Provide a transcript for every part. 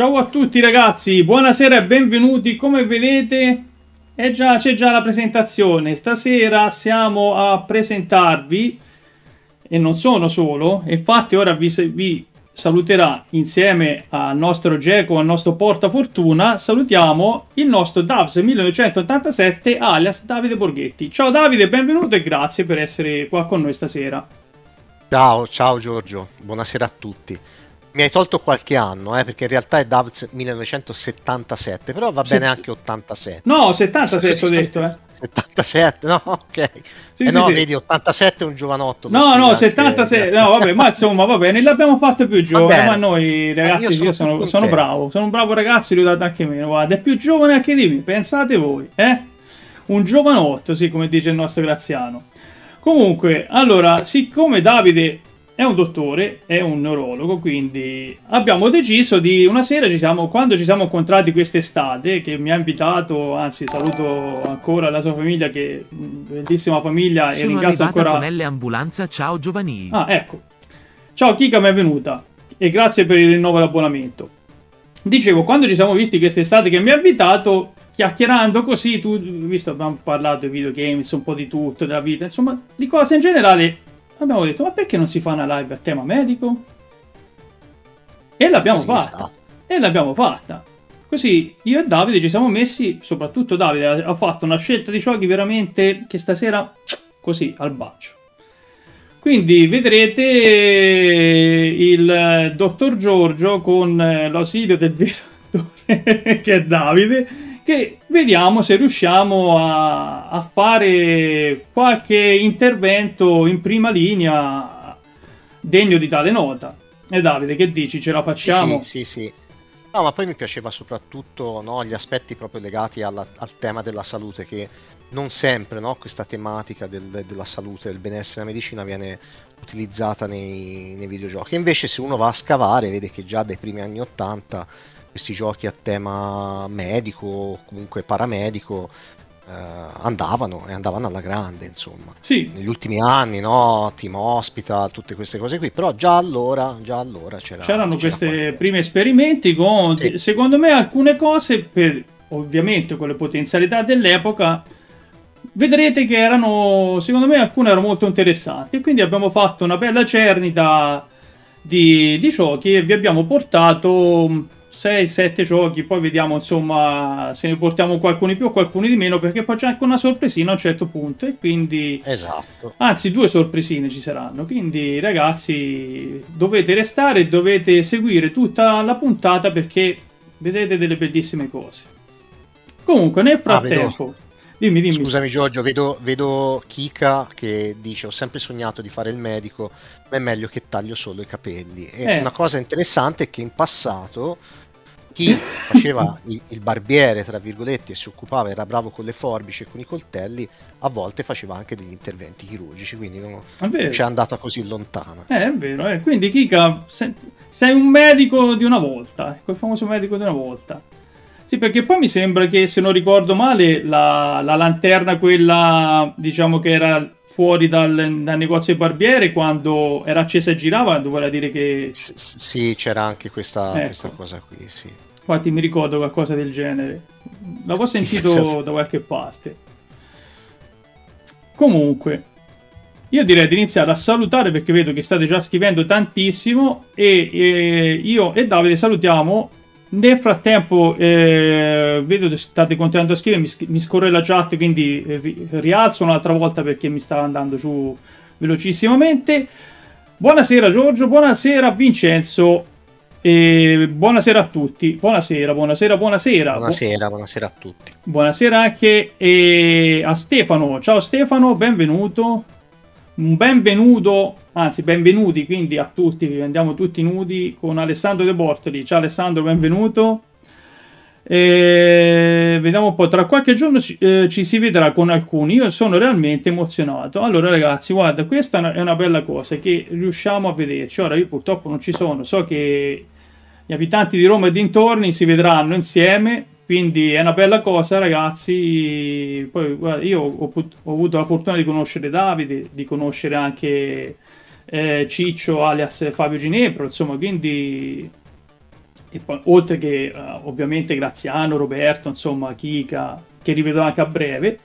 Ciao a tutti ragazzi, buonasera e benvenuti. Come vedete è già, c'è già la presentazione. Stasera siamo a presentarvi, e non sono solo, infatti ora vi, vi saluterà insieme al nostro Geco, al nostro portafortuna, salutiamo il nostro Davs 1987 alias Davide Borghetti. Ciao Davide, benvenuto e grazie per essere qua con noi stasera. Ciao, ciao Giorgio, buonasera a tutti. Mi hai tolto qualche anno, eh, perché in realtà è Davs 1977, però va bene anche 87. No, 77 ho detto, eh. 77, no, ok. Sì, eh sì, no, sì. vedi, 87 è un giovanotto. No, no, 77, no, vabbè, ma insomma, va bene, l'abbiamo fatto più giovane, ma noi ragazzi, io, io sono, sono, bravo, sono un bravo ragazzo, lui date anche meno, guarda, è più giovane anche di me, pensate voi, eh? Un giovanotto, sì, come dice il nostro Graziano. Comunque, allora, siccome Davide è un dottore, è un neurologo, quindi abbiamo deciso di una sera, ci siamo, quando ci siamo incontrati quest'estate, che mi ha invitato, anzi saluto ancora la sua famiglia, che bellissima famiglia Sono e ringrazio ancora... con Ambulanza, ciao Giovanni. Ah, ecco. Ciao Kika, benvenuta e grazie per il rinnovo dell'abbonamento. Dicevo, quando ci siamo visti quest'estate che mi ha invitato, chiacchierando così, tu, visto abbiamo parlato di videogames, un po' di tutto, della vita, insomma, di cose in generale, abbiamo detto, ma perché non si fa una live a tema medico? E l'abbiamo fatta. E l'abbiamo fatta. Così io e Davide ci siamo messi, soprattutto Davide ha fatto una scelta di giochi veramente che stasera così al bacio. Quindi vedrete il dottor Giorgio con l'ausilio del vero che è Davide che vediamo se riusciamo a, a, fare qualche intervento in prima linea degno di tale nota. E Davide, che dici? Ce la facciamo? Sì, sì, sì. No, ma poi mi piaceva soprattutto no, gli aspetti proprio legati alla, al tema della salute, che non sempre no, questa tematica del, della salute, del benessere della medicina viene utilizzata nei, nei videogiochi. Invece se uno va a scavare, vede che già dai primi anni 80 questi giochi a tema medico o comunque paramedico eh, andavano e andavano alla grande insomma sì. negli ultimi anni no team hospital tutte queste cose qui però già allora, già allora c'era, c'erano questi primi esperimenti con sì. secondo me alcune cose per ovviamente con le potenzialità dell'epoca vedrete che erano secondo me alcune erano molto interessanti quindi abbiamo fatto una bella cernita di, di giochi e vi abbiamo portato 6-7 giochi, poi vediamo insomma se ne portiamo qualcuno di più o qualcuno di meno, perché poi c'è anche una sorpresina a un certo punto e quindi... Esatto. Anzi, due sorpresine ci saranno, quindi ragazzi dovete restare, dovete seguire tutta la puntata perché vedrete delle bellissime cose. Comunque, nel frattempo... Ah, dimmi, dimmi. Scusami Giorgio, vedo, vedo Kika che dice ho sempre sognato di fare il medico, ma è meglio che taglio solo i capelli. E eh. una cosa interessante è che in passato chi faceva il, il, barbiere, tra virgolette, e si occupava, era bravo con le forbici e con i coltelli, a volte faceva anche degli interventi chirurgici, quindi non, non ci è andata così lontana. Eh, è vero, eh. quindi Kika, sei un medico di una volta, quel famoso medico di una volta. Sì, perché poi mi sembra che, se non ricordo male, la, la lanterna, quella, diciamo che era fuori dal, dal, negozio di barbiere quando era accesa e girava doveva dire che S- sì c'era anche questa, ecco. questa, cosa qui sì infatti mi ricordo qualcosa del genere. L'avevo sentito da qualche parte. Comunque io direi di iniziare a salutare perché vedo che state già scrivendo tantissimo e, e io e Davide salutiamo. Nel frattempo, eh, vedo che state continuando a scrivere, mi, mi scorre la chat, quindi eh, rialzo un'altra volta perché mi sta andando giù velocissimamente. Buonasera Giorgio, buonasera Vincenzo, e buonasera a tutti. Buonasera, buonasera, buonasera. Buonasera, buonasera a tutti. Buonasera anche eh, a Stefano. Ciao Stefano, benvenuto. Un benvenuto anzi benvenuti quindi a tutti, vi andiamo tutti nudi con Alessandro De Bortoli. Ciao Alessandro, benvenuto. E vediamo un po', tra qualche giorno ci, eh, ci, si vedrà con alcuni, io sono realmente emozionato. Allora ragazzi, guarda, questa è una bella cosa che riusciamo a vederci. Ora io purtroppo non ci sono, so che gli abitanti di Roma e dintorni si vedranno insieme, quindi è una bella cosa ragazzi. Poi guarda, io ho, ho avuto la fortuna di conoscere Davide, di conoscere anche eh, Ciccio alias Fabio Ginepro, insomma, quindi poi, oltre che uh, ovviamente Graziano, Roberto, insomma, Kika, che rivedo anche a breve.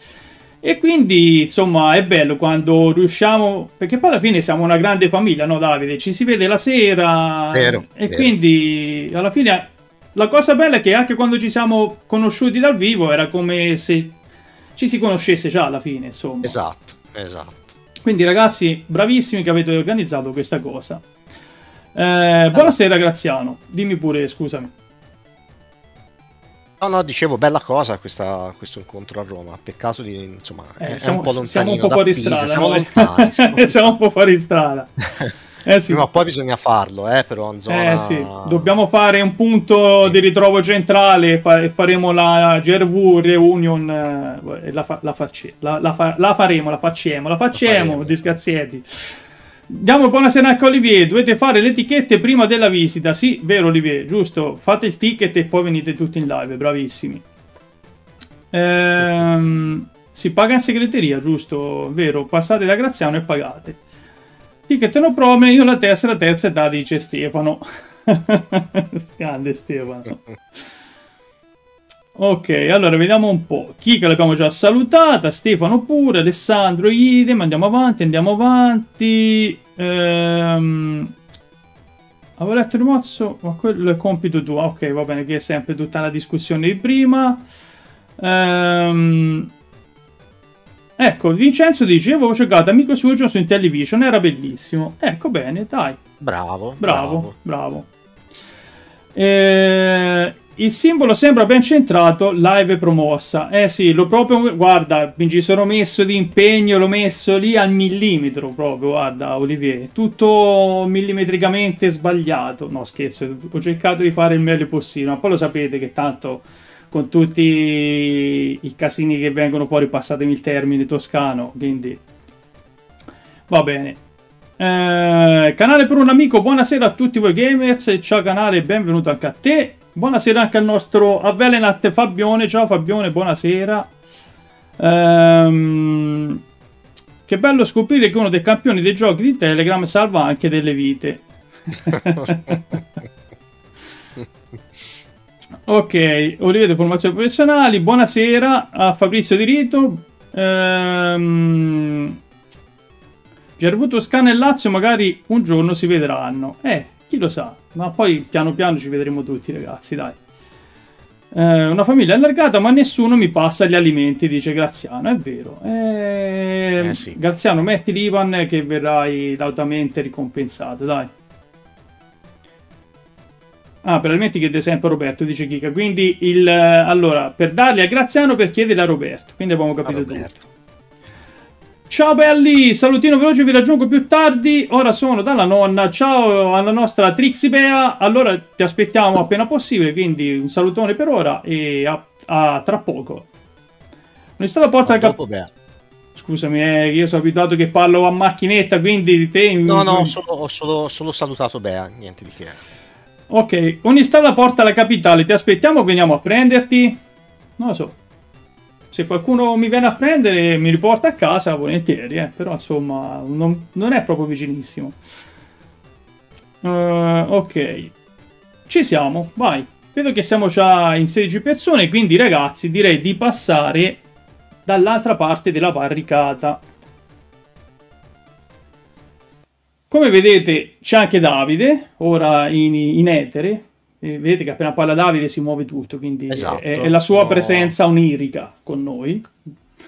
E quindi, insomma, è bello quando riusciamo, perché poi alla fine siamo una grande famiglia, no Davide? Ci si vede la sera vero, e vero. quindi alla fine la cosa bella è che anche quando ci siamo conosciuti dal vivo era come se ci si conoscesse già alla fine, insomma. Esatto, esatto. Quindi ragazzi, bravissimi che avete organizzato questa cosa. Eh, buonasera Graziano, dimmi pure, scusami. No, no, dicevo, bella cosa questa, questo incontro a Roma. Peccato di, insomma, Eh, è siamo, un po' lontano. siamo un po' fuori strada. Siamo lontani. siamo siamo un po' fuori strada. Eh sì. Prima o poi bisogna farlo, eh, però in zona... Eh sì, dobbiamo fare un punto di ritrovo centrale fa- e faremo la GRV Reunion. eh, la, fa- la, face- la- la fa- la faremo, la facciamo, la facciamo, faremo. Diamo buonasera anche a Olivier. Dovete fare le etichette prima della visita. Sì, vero, Olivier, giusto. Fate il ticket e poi venite tutti in live. Bravissimi. Ehm, si paga in segreteria, giusto? Vero. Passate da Graziano e pagate. Ticket no problem. Io la terza, la terza età, dice Stefano. Grande Stefano. Ok, allora vediamo un po'. Kika l'abbiamo già salutata, Stefano pure, Alessandro idem, andiamo avanti, andiamo avanti. Ehm... Avevo letto il mozzo, ma quello è compito tuo. Ok, va bene, che è sempre tutta la discussione di prima. Ehm... Ecco, Vincenzo dice, io avevo giocato Amico Surgeon su Intellivision, era bellissimo. Ecco, bene, dai. Bravo, Bravo, bravo. Eh, il simbolo sembra ben centrato, live promossa. Eh sì, l'ho proprio, guarda, mi ci sono messo di impegno, l'ho messo lì al millimetro proprio, guarda Olivier, tutto millimetricamente sbagliato. No, scherzo, ho cercato di fare il meglio possibile, ma poi lo sapete che tanto con tutti i casini che vengono fuori, passatemi il termine toscano, quindi va bene. Eh, canale per un amico, buonasera a tutti voi gamers. Ciao canale, benvenuto anche a te. Buonasera anche al nostro Avelenat Fabione. Ciao Fabione, buonasera. Ehm, che bello scoprire che uno dei campioni dei giochi di Telegram salva anche delle vite. ok, Oliveto Formazioni Professionali. Buonasera a Fabrizio Di Rito. Ehm, Gervu Toscana e Lazio magari un giorno si vedranno. Eh, chi lo sa. Ma poi piano piano ci vedremo tutti, ragazzi, dai. Eh, una famiglia allargata, ma nessuno mi passa gli alimenti, dice Graziano. È vero. Eh, Eh, sì. Graziano, metti l'Ivan che verrai lautamente ricompensato, dai. Ah, per alimenti chiede sempre a Roberto, dice Kika. Quindi, il, eh, allora, per darli a Graziano, per chiederli a Roberto. Quindi abbiamo capito tutto. Ciao belli, salutino veloce, vi raggiungo più tardi. Ora sono dalla nonna. Ciao alla nostra Trixibea. Allora ti aspettiamo appena possibile. Quindi un salutone per ora e a, a tra poco. Non sta la porta cap- dopo. Scusami, eh, io sono abituato che parlo a macchinetta. Quindi di te. No, no, ho solo, ho solo, solo salutato Bea, niente di che. Ok, non sta la porta alla capitale. Ti aspettiamo veniamo a prenderti? Non lo so. Se qualcuno mi viene a prendere mi riporta a casa, volentieri, eh. però insomma non, non è proprio vicinissimo. Eh, ok, ci siamo, vai. Vedo che siamo già in 16 persone, quindi ragazzi direi di passare dall'altra parte della barricata. Come vedete c'è anche Davide, ora in, in etere. E vedete che appena parla Davide si muove tutto, quindi Esatto. è, è la sua No. presenza onirica con noi.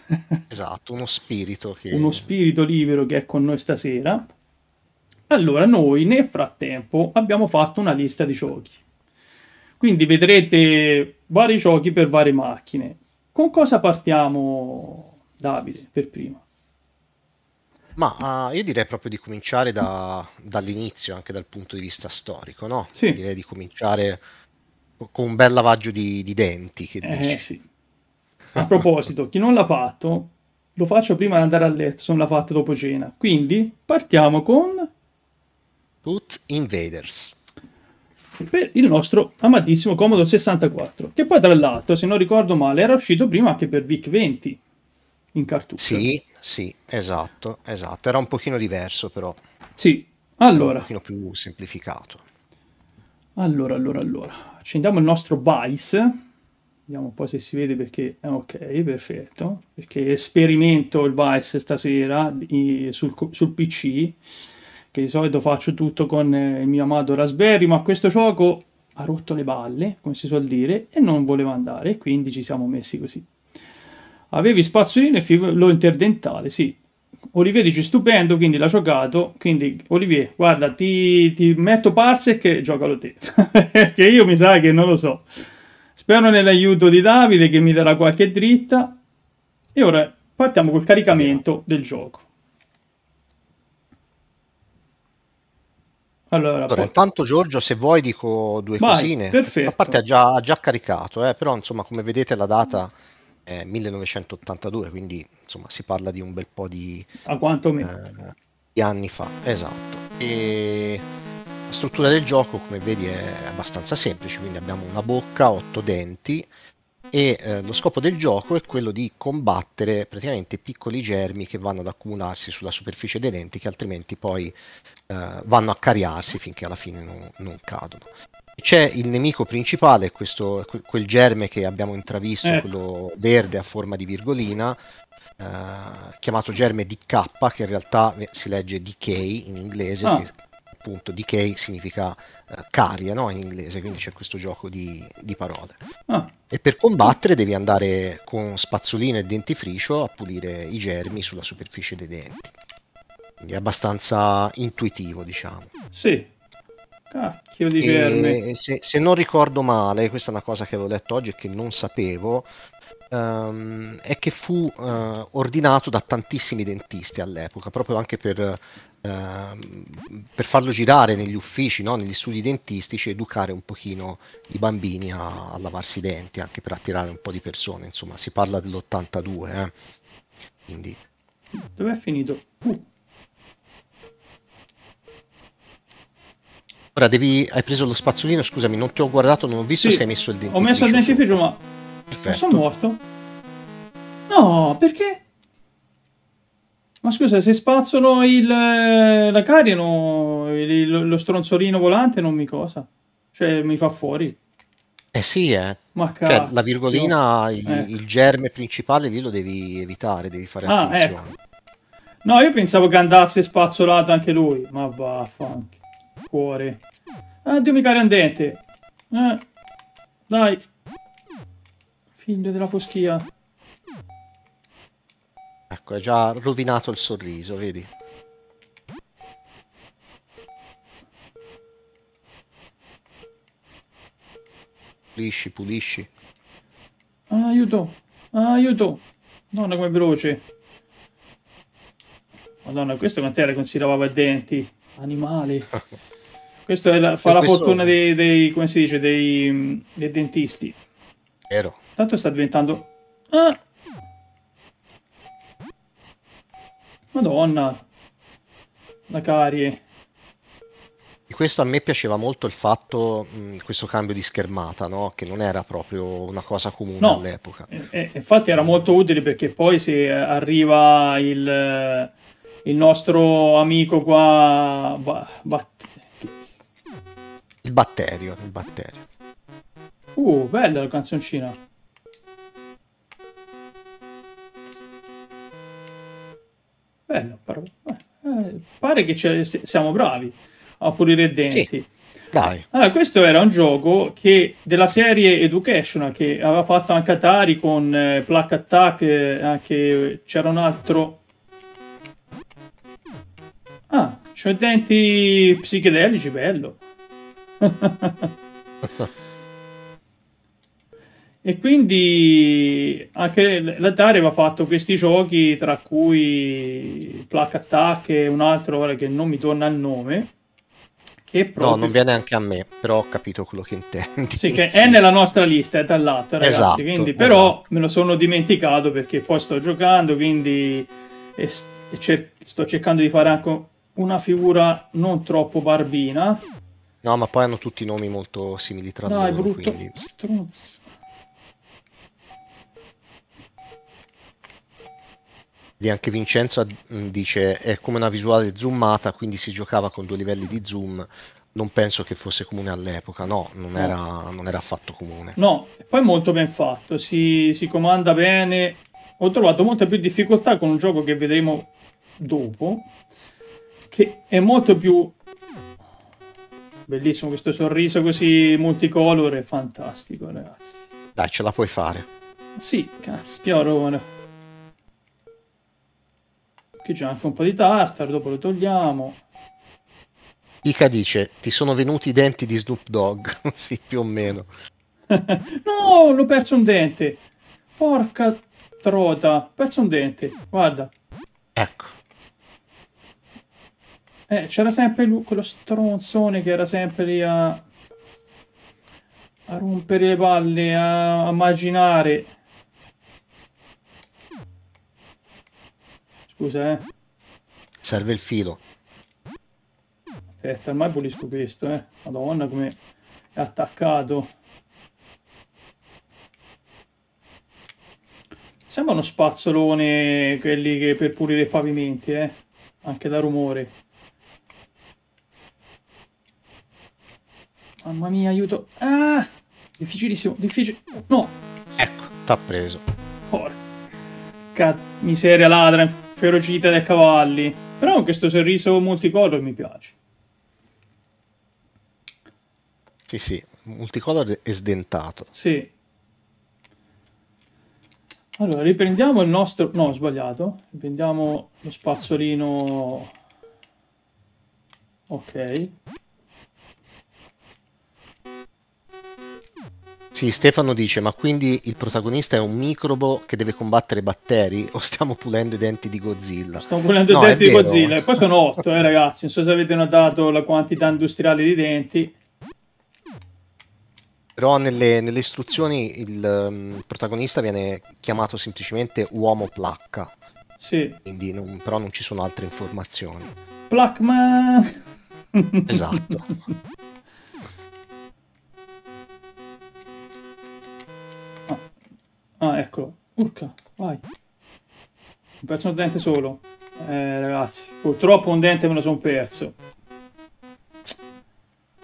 Esatto, uno spirito che... uno spirito libero che è con noi stasera. Allora, noi nel frattempo abbiamo fatto una lista di giochi. Quindi vedrete vari giochi per varie macchine. Con cosa partiamo, Davide, per prima? Ma ah, io direi proprio di cominciare da- dall'inizio, anche dal punto di vista storico, no? Sì. Direi di cominciare con un bel lavaggio di, di denti, che Eh sì. A proposito, chi non l'ha fatto, lo faccio prima di andare a letto, se non l'ha fatto dopo cena. Quindi partiamo con Put Invaders. per il nostro amatissimo Commodore 64, che poi tra l'altro, se non ricordo male, era uscito prima anche per VIC 20 in cartuccio. Sì, sì, esatto, esatto. Era un pochino diverso, però. Sì. Era Allora, Un pochino più semplificato. Allora, allora, allora. Accendiamo il nostro Vice. Vediamo un po' se si vede perché è ok, perfetto. Perché sperimento il Vice stasera di- sul, sul PC. Che di solito faccio tutto con eh, il mio amato Raspberry, ma questo gioco ha rotto le balle, come si suol dire, e non voleva andare, quindi ci siamo messi così. Avevi spazzolino e filo interdentale, sì. Olivier dice stupendo, quindi l'ha giocato. Quindi, Olivier, guarda, ti, ti metto Parsec e giocalo te. Perché io mi sa che non lo so. Spero nell'aiuto di Davide che mi darà qualche dritta. E ora partiamo col caricamento del gioco. Allora, Allora, intanto Giorgio, se vuoi dico due Vai, cosine. perfetto. A parte ha già, ha già caricato, eh, però insomma, come vedete la data è 1982, quindi insomma si parla di un bel po' di, eh, di anni fa. Esatto. E la struttura del gioco, come vedi, è abbastanza semplice, quindi abbiamo una bocca, otto denti e eh, lo scopo del gioco è quello di combattere praticamente piccoli germi che vanno ad accumularsi sulla superficie dei denti che altrimenti poi eh, vanno a cariarsi finché alla fine non, non cadono. C'è il nemico principale, questo, que- quel germe che abbiamo intravisto, Ecco. quello verde a forma di virgolina, eh, chiamato germe DK, che in realtà si legge decay in inglese, Ah. che appunto decay significa eh, carie no? in inglese, quindi c'è questo gioco di, di parole. Ah, E per combattere devi andare con spazzolino e dentifricio a pulire i germi sulla superficie dei denti. Quindi è abbastanza intuitivo, diciamo. sì. Cacchio di germe. E se, se non ricordo male, questa è una cosa che avevo letto oggi e che non sapevo, ehm, è che fu eh, ordinato da tantissimi dentisti all'epoca, proprio anche per, ehm, per farlo girare negli uffici, no? negli studi dentistici, educare un pochino i bambini a, a lavarsi i denti, anche per attirare un po' di persone. Insomma, si parla dell'82, eh. quindi Dov'è finito? Uh, ora devi, hai preso lo spazzolino, scusami, non ti ho guardato, non ho visto Sì, se hai messo il ho dentifricio. messo il su. dentifricio, ma non Perfetto. sono morto. No, perché? Ma scusa, se spazzolo il, la carie, no, il- lo stronzolino volante non mi cosa. Cioè, mi fa fuori. Eh sì, eh. Ma Cioè, la virgolina, il, Eh. il germe principale lì lo devi evitare, devi fare Ah, attenzione. No, io pensavo che andasse spazzolato anche lui. Ma vaffanculo. Cuore. Ah, Dio mi cari un dente. Eh, dai. Figlio della foschia. Ecco, è già rovinato il sorriso, vedi? Pulisci, pulisci. Ah, aiuto. Ah, aiuto. Madonna, come veloce. Madonna, questo quant'era che non si lavava i denti? Animali. Questo la- fa E la questo- fortuna dei, dei- come si dice, dei, dei dentisti. Vero? Tanto sta diventando... Ah! Madonna. La carie. Di questo a me piaceva molto il fatto, mh, questo cambio di schermata, no? Che non era proprio una cosa comune No. all'epoca. E- e- infatti era molto utile perché poi se eh, arriva il, eh, il nostro amico qua... Ba- Bat- Il batterio, il batterio. Uh, bella la canzoncina. Bello, però. eh, pare che siamo bravi a pulire i denti. Dai, Allora, questo era un gioco che, della serie Educational che aveva fatto anche Atari con eh, Plaque Attack, eh, anche c'era un altro. Ah, c'ho i denti psichedelici, bello. E quindi anche l'Atari aveva fatto questi giochi, tra cui Plaque Attack e un altro ora che non mi torna il nome. Che no, proprio... non viene anche a me, però ho capito quello che intendi. Sì, che è nella nostra lista, è dall'alto, ragazzi. Esatto, quindi, però esatto. me lo sono dimenticato perché poi sto giocando, quindi e e cer- sto cercando di fare anche una figura non troppo barbina. No, ma poi hanno tutti nomi molto simili tra Dai, loro, brutto quindi... struzzo. Lì anche Vincenzo dice è come una visuale zoomata, quindi si giocava con due livelli di zoom, non penso che fosse comune all'epoca, no, non, no. Era, non era, affatto comune. No, poi molto ben fatto, si, si comanda bene. Ho trovato molta più difficoltà con un gioco che vedremo dopo, che è molto più bellissimo questo sorriso così multicolor è fantastico ragazzi. Dai ce la puoi fare. Sì cazzo piorone qui c'è anche un po' di tartar dopo lo togliamo. Ica dice ti sono venuti i denti di Snoop Dogg. Sì più o meno. No l'ho perso un dente. Porca trota ho perso un dente. Guarda. Ecco eh, c'era sempre lui, quello stronzone che era sempre lì a, a rompere le palle, a, a immaginare. Scusa, eh. Serve il filo. Aspetta, ormai pulisco questo, eh. Madonna come è attaccato. Sembra uno spazzolone quelli che per pulire i pavimenti, eh. Anche da rumore. Mamma mia, aiuto. Ah! Difficilissimo, difficile. No! Ecco, t'ha preso. Porca miseria ladra, ferocità dei cavalli. Però questo sorriso multicolor mi piace. Sì, sì, multicolor e sdentato. Sì. Allora, riprendiamo il nostro... No, ho sbagliato. Riprendiamo lo spazzolino... Ok. Sì, Stefano dice, ma quindi il protagonista è un microbo che deve combattere batteri o stiamo pulendo i denti di Godzilla? Stiamo pulendo no, i denti di Godzilla, e poi sono otto, eh, ragazzi, non so se avete notato la quantità industriale di denti. Però nelle, nelle istruzioni il um, protagonista viene chiamato semplicemente uomo placca. Sì. Quindi non, però non ci sono altre informazioni. Placman! Esatto. Ah, ecco. Urca, vai. Ho perso un dente solo. Eh, ragazzi, purtroppo un dente me lo sono perso.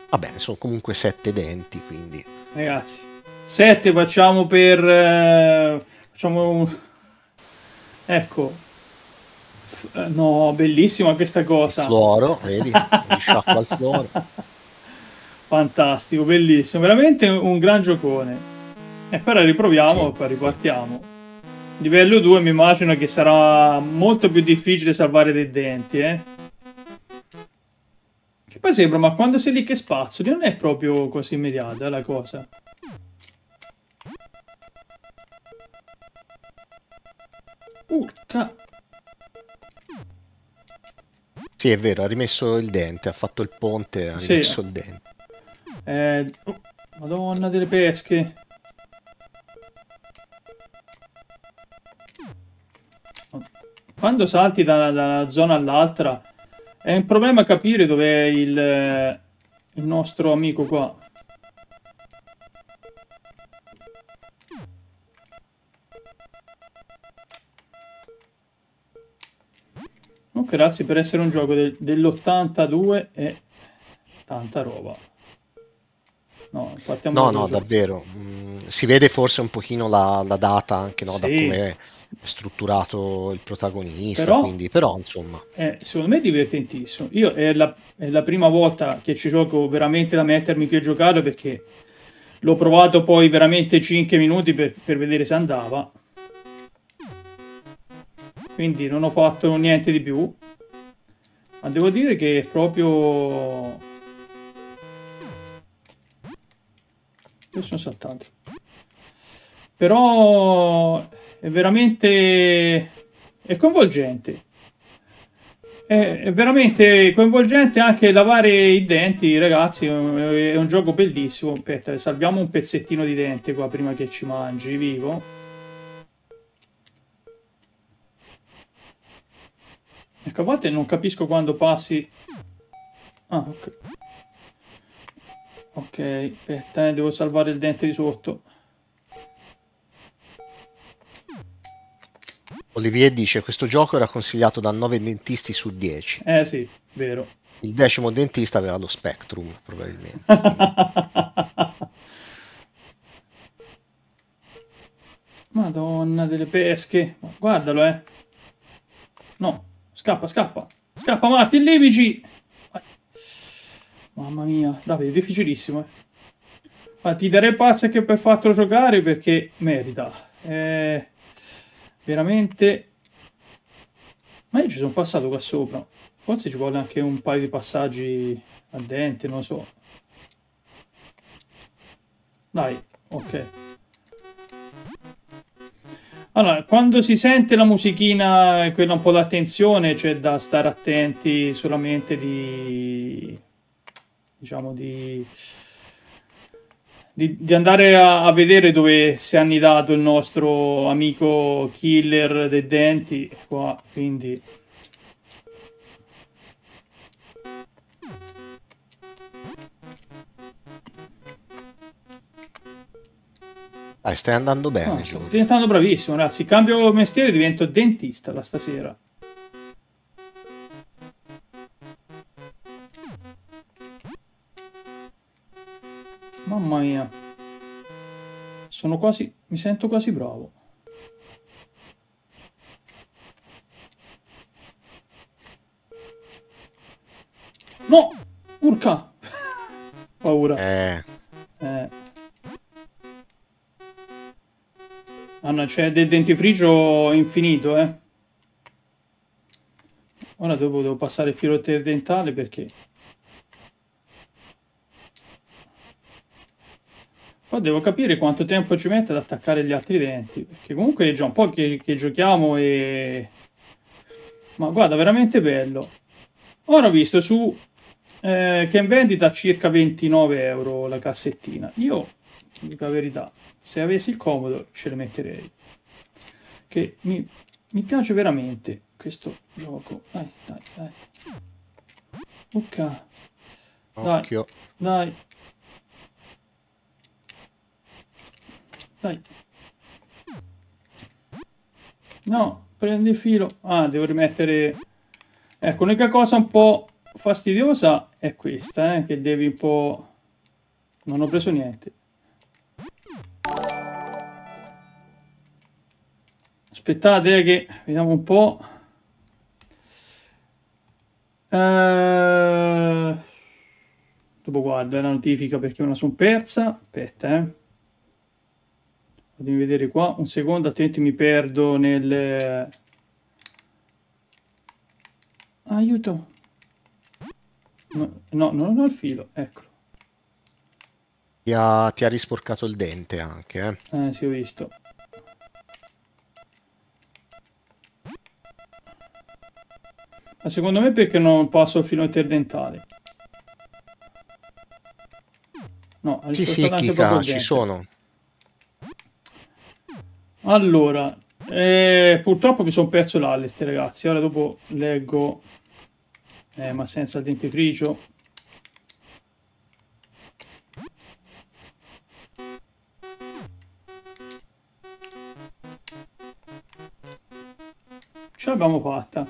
Va bene, sono comunque sette denti, quindi... Ragazzi, sette facciamo per... Eh, facciamo un... Ecco. F no, bellissima questa cosa. Il fluoro, vedi? sciacqua al fluoro. Fantastico, bellissimo. Veramente un gran giocone. E ora riproviamo, sì. poi ripartiamo. Livello 2 mi immagino che sarà molto più difficile salvare dei denti, eh. Che poi sembra, ma quando sei lì che spazzoli non è proprio così immediata la cosa. Urca! Sì, è vero, ha rimesso il dente, ha fatto il ponte, ha rimesso sì. il dente. Eh, oh, madonna delle pesche. Quando salti da, da una zona all'altra è un problema capire dov'è il, il nostro amico qua. Grazie per essere un gioco del, dell'82 e tanta roba. No, no, no davvero. Mm, si vede forse un pochino la, la data anche no, sì. da come strutturato il protagonista, però, quindi, però insomma... È, secondo me è divertentissimo. Io è la, è la, prima volta che ci gioco veramente da mettermi qui a giocare perché l'ho provato poi veramente 5 minuti per, per vedere se andava. Quindi non ho fatto niente di più. Ma devo dire che è proprio... Io sono saltato. Però è veramente è coinvolgente. È, è, veramente coinvolgente anche lavare i denti, ragazzi. È un gioco bellissimo. Aspetta, salviamo un pezzettino di dente qua prima che ci mangi vivo. Ecco, a volte non capisco quando passi. Ah, ok. Ok, aspetta, devo salvare il dente di sotto. Olivier dice questo gioco era consigliato da 9 dentisti su 10. Eh sì, vero. Il decimo dentista aveva lo Spectrum, probabilmente. Madonna delle pesche. Guardalo, eh. No, scappa, scappa. Scappa Martin Levici. Mamma mia, Davide, difficilissimo, eh. Ma ti darei pazze che per farlo giocare perché merita. È veramente... Ma io ci sono passato qua sopra. Forse ci vuole anche un paio di passaggi a dente, non lo so. Dai, ok. Allora, quando si sente la musichina, quella un po' d'attenzione, c'è da stare attenti solamente di... diciamo di... Di, di andare a, a, vedere dove si è annidato il nostro amico killer dei denti qua, quindi Dai, stai andando bene. No, sto diventando bravissimo, ragazzi. Cambio mestiere, divento dentista da stasera. Mia. Sono quasi... Mi sento quasi bravo. No! Urca! Paura. Eh. Eh. Ah no, c'è del dentifricio infinito, eh. Ora dopo devo passare il filo dentale perché... Poi devo capire quanto tempo ci mette ad attaccare gli altri denti. Perché comunque è già un po' che, che giochiamo e... Ma guarda, veramente bello. Ora ho visto su... Eh, che in vendita circa 29 euro la cassettina. Io, dico la verità, se avessi il comodo ce le metterei. Che mi, mi piace veramente questo gioco. Dai, dai, dai. Ok. Occhio. Dai. Dai. No, il filo. Ah, devo rimettere... Ecco, l'unica cosa un po' fastidiosa è questa, eh, che devi un po'... Non ho preso niente. Aspettate eh, che vediamo un po'. Uh, dopo guardo la notifica perché una sono persa. Aspetta, eh. Fatemi vedere qua un secondo, attenti mi perdo nel... Aiuto. No, no, non ho il filo, eccolo. Ti ha, ti ha risporcato il dente anche, eh. Eh, sì, ho visto. Ma secondo me perché non passo il filo interdentale? No, sì, sì, Kika, ci sono. Allora, eh, purtroppo mi sono perso l'allert, ragazzi. Ora dopo leggo, eh, ma senza il dentifricio. Ce l'abbiamo fatta.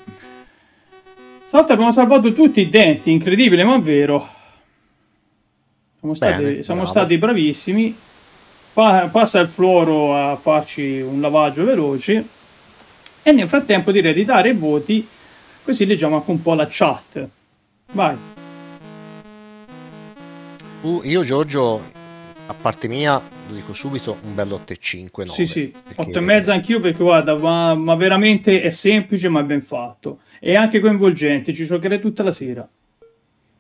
Stavolta abbiamo salvato tutti i denti, incredibile ma vero. Siamo stati, Bene, siamo stati bravissimi. Pa passa il fluoro a farci un lavaggio veloce. E nel frattempo direi di dare i voti, così leggiamo anche un po' la chat. Vai. Uh, io Giorgio, a parte mia, lo dico subito, un bello 8,5. Sì, sì, perché... 8,5 anch'io perché guarda, ma, ma veramente è semplice ma ben fatto e anche coinvolgente, ci giocherei tutta la sera.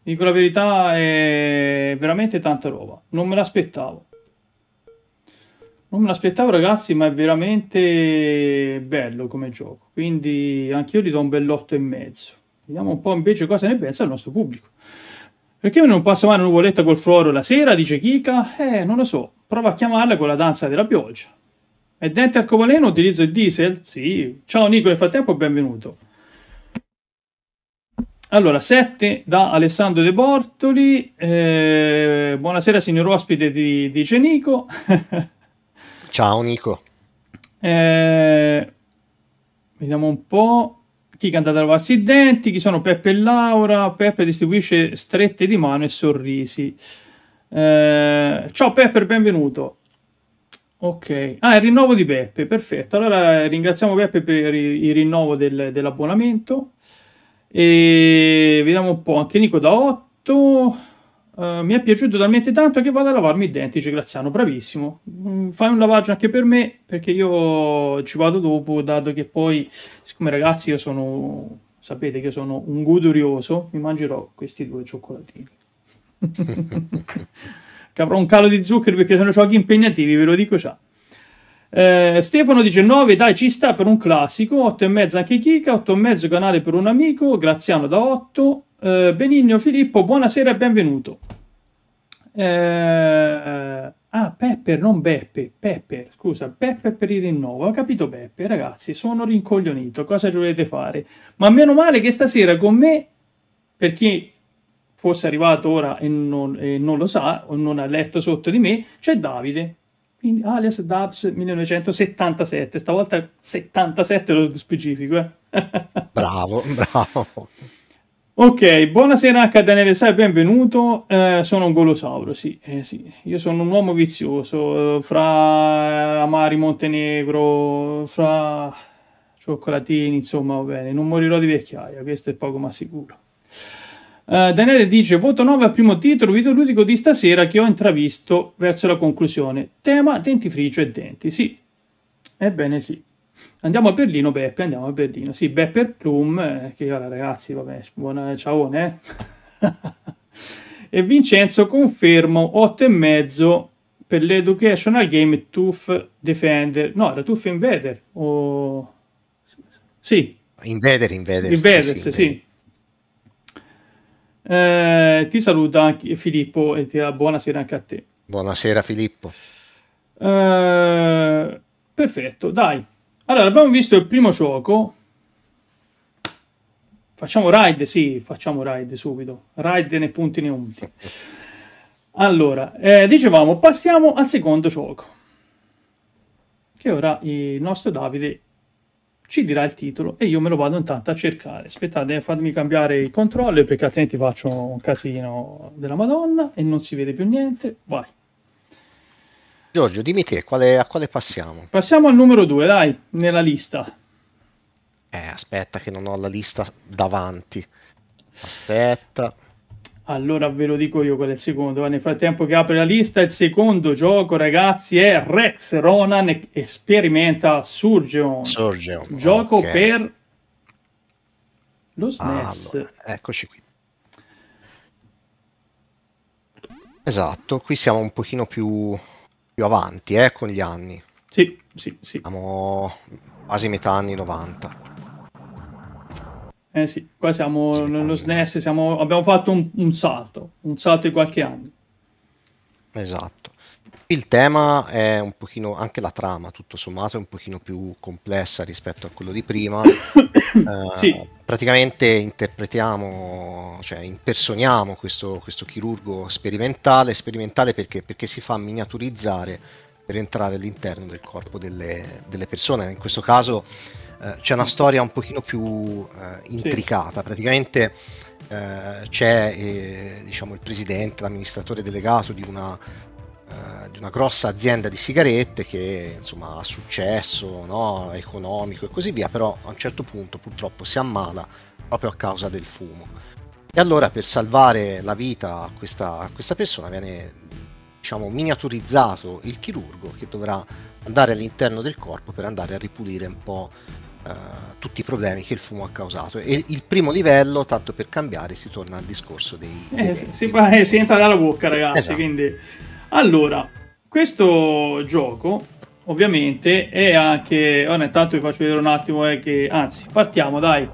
Dico la verità, è veramente tanta roba. Non me l'aspettavo. Non me l'aspettavo ragazzi, ma è veramente bello come gioco. Quindi anche io gli do un bell'otto e mezzo. Vediamo un po' invece cosa ne pensa il nostro pubblico. Perché non passa mai una nuvoletta col floro la sera, dice Kika? Eh, non lo so. Prova a chiamarla con la danza della pioggia. E dente arcobaleno utilizzo il diesel? Sì. Ciao Nico, nel frattempo benvenuto. Allora, 7 da Alessandro De Bortoli. Eh, buonasera, signor ospite di, di Cenico. Ciao, Nico. Eh, vediamo un po'. chi è andato a lavarsi i denti, chi sono Peppe e Laura, Peppe distribuisce strette di mano e sorrisi. Eh, ciao Peppe, benvenuto. Ok, ah, il rinnovo di Peppe, perfetto. Allora ringraziamo Peppe per il rinnovo del, dell'abbonamento. E vediamo un po', anche Nico da 8. Uh, mi è piaciuto talmente tanto che vado a lavarmi i denti, Graziano, bravissimo. Mm, fai un lavaggio anche per me, perché io ci vado dopo, dato che poi, siccome ragazzi io sono, sapete che sono un godurioso, mi mangerò questi due cioccolatini. che avrò un calo di zucchero perché sono giochi impegnativi, ve lo dico già. Eh, Stefano dice 9, dai, ci sta per un classico, 8 e mezzo anche Kika, 8 e mezzo canale per un amico, Graziano da 8, eh, Benigno Filippo, buonasera e benvenuto. Eh, ah, Pepper, non Beppe, Pepper, scusa, Pepper per il rinnovo. Ho capito Beppe, ragazzi, sono rincoglionito, cosa ci volete fare? Ma meno male che stasera con me, per chi fosse arrivato ora e non, e non lo sa, o non ha letto sotto di me, c'è Davide, alias Dubs 1977, stavolta 77 lo specifico. Eh? bravo, bravo. Ok, buonasera a Daniele Sai, benvenuto. Eh, sono un golosauro, sì, eh, sì, Io sono un uomo vizioso, fra amari Montenegro, fra cioccolatini, insomma, va bene. Non morirò di vecchiaia, questo è poco ma sicuro. Uh, Daniele dice: Voto 9 al primo titolo videoludico di stasera che ho intravisto verso la conclusione. Tema dentifricio e denti. Sì, ebbene sì. Andiamo a Berlino, Beppe, andiamo a Berlino. Sì, Bepper Plum, eh, che ora ragazzi, vabbè, buona ciao, eh. e Vincenzo confermo 8 e mezzo per l'Educational Game Tooth Defender. No, era Tooth Invader o... Sì. Invader, Invader. Invaders, sì. sì. Eh, ti saluta anche Filippo e ti dà buonasera anche a te. Buonasera Filippo. Eh, perfetto, dai. Allora, abbiamo visto il primo gioco. Facciamo ride, sì, facciamo ride subito. Ride nei punti ne unti. Allora, eh, dicevamo, passiamo al secondo gioco. Che ora il nostro Davide ci dirà il titolo e io me lo vado intanto a cercare. Aspettate, fatemi cambiare il controller perché altrimenti faccio un casino della Madonna e non si vede più niente. Vai. Giorgio, dimmi te, quale, a quale passiamo? Passiamo al numero 2, dai, nella lista. Eh, aspetta che non ho la lista davanti. Aspetta. Allora ve lo dico io qual è il secondo. Nel frattempo che apre la lista, il secondo gioco, ragazzi, è Rex Ronan Sperimenta Surgeon. Surgeon. Gioco okay. per lo SNES. Allora, eccoci qui. Esatto, qui siamo un pochino più, più avanti eh, con gli anni. Sì, sì, sì. Siamo quasi metà anni 90. Eh sì, qua siamo nello SNES, siamo, abbiamo fatto un, un, salto, un salto di qualche anno. Esatto. Il tema è un pochino, anche la trama tutto sommato è un pochino più complessa rispetto a quello di prima. eh, sì. Praticamente interpretiamo, cioè impersoniamo questo, questo chirurgo sperimentale, sperimentale perché? perché si fa miniaturizzare per entrare all'interno del corpo delle, delle persone. In questo caso eh, c'è una storia un pochino più eh, intricata, sì. praticamente eh, c'è eh, diciamo, il presidente, l'amministratore delegato di una, eh, di una, grossa azienda di sigarette che insomma, ha successo no, economico e così via, però a un certo punto purtroppo si ammala proprio a causa del fumo. E allora per salvare la vita a questa, a questa persona viene diciamo, miniaturizzato il chirurgo che dovrà andare all'interno del corpo per andare a ripulire un po' Uh, tutti i problemi che il fumo ha causato. E il primo livello, tanto per cambiare, si torna al discorso dei. dei eh, si, eh, si, entra dalla bocca, ragazzi. Esatto. Quindi, allora, questo gioco ovviamente è anche. Ora, intanto vi faccio vedere un attimo. Eh, che, anzi, partiamo dai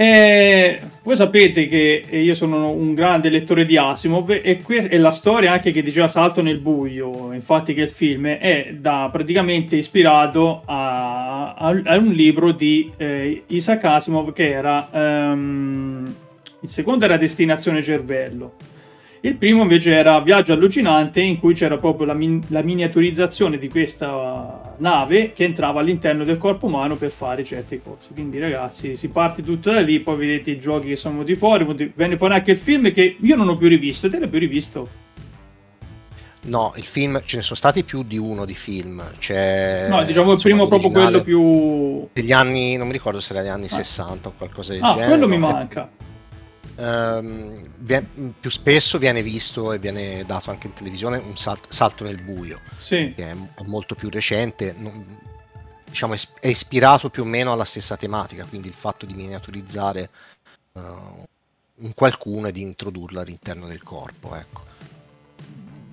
eh, voi sapete che io sono un grande lettore di Asimov e, que- e, la storia anche che diceva Salto nel buio, infatti che il film è da praticamente ispirato a, a, a un libro di eh, Isaac Asimov che era um, il secondo era Destinazione Cervello Il primo invece era Viaggio allucinante, in cui c'era proprio la, min- la, miniaturizzazione di questa nave che entrava all'interno del corpo umano per fare certe cose. Quindi, ragazzi, si parte tutto da lì. Poi vedete i giochi che sono venuti fuori. Venne fuori anche il film che io non ho più rivisto. Te l'hai più rivisto? No, il film ce ne sono stati più di uno di film. C'è, no, diciamo il primo proprio quello più. degli anni, non mi ricordo se era degli anni ah. 60 o qualcosa del ah, genere. quello mi manca ehm, viene, più spesso viene visto e viene dato anche in televisione un salto, salto nel buio, sì. che è, è, molto più recente, non, diciamo è ispirato più o meno alla stessa tematica, quindi il fatto di miniaturizzare uh, un qualcuno e di introdurlo all'interno del corpo. Ecco.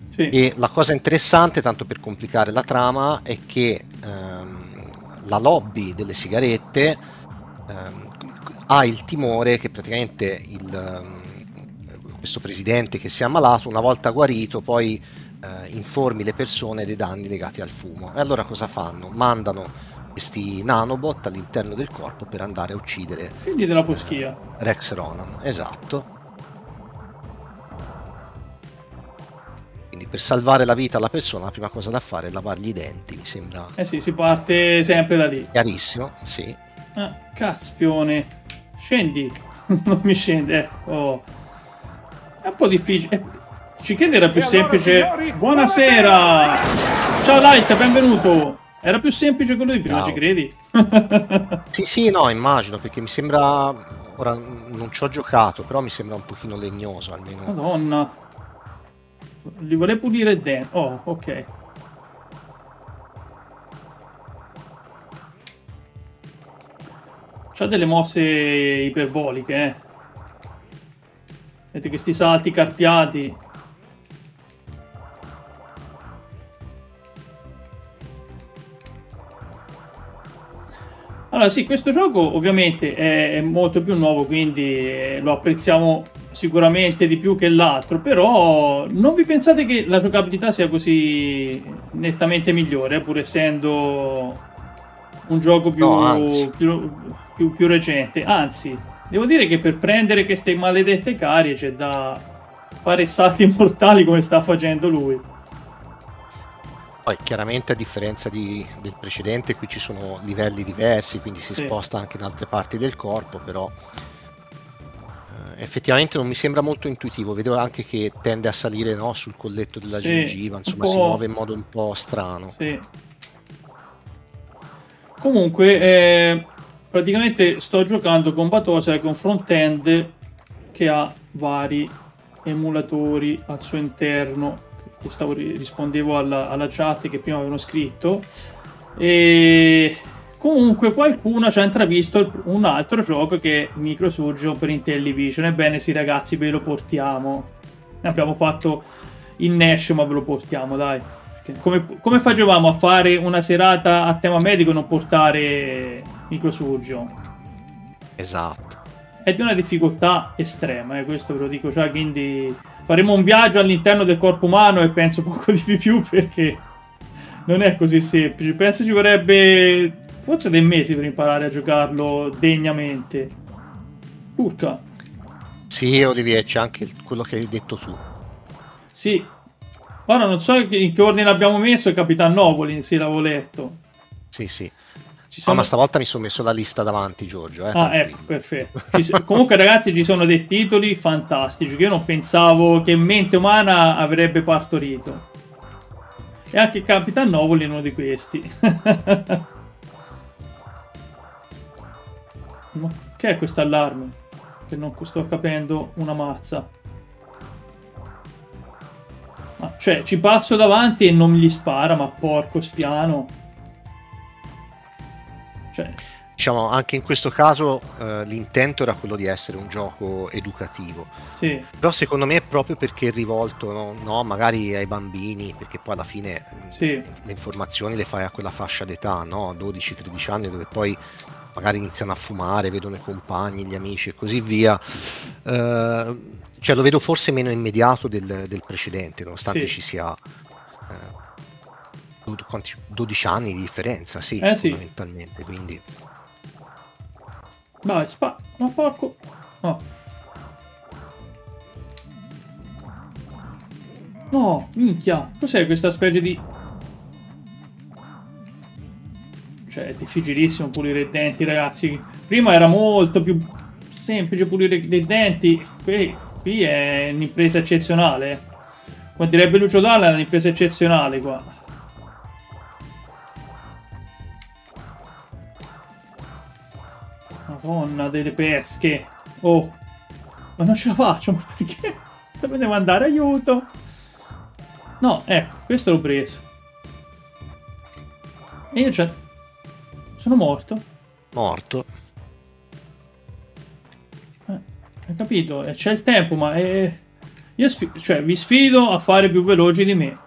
Sì. E la cosa interessante, tanto per complicare la trama, è che um, la lobby delle sigarette um, ha il timore che praticamente il, ehm, questo presidente che si è ammalato, una volta guarito, poi eh, informi le persone dei danni legati al fumo. E allora cosa fanno? Mandano questi nanobot all'interno del corpo per andare a uccidere figli della foschia. Rex Ronan esatto. Quindi per salvare la vita alla persona la prima cosa da fare è lavargli i denti mi sembra eh sì si parte sempre da lì. Chiarissimo sì. Ah, cazpione Scendi. non mi scende, ecco. È un po' difficile. Eh, ci chiede era più semplice. Signori, buonasera! buonasera! Ciao Light, benvenuto! Era più semplice quello di prima, no. ci credi? sì, sì, no, immagino, perché mi sembra... Ora non ci ho giocato, però mi sembra un pochino legnoso almeno. Madonna. Li vorrei pulire dentro. Oh, ok. C'ha delle mosse iperboliche, eh. Vedete questi salti carpiati. Allora sì, questo gioco ovviamente è, molto più nuovo, quindi eh, lo apprezziamo sicuramente di più che l'altro, però non vi pensate che la giocabilità sia così nettamente migliore, pur essendo un gioco più, no, più, più, più, recente. Anzi, devo dire che per prendere queste maledette carie c'è da fare salti mortali come sta facendo lui. Poi chiaramente a differenza di, del precedente qui ci sono livelli diversi, quindi si sì. sposta anche in altre parti del corpo, però eh, effettivamente non mi sembra molto intuitivo. Vedo anche che tende a salire no, sul colletto della sì, gengiva, insomma si muove in modo un po' strano. Sì. Comunque, eh, praticamente sto giocando con Batosa con front-end che ha vari emulatori al suo interno. Che stavo, rispondevo alla, alla chat che prima avevano scritto. E comunque qualcuno ci ha intravisto un altro gioco che è Microsurgeon per Intellivision. Ebbene sì ragazzi, ve lo portiamo. Ne abbiamo fatto in Nash, ma ve lo portiamo, dai. Come, come, facevamo a fare una serata a tema medico e non portare microsurgeon? Esatto. È di una difficoltà estrema, eh, questo ve lo dico già, quindi faremo un viaggio all'interno del corpo umano e penso poco di più perché non è così semplice. Penso ci vorrebbe forse dei mesi per imparare a giocarlo degnamente. Urca. Sì, Olivier, c'è anche quello che hai detto tu. Sì, Ora non so in che ordine l'abbiamo messo, il Capitan Novolin, sì, l'avevo letto. Sì, sì. Sono... No, ma stavolta mi sono messo la lista davanti, Giorgio. Eh, ah, ecco, perfetto. Ci... Comunque, ragazzi, ci sono dei titoli fantastici che io non pensavo che mente umana avrebbe partorito. E anche Capitan Novoli è uno di questi. ma che è questo allarme? Che non sto capendo una mazza. Ma, cioè, ci passo davanti e non gli spara, ma porco spiano. Cioè... Diciamo, anche in questo caso eh, l'intento era quello di essere un gioco educativo. Sì. Però secondo me è proprio perché è rivolto, no, no magari ai bambini, perché poi alla fine sì. le informazioni le fai a quella fascia d'età, no? 12-13 anni, dove poi magari iniziano a fumare, vedono i compagni, gli amici e così via. Eh, cioè lo vedo forse meno immediato del, del precedente, nonostante sì. ci sia eh, 12 anni di differenza, sì, eh, fondamentalmente, sì. quindi... Vai, spa... Ma porco... Oh. No, minchia. Cos'è questa specie di... Cioè, è difficilissimo pulire i denti, ragazzi. Prima era molto più semplice pulire dei denti. Qui, qui è un'impresa eccezionale. Come direbbe Lucio Dalla, è un'impresa eccezionale qua. Madonna delle pesche. Oh. Ma non ce la faccio, ma perché? Dove devo andare? Aiuto! No, ecco, questo l'ho preso. E io c'è... Sono morto. Morto. Hai capito? E c'è il tempo, ma è... Io cioè, vi sfido a fare più veloci di me.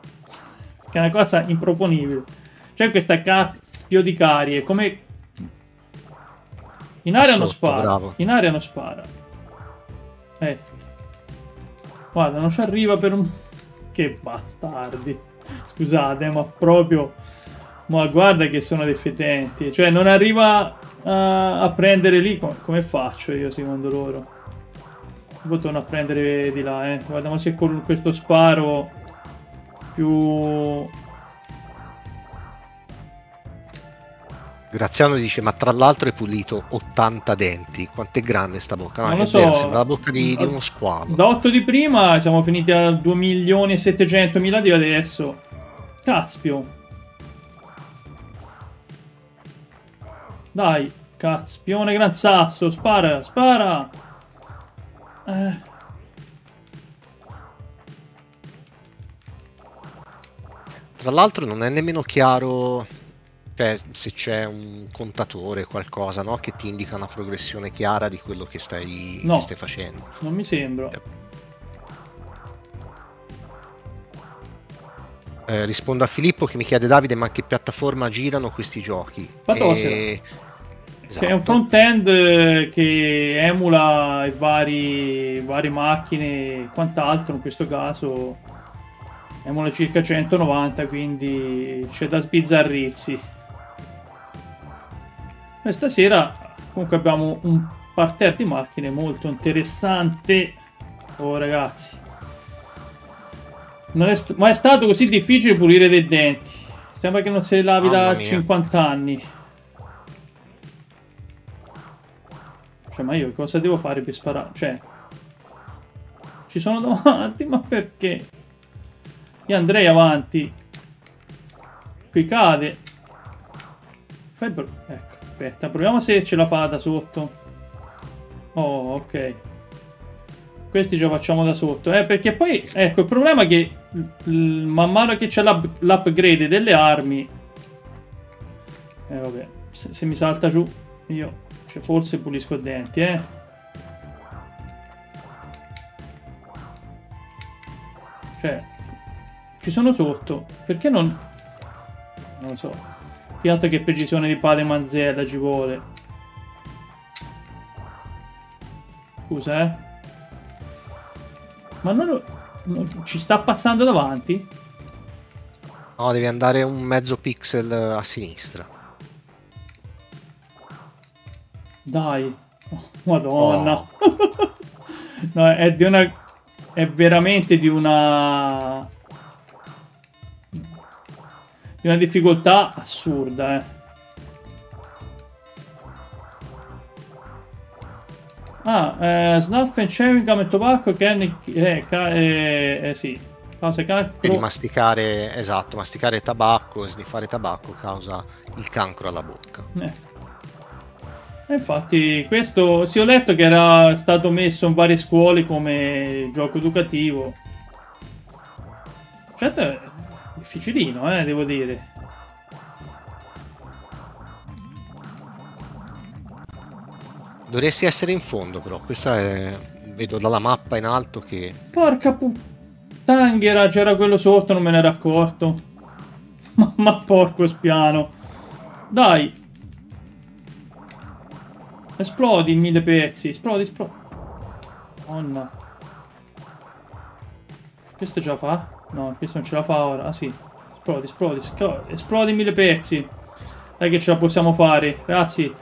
Che è una cosa improponibile. C'è questa caspio di carie, come... In aria non spara. Bravo. In aria non spara. Eh. Guarda, non ci arriva per un... Che bastardi. Scusate, ma proprio... Ma guarda che sono defetenti. Cioè, non arriva a, a prendere lì. Come, faccio io, secondo loro? Poi torno a prendere di là, eh. Guardiamo se con questo sparo più Graziano dice: Ma tra l'altro è pulito 80 denti. Quanto è grande sta bocca? No, non so. vero, sembra la bocca di, di, uno squalo. Da 8 di prima siamo finiti a 2 milioni e 700 mila di adesso. Cazpio. Dai, cazpione gran sasso. Spara, spara. Eh. Tra l'altro non è nemmeno chiaro cioè, se c'è un contatore, qualcosa no? che ti indica una progressione chiara di quello che stai, no, che stai facendo. Non mi sembra. Eh, rispondo a Filippo che mi chiede Davide ma che piattaforma girano questi giochi? Patosera. E... Esatto. È un front-end eh, che emula i vari, varie macchine e quant'altro, in questo caso emula circa 190, quindi c'è da sbizzarrirsi. Questa sera comunque abbiamo un parterre di macchine molto interessante. Oh ragazzi. Non è mai stato così difficile pulire dei denti. Sembra che non se lavi da 50 anni. Cioè, ma io cosa devo fare per sparare? Cioè... Ci sono davanti, ma perché? Io andrei avanti. Qui cade. Fai... Ecco. Aspetta, proviamo se ce la fa da sotto. Oh, ok. Questi ce la facciamo da sotto. Eh, perché poi, ecco, il problema è che man mano che c'è l'upgrade delle armi... Eh, vabbè. Se, se, mi salta giù, io cioè, forse pulisco i denti, eh. Cioè, ci sono sotto. Perché non... Non lo so. Più altro che precisione di pale manzella ci vuole. Scusa, eh. Ma non, non, ci sta passando davanti? No, devi andare un mezzo pixel a sinistra. Dai. Oh, Madonna. Oh. no, è di una... È veramente di una di una difficoltà assurda, eh. Ah, eh, snuff and chewing gum e tobacco can... Eh, eh, eh, sì. Causa cancro... Quindi masticare, esatto, masticare tabacco e sniffare tabacco causa il cancro alla bocca. Eh. Infatti, questo sì, ho letto che era stato messo in varie scuole come gioco educativo. Certo, Difficilino, eh, devo dire. Dovresti essere in fondo, però. Questa è... Vedo dalla mappa in alto che... Porca puttanghera, c'era quello sotto, non me ne ero accorto. Ma porco spiano. Dai. Esplodi in mille pezzi. Esplodi, esplodi. Madonna. Questo ce la fa? No, questo non ce la fa ora. Ah sì. Esplodi, esplodi, esplodi in mille pezzi. Dai che ce la possiamo fare. Ragazzi,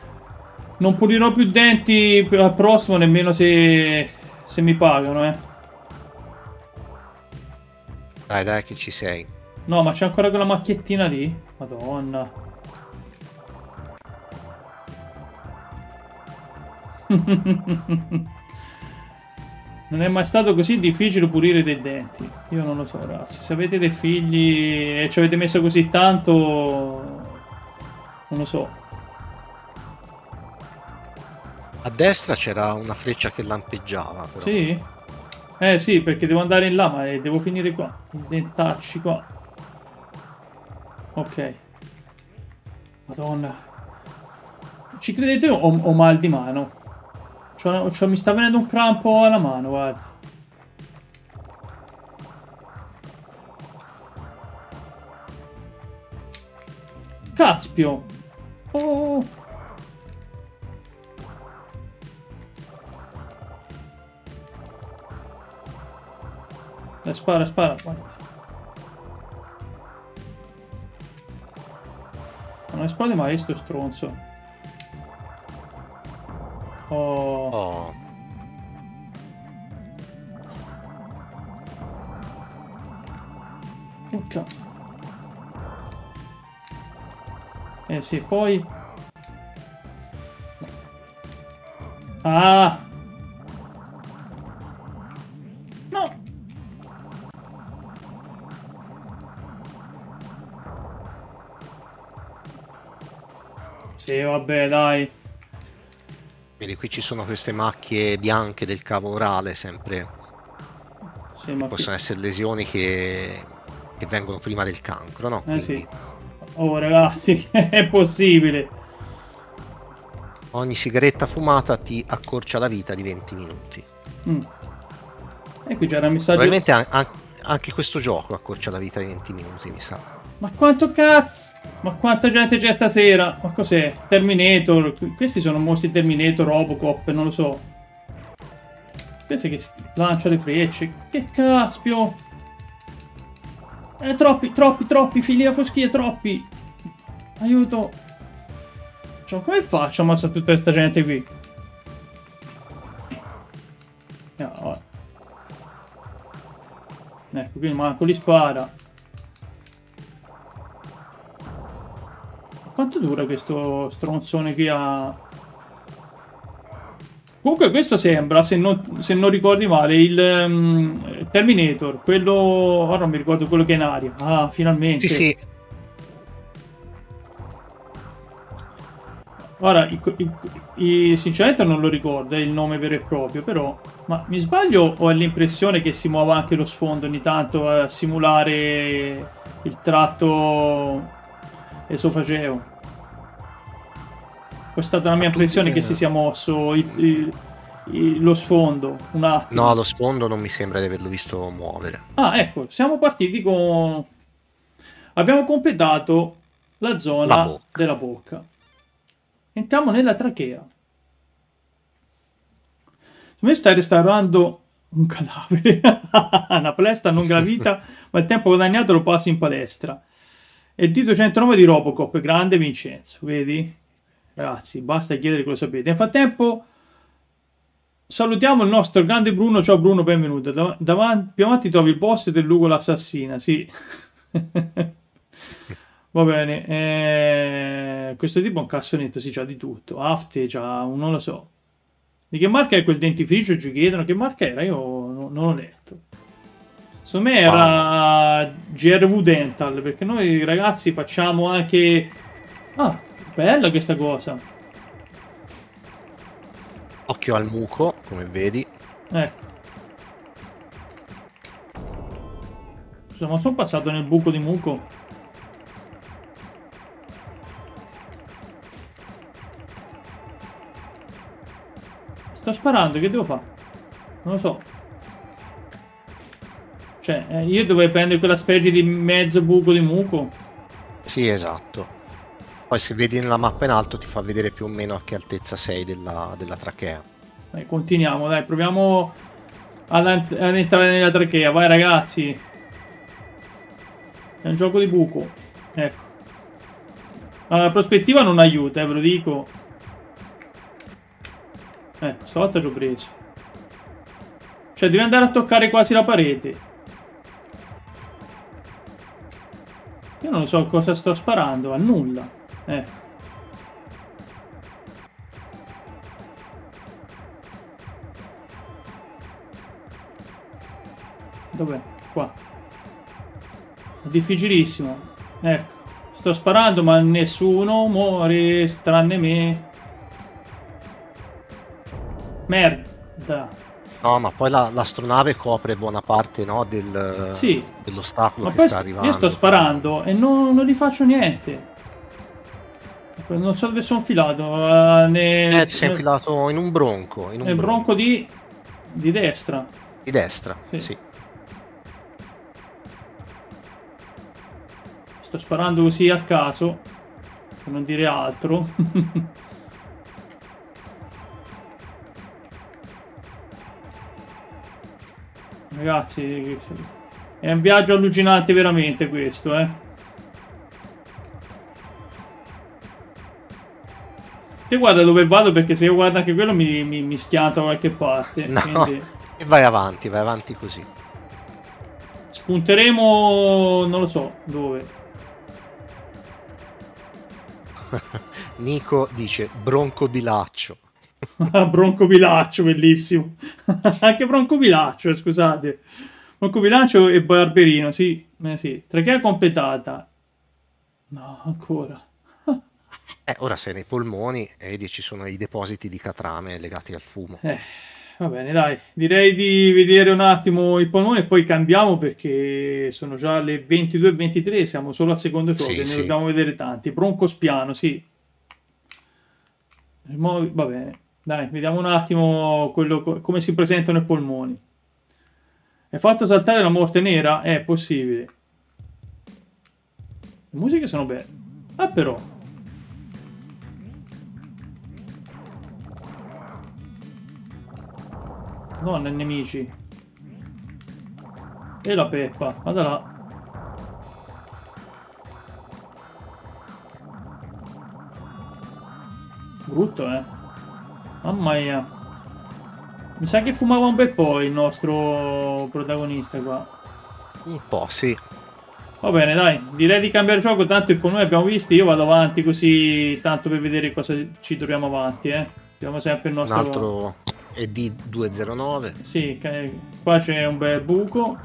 non pulirò più denti al prossimo nemmeno se, se mi pagano, eh. Dai, dai, che ci sei. No, ma c'è ancora quella macchiettina lì. Madonna. Non è mai stato così difficile pulire dei denti. Io non lo so, ragazzi. Se avete dei figli e ci avete messo così tanto... Non lo so. A destra c'era una freccia che lampeggiava. Però. Sì? Eh sì, perché devo andare in là, ma devo finire qua. I dentacci qua. Ok. Madonna. Ci credete o ho mal di mano? Cioè, cioè, mi sta venendo un crampo alla mano, guarda. Caspio. Oh. Dai, spara, spara. Non esplode mai sto stronzo. Oh. oh. Ok. Eh sì, poi... Ah! No! Sì, vabbè, dai. Vedi, qui ci sono queste macchie bianche del cavo orale, sempre. Sì, ma possono essere lesioni che... che, vengono prima del cancro, no? Eh sì. Oh ragazzi, è possibile. Ogni sigaretta fumata ti accorcia la vita di 20 minuti. Mm. E qui c'era il messaggio... Probabilmente anche questo gioco accorcia la vita di 20 minuti, mi sa. Ma quanto cazzo? Ma quanta gente c'è stasera? Ma cos'è? Terminator? Questi sono mostri Terminator, Robocop, non lo so. Questi che lanciano le frecce. Che caspio! Eh, troppi, troppi, troppi, figli da foschia, troppi! Aiuto! Cioè, come faccio a ammazzare tutta questa gente qui? No, ecco, qui manco li spara. Quanto dura questo stronzone qui a... Comunque questo sembra, se non, se non ricordi male, il um, Terminator, quello... Ora non mi ricordo quello che è in aria. Ah, finalmente. Sì, sì. Ora, i, i, i, sinceramente non lo ricordo, è il nome vero e proprio, però... Ma mi sbaglio o è l'impressione che si muova anche lo sfondo ogni tanto a simulare il tratto esofageo. Questa è stata la mia impressione che si sia mosso il, il, il, lo sfondo un attimo. No, lo sfondo non mi sembra di averlo visto muovere. Ah, ecco, siamo partiti con... Abbiamo completato la zona la bocca. della bocca. Entriamo nella trachea. Come stai restaurando un cadavere? Una palestra non gravita, ma il tempo guadagnato lo passi in palestra. E D209 di Robocop, grande Vincenzo, vedi? Ragazzi, basta chiedere cosa sapete. Nel frattempo, salutiamo il nostro grande Bruno. Ciao Bruno, benvenuto. Dav davanti, più avanti trovi il boss del Lugo l'assassina, sì. Va bene. Eh, questo tipo è un cassonetto, sì, c'ha di tutto. Afte, c'ha un, non lo so. Di che marca è quel dentifricio? Ci chiedono. Che marca era? Io non, non ho letto. Secondo me era GRV Dental, perché noi ragazzi facciamo anche... Ah, bella questa cosa. Occhio al muco, come vedi. Ecco. Scusa, ma sono passato nel buco di muco? Sto sparando, che devo fare? Non lo so. Cioè, eh, io dovrei prendere quella specie di mezzo buco di muco. Sì, esatto. Poi se vedi nella mappa in alto ti fa vedere più o meno a che altezza sei della, della trachea. Dai, continuiamo, dai, proviamo ad, ad entrare nella trachea. Vai ragazzi. È un gioco di buco. Ecco. la prospettiva non aiuta, eh, ve lo dico. Eh, stavolta ci ho preso. Cioè, devi andare a toccare quasi la parete. Io non so cosa sto sparando, a nulla. Ecco. Dov'è? Qua. È difficilissimo. Ecco. Sto sparando ma nessuno muore tranne me. Merda. No, ma poi la- l'astronave copre buona parte no, del, Sì. dell'ostacolo Ma che sta arrivando. io sto sparando e non, non gli faccio niente. Non so dove sono filato. eh, ne- Eh, ti sei ne- infilato in un bronco, in un nel bronco bronco di, di destra. di destra. Sì. Sì. Sto sparando così a caso. Per non dire altro. Ragazzi, è un viaggio allucinante veramente questo, eh. Te guarda dove vado perché se io guardo anche quello mi, mi, mi schianto da qualche parte. No, Quindi e vai avanti, vai avanti così. spunteremo... non lo so dove. Nico dice bronco bilaccio. Bronco Bilaccio, bellissimo. Anche Bronco Bilaccio, eh, scusate. Bronco Bilaccio e Barberino, sì. Eh, sì. Trachea completata. No, ancora. Eh, ora sei nei polmoni e vedi ci sono i depositi di catrame legati al fumo. Eh, va bene, dai. Direi di vedere un attimo i polmoni e poi cambiamo perché sono già le 22.23, siamo solo al secondo gioco Sì, ne sì. dobbiamo vedere tanti. Bronco Spiano, sì. Va bene, dai, vediamo un attimo quello, co- come si presentano i polmoni. Hai fatto saltare la morte nera? È possibile. Le musiche sono belle. Ah, però. Madonna, nemici. E la peppa, vada là. Brutto, eh. Mamma mia. Mi sa che fumava un bel po' il nostro protagonista qua. Un po', sì. Va bene, dai, direi di cambiare gioco, tanto il noi abbiamo visto, io vado avanti così, tanto per vedere cosa ci troviamo avanti, eh. Abbiamo sempre il Un nostro... altro ED209. Sì, qua c'è un bel buco.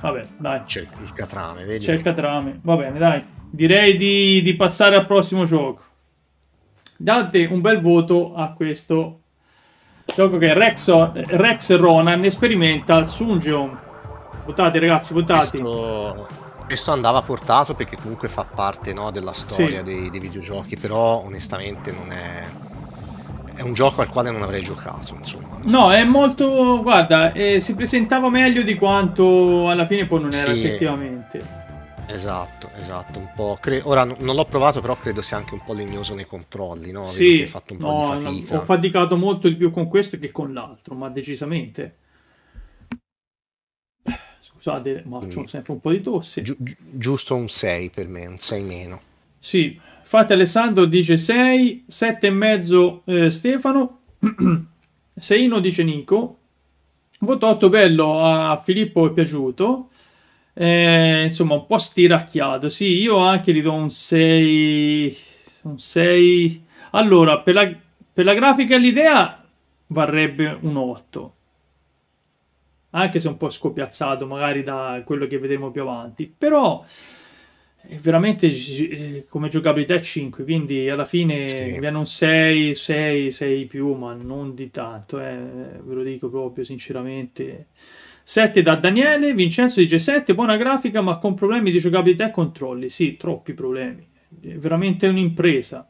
Vabbè, dai, C'è il catrame, vedi? c'è il catrame. Va bene, dai. Direi di, di passare al prossimo gioco. Date un bel voto a questo gioco che è Rex, Rex Ronan Experimental Sungeon. Votate ragazzi, votate. Questo, questo andava portato perché comunque fa parte no, della storia Sì. dei, dei videogiochi, però onestamente non è... È un gioco al quale non avrei giocato, insomma. No, è molto... Guarda, eh, si presentava meglio di quanto alla fine poi non era Sì. effettivamente. Esatto, esatto, un po'. cre- Ora n- non l'ho provato, però credo sia anche un po' legnoso nei controlli, no? Sì, hai fatto un po' no, di no, fatica. ho faticato molto di più con questo che con l'altro, ma decisamente. Scusate, ma Quindi- ho sempre un po' di tosse. Gi- giusto un 6 per me, un 6 meno. Sì, infatti Alessandro dice 6, 7 e mezzo eh, Stefano, 6 dice Nico, voto 8 bello a Filippo è piaciuto, Eh, insomma un po' stiracchiato, sì, io anche gli do un 6, un 6, allora per la, per la grafica e l'idea varrebbe un 8. Anche se un po' scopiazzato magari da quello che vedremo più avanti, però è veramente eh, come giocabilità è 5 quindi alla fine Sì. viene un 6 6 6 più ma non di tanto eh, ve lo dico proprio sinceramente 7 da Daniele Vincenzo dice 7 buona grafica ma con problemi di giocabilità e controlli. Sì troppi problemi. È veramente un'impresa.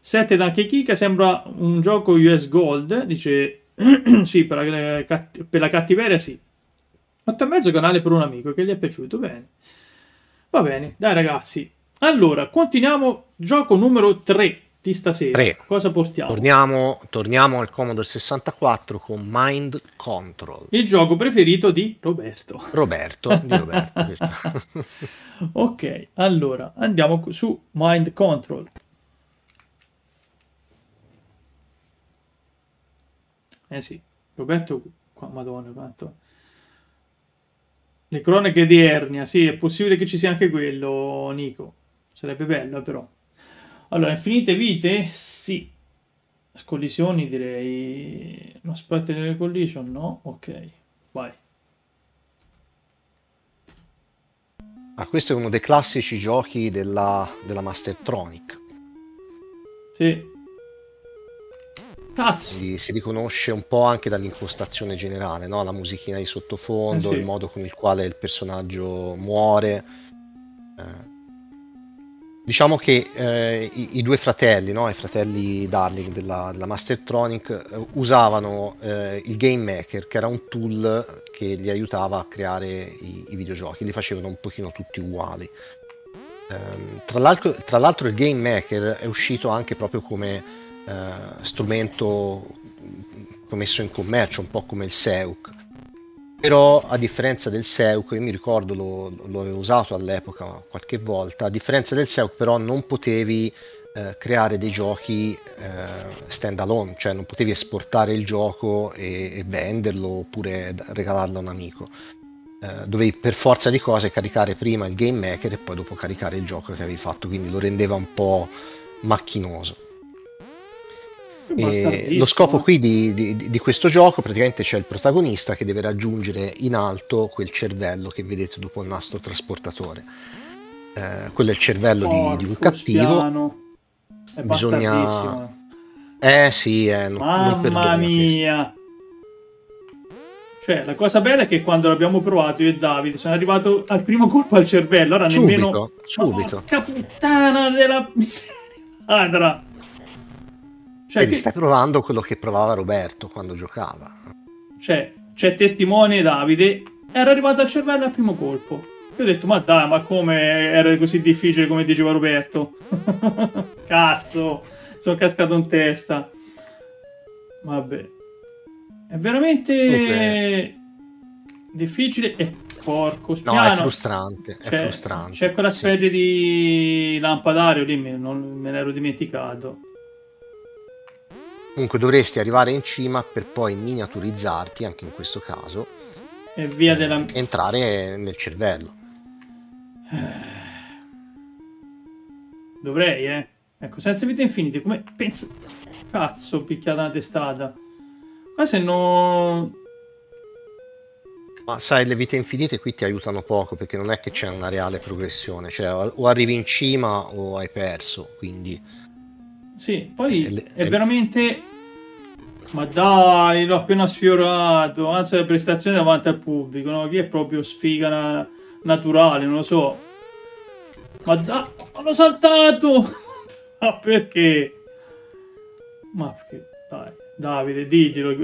7 da anche Kika sembra un gioco US Gold dice sì per la, catt- per la cattiveria sì. 8,5 canale per un amico che gli è piaciuto. Bene. Va bene, dai ragazzi. Allora, continuiamo. Gioco numero 3 di stasera. Tre. Cosa portiamo? Torniamo, torniamo al Commodore 64 con Mind Control. Il gioco preferito di Roberto. Roberto, di Roberto. ok, allora andiamo su Mind Control. Eh sì, Roberto, qua, madonna quanto. Le cronache di Ernia, sì, è possibile che ci sia anche quello, Nico. Sarebbe bello, però. Allora, infinite vite? Sì. Collisioni direi... No, aspetta delle collision? No? Ok, vai. Ah, questo è uno dei classici giochi della, della Mastertronic. Sì. Cazzo. Quindi si riconosce un po' anche dall'impostazione generale, no? la musichina di sottofondo, Eh sì. il modo con il quale il personaggio muore. Eh, Diciamo che eh, i, i due fratelli, no? i fratelli Darling della, della Mastertronic, eh, usavano eh, il Game Maker, che era un tool che li aiutava a creare i, i videogiochi, li facevano un pochino tutti uguali. Ehm, tra, l'altro, tra l'altro il Game Maker è uscito anche proprio come eh, strumento messo in commercio, un po' come il SEUC. Però a differenza del SEUC, io mi ricordo lo, lo avevo usato all'epoca qualche volta, a differenza del SEUC però non potevi eh, creare dei giochi eh, stand alone, cioè non potevi esportare il gioco e, e venderlo oppure regalarlo a un amico. Eh, dovevi per forza di cose caricare prima il game maker e poi dopo caricare il gioco che avevi fatto, quindi lo rendeva un po' macchinoso. Lo scopo qui di, di- di questo gioco praticamente c'è il protagonista che deve raggiungere in alto quel cervello che vedete dopo il nastro trasportatore. Eh, quello è il cervello di, di un cattivo. È Bisogna-. Eh sì, eh, non, non Mamma questo. mia. Cioè, la cosa bella è che quando l'abbiamo provato io e Davide sono arrivato al primo colpo al cervello, ora nemmeno... Subito, subito. Porca puttana della miseria. Ladra. Cioè, che- stai provando quello che provava Roberto quando giocava. cioè, c'è testimone Davide, era arrivato al cervello al primo colpo. Io ho detto, ma dai, ma come era così difficile come diceva Roberto? Cazzo, sono cascato in testa. Vabbè. È veramente Comunque- difficile e porco No, spiano. è frustrante, è C'è- frustrante. C'è quella sì. specie di lampadario lì, me, non, me l'ero dimenticato. Comunque dovresti arrivare in cima per poi miniaturizzarti, anche in questo caso, E via eh, della... entrare nel cervello. Dovrei, eh. Ecco, senza vite infinite, come pensa... Cazzo, ho picchiato una testata. Ma se no... Ma sai, le vite infinite qui ti aiutano poco perché non è che c'è una reale progressione, cioè o arrivi in cima o hai perso, quindi Sì, poi le- è veramente... Ma dai, l'ho appena sfiorato. Anzi, la prestazione davanti al pubblico, no? Qui è proprio sfiga na- naturale, non lo so. Ma dai, l'ho saltato! Ma perché? Ma perché? Dai, Davide, diglielo.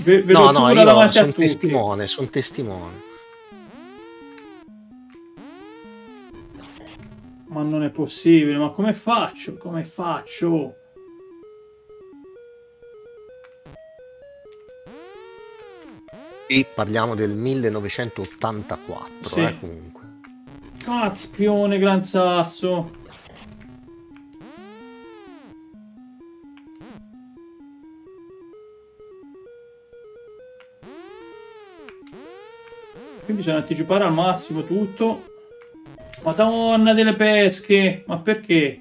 Ve- ve No, no, io sono testimone, sono testimone. Ma non è possibile, ma come faccio? Come faccio? Qui parliamo del 1984, Sì. eh, comunque. Cazpione, gran sasso. Qui bisogna anticipare al massimo tutto. Madonna delle pesche! Ma perché?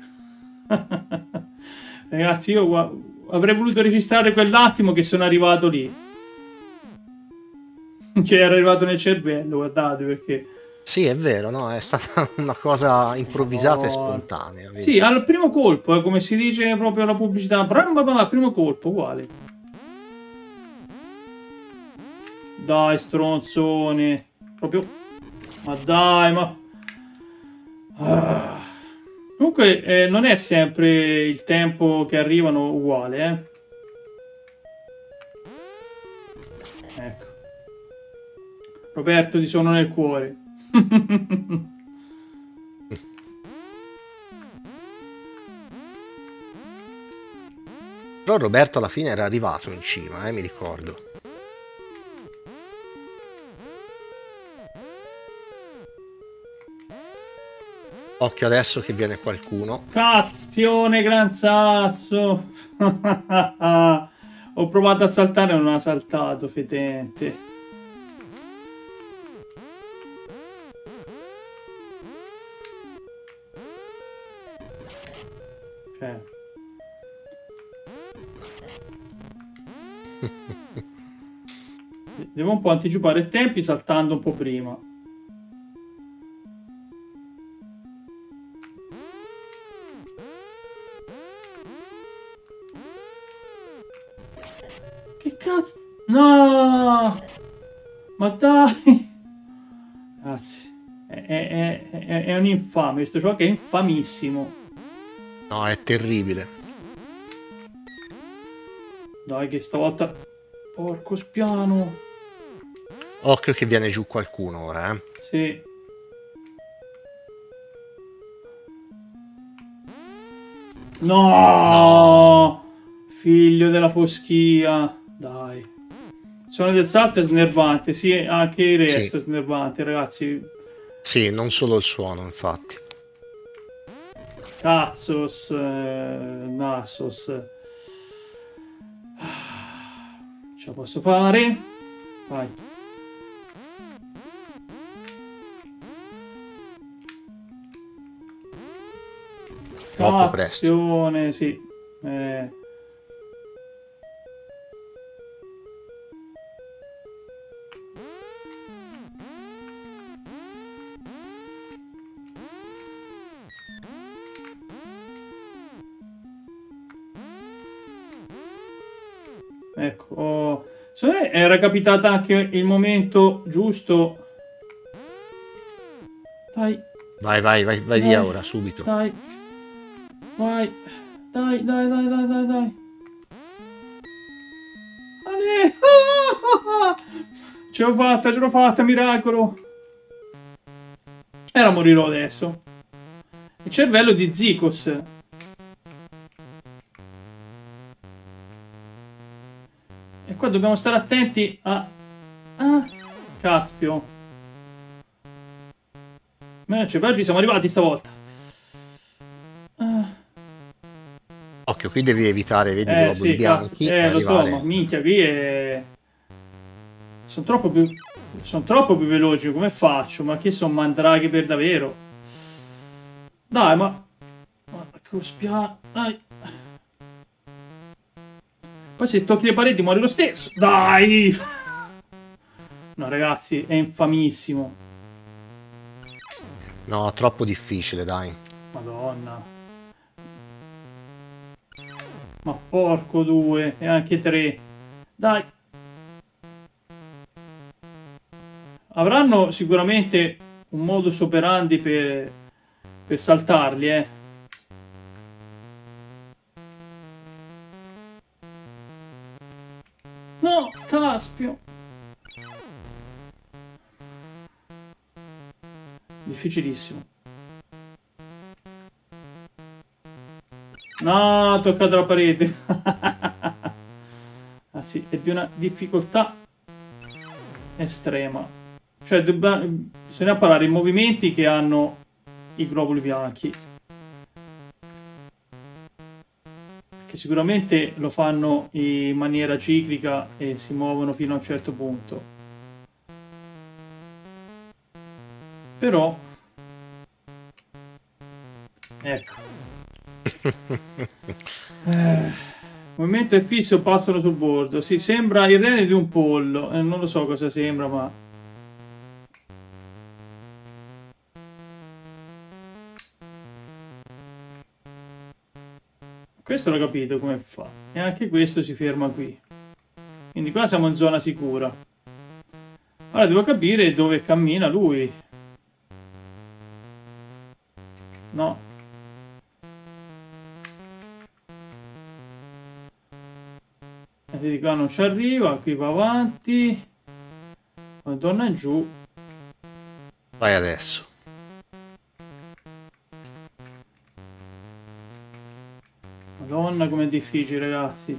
Ragazzi, io avrei voluto registrare quell'attimo che sono arrivato lì. Che era arrivato nel cervello, guardate perché. Sì, è vero, no? È stata una cosa improvvisata e No. spontanea. vedi? Sì, al primo colpo, eh, come si dice proprio la pubblicità, bram, bram, bram, al primo colpo, uguale. Dai, stronzone. Proprio... Ma dai, ma... Comunque, eh, non è sempre il tempo che arrivano uguale, eh. Ecco. Roberto, ti sono nel cuore. Però Roberto alla fine era arrivato in cima, eh, mi ricordo. Occhio adesso che viene qualcuno. Caspione Gran Sasso! Ho provato a saltare e non ha saltato, fetente. Cioè... Devo un po' anticipare i tempi saltando un po' prima. Cazzo? No! Ma dai! Ragazzi, è, è, è, è un infame, questo gioco è infamissimo. No, è terribile. Dai che stavolta... Porco spiano. Occhio che viene giù qualcuno ora, eh. Sì. No! no! Figlio della foschia. Dai. Suono del salto è snervante, sì, anche il resto sì. è snervante, ragazzi. Sì, non solo il suono, infatti. Cazzos, eh, Nassos. Ce la posso fare? Vai. Troppo presto. sì. Eh. Me era capitato anche il momento giusto. Dai. Vai, vai, vai, vai via ora, subito. Dai. Vai. Dai, dai, dai, dai, dai, dai. Ale. Ce l'ho fatta, ce l'ho fatta, miracolo. Era morirò adesso. Il cervello di Zikos. Qua dobbiamo stare attenti a... Ah, caspio. Cioè, oggi siamo arrivati stavolta. Ah. Occhio, qui devi evitare, vedi, eh, i globuli sì, bianchi. Eh, lo so, ma minchia, qui è... Sono troppo più... Sono troppo più veloci, come faccio? Ma che sono mandraghi per davvero? Dai, ma... Ma che spia... Dai... Poi se tocchi le pareti muori lo stesso. Dai! No, ragazzi, è infamissimo. No, troppo difficile, dai. Madonna. Ma porco due, e anche tre. Dai. Avranno sicuramente un modus operandi per, per saltarli, eh. Caspio. Difficilissimo. No, ho toccato la parete. Anzi, è di una difficoltà estrema. Cioè, bisogna imparare i movimenti che hanno i globuli bianchi. Sicuramente lo fanno in maniera ciclica e si muovono fino a un certo punto. Però... Ecco. eh, movimento è fisso, passano sul bordo. Si sembra il rene di un pollo. Eh, non lo so cosa sembra, ma... Questo l'ho capito come fa. E anche questo si ferma qui. Quindi qua siamo in zona sicura. Ora devo capire dove cammina lui. No. E di qua non ci arriva, qui va avanti. Quando torna giù. Vai adesso. Madonna com'è difficile ragazzi.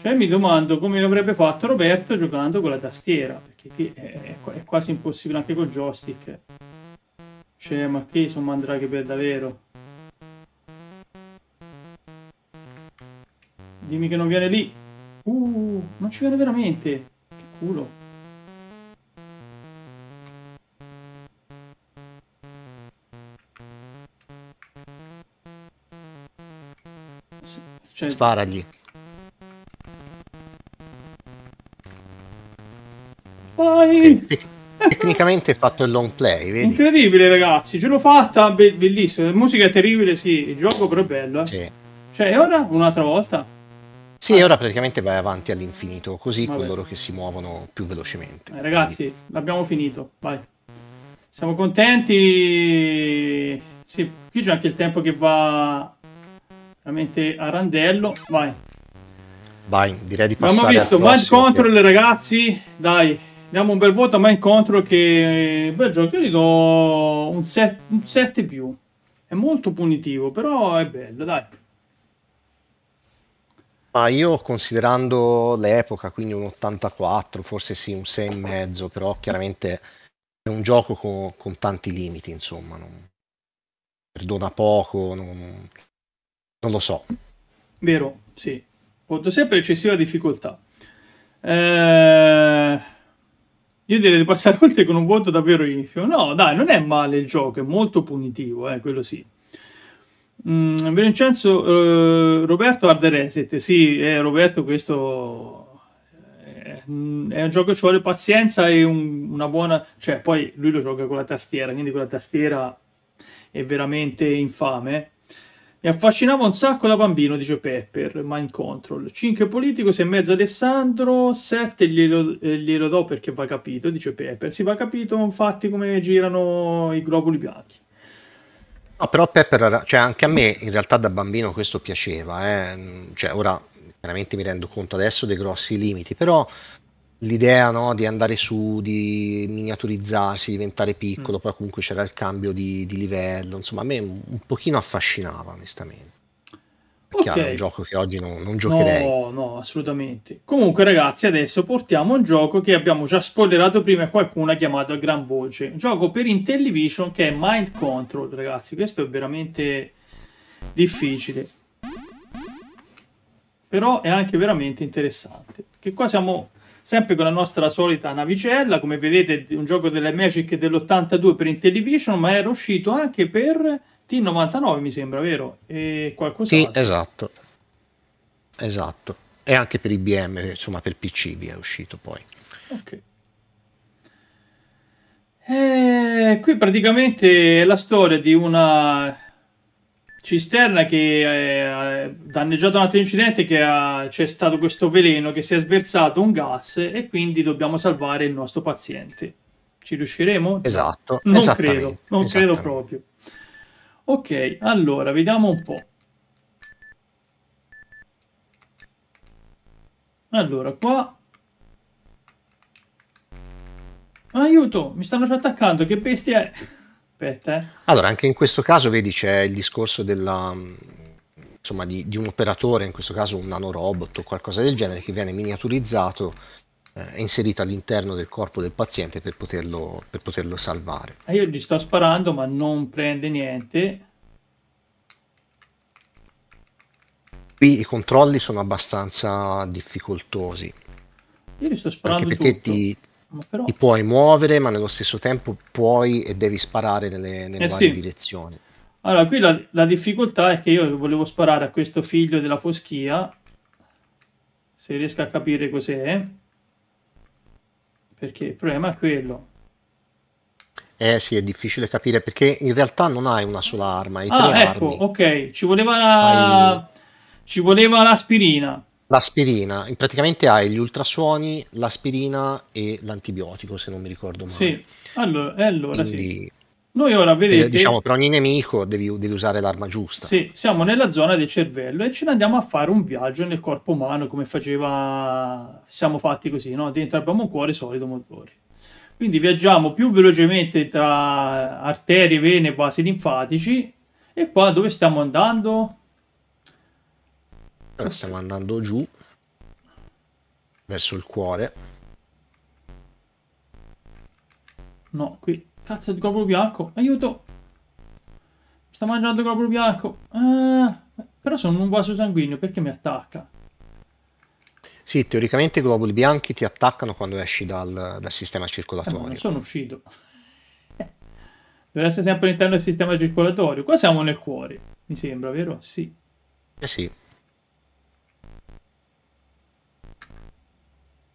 Cioè mi domando come avrebbe fatto Roberto giocando con la tastiera. Perché è, è quasi impossibile anche col joystick. Cioè ma che sono mandraghe per davvero. Dimmi che non viene lì. Uh, non ci viene veramente. Che culo. Cioè, Sparagli. vai! Tec- tecnicamente è fatto il long play, vedi? Incredibile, ragazzi. Ce l'ho fatta. be- bellissimo. La musica è terribile, sì. Il gioco però è bello. Eh. Sì. Cioè, e ora un'altra volta. Sì, ora praticamente vai avanti all'infinito, così Vabbè. coloro che si muovono più velocemente. Eh, ragazzi, l'abbiamo finito. Vai. Siamo contenti. Sì, qui c'è anche il tempo che va veramente a randello. Vai. Vai, direi di Abbiamo passare visto al Mind. Control, ragazzi. Dai, diamo un bel voto a Mind Control che bel gioco. Io gli do un 7, un 7 più. È molto punitivo, però è bello, dai. Ma io considerando l'epoca, quindi un 84, forse sì, un 6,5, però chiaramente è un gioco con, con tanti limiti, insomma, non, perdona poco, non, non lo so. Vero, sì. Voto sempre eccessiva difficoltà. Eh, Io direi di passare oltre con un voto davvero infimo. No, dai, non è male il gioco, è molto punitivo, eh, quello sì. Mm, Vincenzo eh, Roberto Hard Reset, sì, eh, Roberto, questo è, è un gioco che ci vuole pazienza e un- una buona... Cioè, poi lui lo gioca con la tastiera, quindi con la tastiera è veramente infame. Mi affascinava un sacco da bambino, dice Pepper, Mind Control. 5 politico, 6 e mezzo Alessandro, 7 glielo, eh, glielo do perché va capito, dice Pepper. Si va capito infatti come girano i globuli bianchi. No, però Pepper, cioè anche a me in realtà da bambino questo piaceva, eh. Cioè, ora chiaramente mi rendo conto adesso dei grossi limiti, però l'idea no, di andare su, di miniaturizzarsi, diventare piccolo, poi comunque c'era il cambio di, di livello, insomma a me un, pochino affascinava onestamente. È chiaro, è Ok. un gioco che oggi non, non giocherei. No, no, assolutamente. Comunque, ragazzi, adesso portiamo un gioco che abbiamo già spoilerato prima e qualcuno ha chiamato a gran voce. Un gioco per Intellivision che è Mind Control, ragazzi. Questo è veramente difficile. Però è anche veramente interessante. Che qua siamo sempre con la nostra solita navicella. Come vedete, un gioco delle Magic dell'82 per Intellivision, ma era uscito anche per T99, mi sembra, vero? E Sì, qualcos'altro. esatto. Esatto. E anche per IBM, insomma per PC vi è uscito poi. Ok. Eh, qui praticamente è la storia di una cisterna che è danneggiata da un altro incidente che ha- c'è stato questo veleno che si è sversato un gas e quindi dobbiamo salvare il nostro paziente. Ci riusciremo? Esatto, Non credo, non credo proprio. Ok, allora vediamo un po'. Allora, qua. Aiuto, mi stanno già attaccando, che bestia è? Aspetta, eh. Allora, anche in questo caso, vedi, c'è il discorso della, insomma, di, di un operatore, in questo caso un nanorobot o qualcosa del genere, che viene miniaturizzato eh, e inserito all'interno del corpo del paziente per poterlo, per poterlo salvare. Eh, Io gli sto sparando, ma non prende niente. Qui i controlli sono abbastanza difficoltosi, Io gli sto anche sparando perché tutto. ti, però... ti puoi muovere, ma nello stesso tempo puoi e devi sparare nelle, nelle Eh varie sì. direzioni. Allora, qui la, la difficoltà è che io volevo sparare a questo figlio della foschia. Se riesco a capire cos'è. Perché il problema è quello. Eh sì, è difficile capire perché in realtà non hai una sola arma, hai Ah, tre ecco, armi. ok. Ci voleva la... Hai- Ci voleva l'aspirina. L'aspirina, in- praticamente hai gli ultrasuoni, l'aspirina e l'antibiotico, se non mi ricordo male. Sì. Allora, e allora sì. Quindi, Noi ora, eh, vedete... diciamo, per ogni nemico devi, devi usare l'arma giusta. Sì, siamo nella zona del cervello e ce ne andiamo a fare un viaggio nel corpo umano come faceva, siamo fatti così, no? Dentro abbiamo un cuore solido motore. Quindi viaggiamo più velocemente tra arterie, vene vasi linfatici e qua dove stiamo andando? Ora stiamo andando giù, verso il cuore. No, qui, cazzo di globulo bianco, aiuto! Mi sta mangiando il globulo bianco. Ah, però sono un vaso sanguigno, perché mi attacca? Sì, teoricamente i globuli bianchi ti attaccano quando esci dal, dal sistema Eh, circolatorio. non sono uscito. Deve essere sempre all'interno del sistema circolatorio. Qua siamo nel cuore, mi sembra, vero? Sì. Eh sì,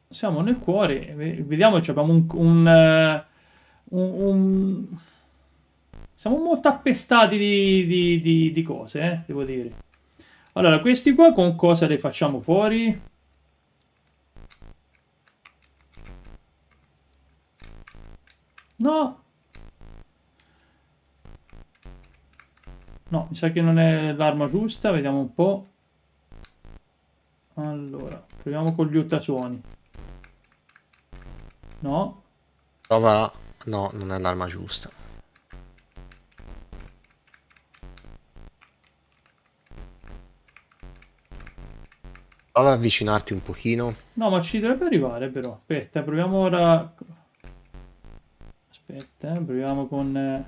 siamo nel cuore. Vediamo, abbiamo un, un, eh, un, un... Siamo molto appestati di, di, di, di cose, eh, devo dire. Allora, questi qua con cosa li facciamo fuori? No. No, mi sa che non è l'arma giusta. Vediamo un po'. Allora, proviamo con gli ultrasuoni. No. Prova... No, non è l'arma giusta. Prova ad avvicinarti un pochino. No, ma ci dovrebbe arrivare però. Aspetta, proviamo ora... Aspetta, proviamo con... Eh...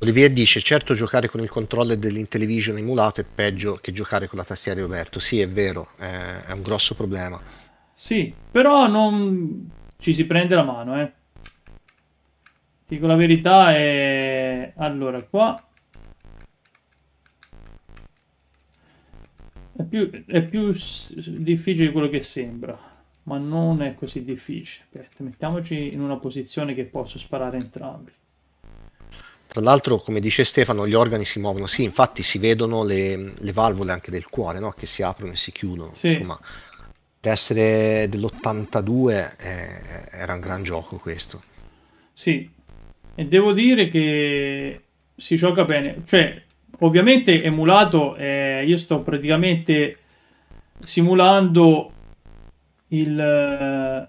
Olivier dice, certo giocare con il controller dell'Intellivision emulato è peggio che giocare con la tastiera Roberto. Sì, è vero, è, è un grosso problema. Sì, però non ci si prende la mano, eh. Dico la verità è... Allora, qua... È più, è più difficile di quello che sembra, ma non è così difficile. Aspetta, mettiamoci in una posizione che posso sparare entrambi. Tra l'altro, come dice Stefano, gli organi si muovono. Sì, infatti si vedono le, le valvole anche del cuore, no? Che si aprono e si chiudono. Sì. Insomma, per essere dell'82 eh, era un gran gioco questo. Sì, e devo dire che si gioca bene. Cioè, ovviamente emulato, eh, io sto praticamente simulando il... Eh,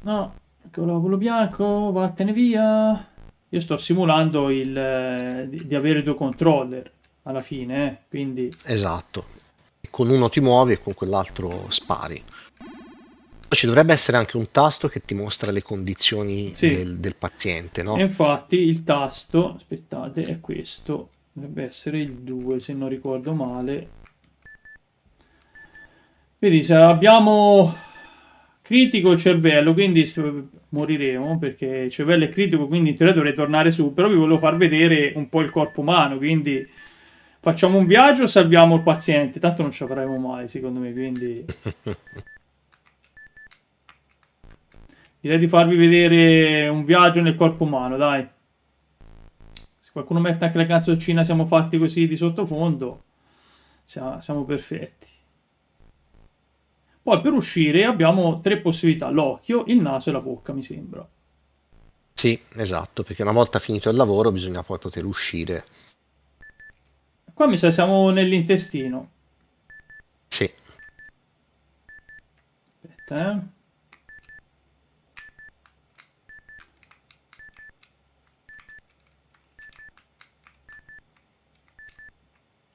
no, quello, quello bianco, vattene via. Io sto simulando il, eh, di, di, avere due controller alla fine, eh, quindi... Esatto. Con uno ti muovi e con quell'altro spari. Ci dovrebbe essere anche un tasto che ti mostra le condizioni sì. del, del, paziente, no? infatti il tasto, aspettate, è questo. Dovrebbe essere il 2, se non ricordo male. Vedi, se abbiamo critico il cervello, quindi moriremo perché il cervello è critico, quindi in teoria dovrei tornare su, però vi volevo far vedere un po' il corpo umano, quindi facciamo un viaggio o salviamo il paziente, tanto non ce la faremo mai secondo me, quindi direi di farvi vedere un viaggio nel corpo umano, dai. Se qualcuno mette anche la canzoncina siamo fatti così di sottofondo, siamo, siamo perfetti. Poi per uscire abbiamo tre possibilità, l'occhio, il naso e la bocca, mi sembra. Sì, esatto, perché una volta finito il lavoro bisogna poi poter uscire. Qua mi sa siamo nell'intestino. Sì. Aspetta, eh.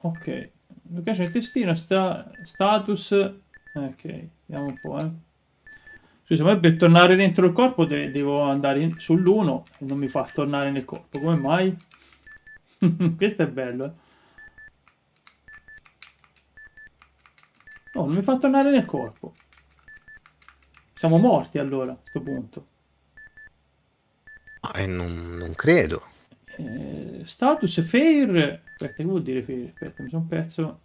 Ok, mi piace intestino, sta, status Ok, vediamo un po', eh. Scusa, ma per tornare dentro il corpo de devo andare sull'1 e non mi fa tornare nel corpo. Come mai? Questo è bello, eh. No, non mi fa tornare nel corpo. Siamo morti allora, a questo punto. Eh, non, non credo. Eh, status fair. Aspetta, che vuol dire fair? Aspetta, mi sono perso.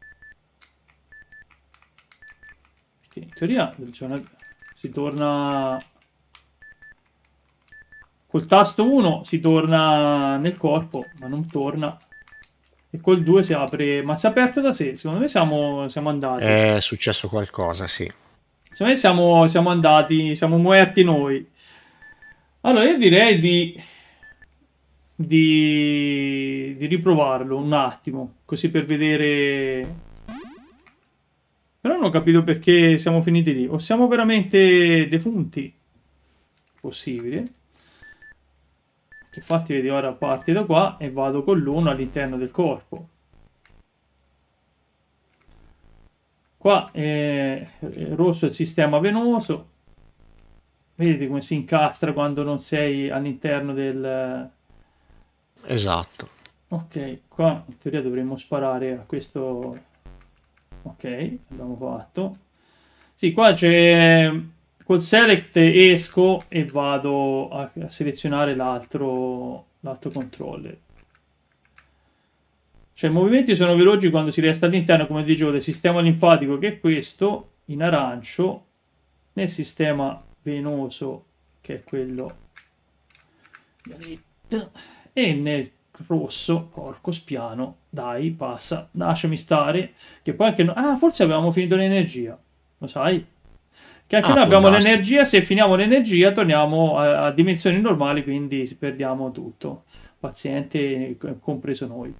Che in teoria una... si torna... Col tasto 1 si torna nel corpo, ma non torna. E col 2 si apre... Ma si è aperto da sé. Secondo me siamo, siamo andati. È successo qualcosa, sì. Secondo me siamo, siamo andati, siamo muerti noi. Allora io direi di... Di, di riprovarlo un attimo, così per vedere però non ho capito perché siamo finiti lì. O siamo veramente defunti? Possibile. Infatti vedi ora parti da qua e vado con l'uno all'interno del corpo. Qua è rosso il sistema venoso. Vedete come si incastra quando non sei all'interno del... Esatto. Ok, qua in teoria dovremmo sparare a questo ok abbiamo fatto sì qua c'è col select esco e vado a, a selezionare l'altro controller cioè i movimenti sono veloci quando si resta all'interno come dicevo del sistema linfatico che è questo in arancio nel sistema venoso, che è quello e nel rosso, porco spiano, dai, passa, lasciami stare, che poi anche no... Ah, forse avevamo finito l'energia, lo sai? Che anche ah, noi abbiamo l'energia, se finiamo l'energia torniamo a, a dimensioni normali, quindi perdiamo tutto, paziente, compreso noi.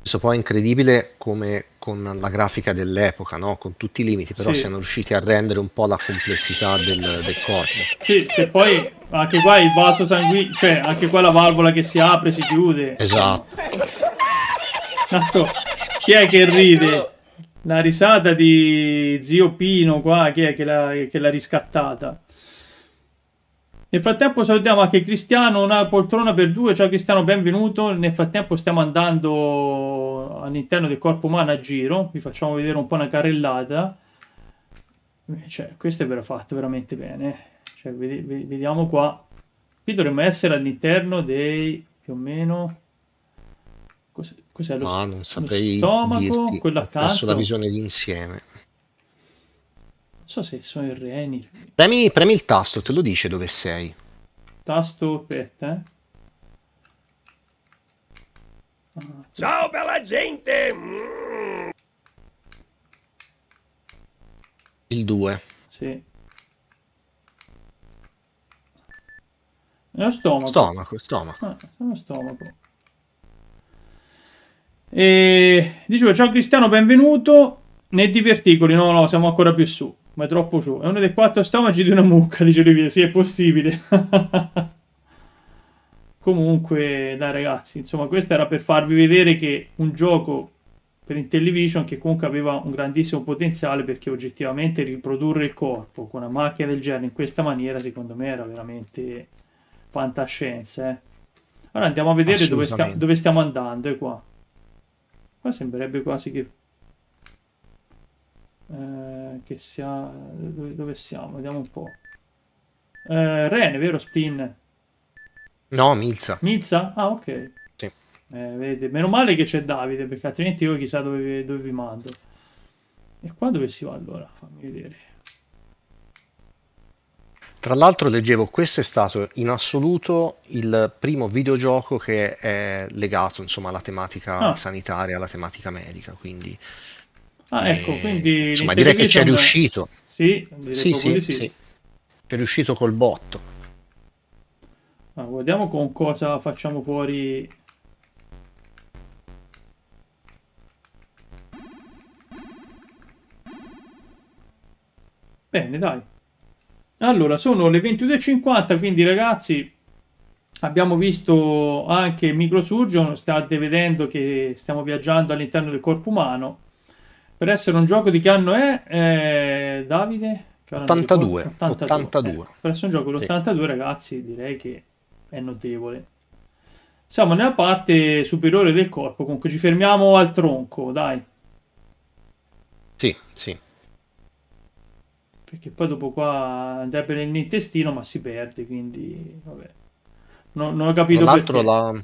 Questo poi è incredibile come con la grafica dell'epoca, no? con tutti i limiti, però sì. siano riusciti a rendere un po' la complessità del, del corpo. Sì, se poi anche qua il vaso sanguigno, cioè anche qua la valvola che si apre, si chiude. Esatto. Tanto, chi è che ride? La risata di zio Pino qua, chi è che l'ha riscattata? Nel frattempo salutiamo anche Cristiano, una poltrona per due. Ciao Cristiano, benvenuto. Nel frattempo stiamo andando all'interno del corpo umano a giro. Vi facciamo vedere un po' una carrellata. Eh, cioè, questo è fatto veramente bene. Cioè, vediamo qua. Qui dovremmo essere all'interno dei più o meno. Cos'è, cos'è lo, no, non saprei lo stomaco? Dirti. Quello accanto. Ho perso la visione d'insieme. Non so se sono i reni. Premi, premi il tasto, te lo dice dove sei. Tasto, aspetta, eh. Ciao bella gente! Mm. Il 2. Sì. Nello stomaco. Stomaco, stomaco. Ah, nello stomaco. E dicevo, ciao Cristiano, benvenuto. Nei diverticoli, no, no, siamo ancora più su ma è troppo su. È uno dei quattro stomaci di una mucca, dice Olivia. Sì, è possibile. comunque, dai ragazzi, insomma, questo era per farvi vedere che un gioco per Intellivision che comunque aveva un grandissimo potenziale perché oggettivamente riprodurre il corpo con una macchina del genere in questa maniera, secondo me, era veramente fantascienza. Eh. Allora andiamo a vedere dove, sta, dove stiamo andando. È qua. Qua sembrerebbe quasi che eh, che sia dove, dove, siamo? Vediamo un po' eh, Rene vero Spin? No Milza. Milza? Ah ok. Sì. eh, vedete, meno male che c'è Davide perché altrimenti io chissà dove, dove vi mando. E qua dove si va allora? Fammi vedere tra l'altro leggevo, questo è stato in assoluto il primo videogioco che è legato insomma, alla tematica ah. sanitaria, alla tematica medica, quindi Ah, ecco, quindi... Insomma, direi che ci è riuscito. Sì, sì, sì, sì. sì. È riuscito col botto. Ah, guardiamo con cosa facciamo fuori... Bene, dai. Allora, sono le 22.50, quindi ragazzi, abbiamo visto anche Microsurgeon, state vedendo che stiamo viaggiando all'interno del corpo umano per essere un gioco di che anno è, eh, Davide? 82. 82. 82. Eh, per essere un gioco dell'82, sì. ragazzi, direi che è notevole. Siamo nella parte superiore del corpo, comunque ci fermiamo al tronco, dai. Sì, sì. Perché poi dopo qua andrebbe nell'intestino, ma si perde, quindi vabbè. Non, non ho capito Tra l'altro la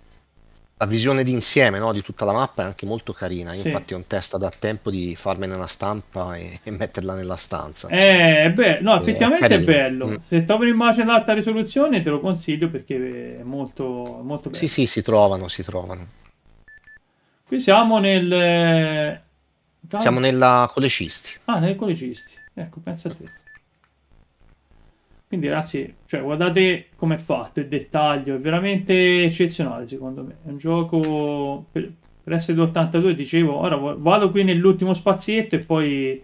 la visione d'insieme no, di tutta la mappa è anche molto carina. Io sì. infatti ho in testa da tempo di farmene una stampa e, e metterla nella stanza. Eh, beh, no, effettivamente è, è bello. Mm. Se trovi un'immagine ad alta risoluzione te lo consiglio perché è molto, molto bello. Sì, sì, si trovano, si trovano. Qui siamo nel... Siamo nella colecisti. Ah, nelle colecisti. Ecco, pensa a te. Quindi ragazzi, cioè, guardate come è fatto, il dettaglio, è veramente eccezionale secondo me. È un gioco per, per essere 82, dicevo, ora vado qui nell'ultimo spazietto e poi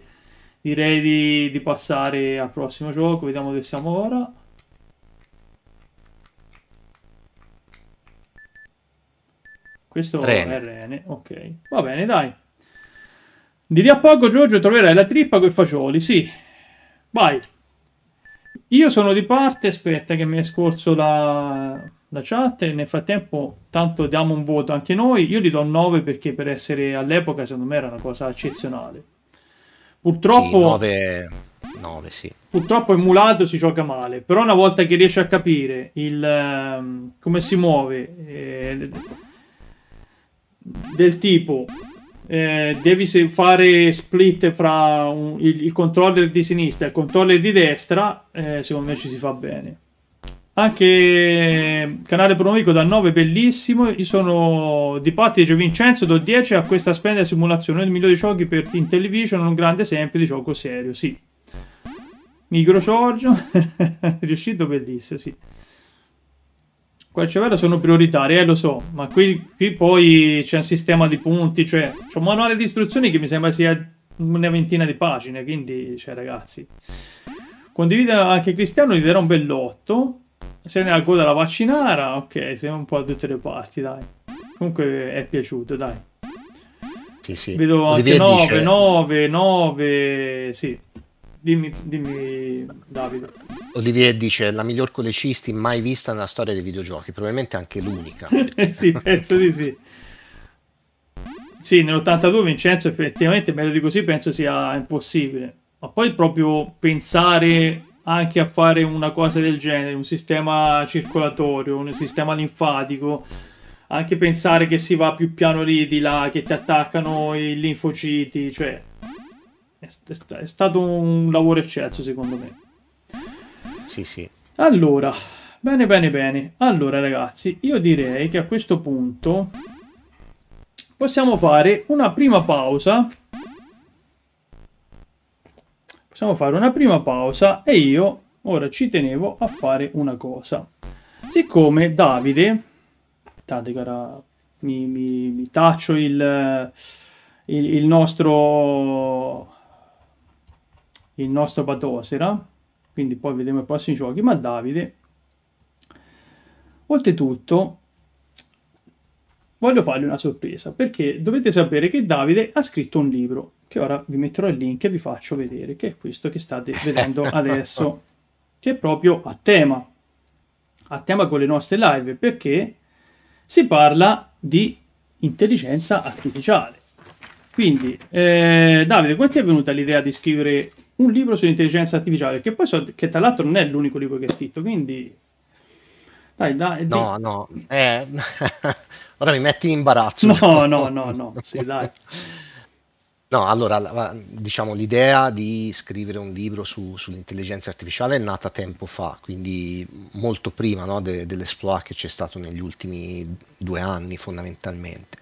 direi di, di, passare al prossimo gioco, vediamo dove siamo ora. Questo Rene. è Rene, ok. Va bene, dai. Di lì a poco, Giorgio, troverai la trippa con i fagioli, sì. Vai. Io sono di parte, aspetta che mi è scorso la, la chat nel frattempo tanto diamo un voto anche noi. Io gli do un 9 perché per essere all'epoca secondo me era una cosa eccezionale. Purtroppo... 9, 9 sì. Purtroppo emulato si gioca male, però una volta che riesci a capire il, um, come si muove, eh, del tipo eh, devi fare split fra un, il, il, controller di sinistra e il controller di destra, eh, secondo me ci si fa bene. Anche canale promovico da 9 bellissimo. Io sono di parte di Gio Vincenzo, do 10 a questa splendida simulazione del migliori giochi per in television, un grande esempio di gioco serio, sì. Micro Giorgio, riuscito bellissimo, sì. Qua il cervello sono prioritari, eh lo so, ma qui, qui poi c'è un sistema di punti, cioè c'è un manuale di istruzioni che mi sembra sia una ventina di pagine, quindi, cioè ragazzi. Condivido anche Cristiano, gli darò un bell'otto. Se ne ha goda la vaccinara, ok, siamo un po' da tutte le parti, dai. Comunque è piaciuto, dai. Sì, sì. Vedo anche 9, dice... 9, 9, sì. Dimmi, dimmi, Davide. Olivier dice la miglior colecisti mai vista nella storia dei videogiochi, probabilmente anche l'unica. Perché... sì, penso di sì. Sì, nell'82 Vincenzo effettivamente meglio di così penso sia impossibile. Ma poi proprio pensare anche a fare una cosa del genere, un sistema circolatorio, un sistema linfatico, anche pensare che si va più piano lì di là, che ti attaccano i linfociti, cioè è, è stato un lavoro eccelso secondo me. Sì, sì. Allora, bene, bene, bene. Allora ragazzi, io direi che a questo punto possiamo fare una prima pausa possiamo fare una prima pausa e io ora ci tenevo a fare una cosa. Siccome Davide, aspettate cara, mi, mi, mi taccio il, il, il, nostro il nostro Batosera, quindi poi vedremo i prossimi giochi, ma Davide, oltretutto, voglio fargli una sorpresa, perché dovete sapere che Davide ha scritto un libro che ora vi metterò il link e vi faccio vedere, che è questo che state vedendo adesso, che è proprio a tema, a tema con le nostre live, perché si parla di intelligenza artificiale. Quindi, eh, Davide, ti è venuta l'idea di scrivere un libro sull'intelligenza artificiale? Che poi so che tra l'altro non è l'unico libro che hai scritto, quindi... Dai, dai, no, no, eh, ora mi metti in imbarazzo. No, no, no, no, sì, dai. No, allora, diciamo, l'idea di scrivere un libro su, sull'intelligenza artificiale è nata tempo fa, quindi molto prima no, de, dell'esploit che c'è stato negli ultimi due anni fondamentalmente.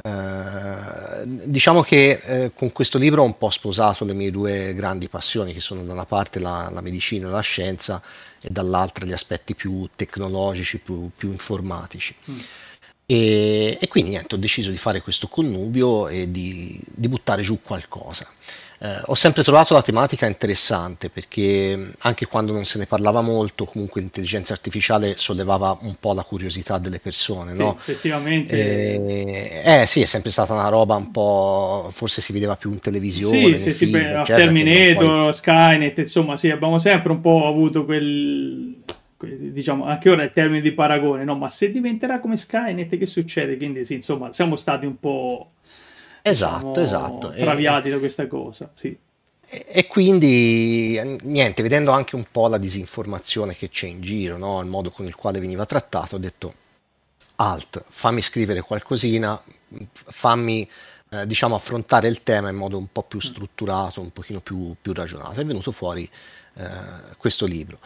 Eh, diciamo che eh, con questo libro ho un po' sposato le mie due grandi passioni, che sono da una parte la, la medicina e la scienza e dall'altra gli aspetti più tecnologici, più, più informatici. Mm. E, e, quindi niente, ho deciso di fare questo connubio e di, di buttare giù qualcosa. Eh, ho sempre trovato la tematica interessante perché anche quando non se ne parlava molto, comunque l'intelligenza artificiale sollevava un po' la curiosità delle persone. Sì, no? Effettivamente. Eh, eh, sì, è sempre stata una roba un po', forse si vedeva più in televisione. Sì, sì, film, sì, eccetera, Terminator, poi... Skynet, insomma, sì, abbiamo sempre un po' avuto quel diciamo, anche ora il termine di paragone, no? Ma se diventerà come Skynet, che succede? Quindi sì, insomma, siamo stati un po' esatto, diciamo, esatto. traviati e, da questa cosa, sì. E, e, quindi, niente, vedendo anche un po' la disinformazione che c'è in giro, no? il modo con il quale veniva trattato, ho detto, alt, fammi scrivere qualcosina, fammi, eh, diciamo, affrontare il tema in modo un po' più strutturato, un pochino più, più ragionato. È venuto fuori eh, questo libro.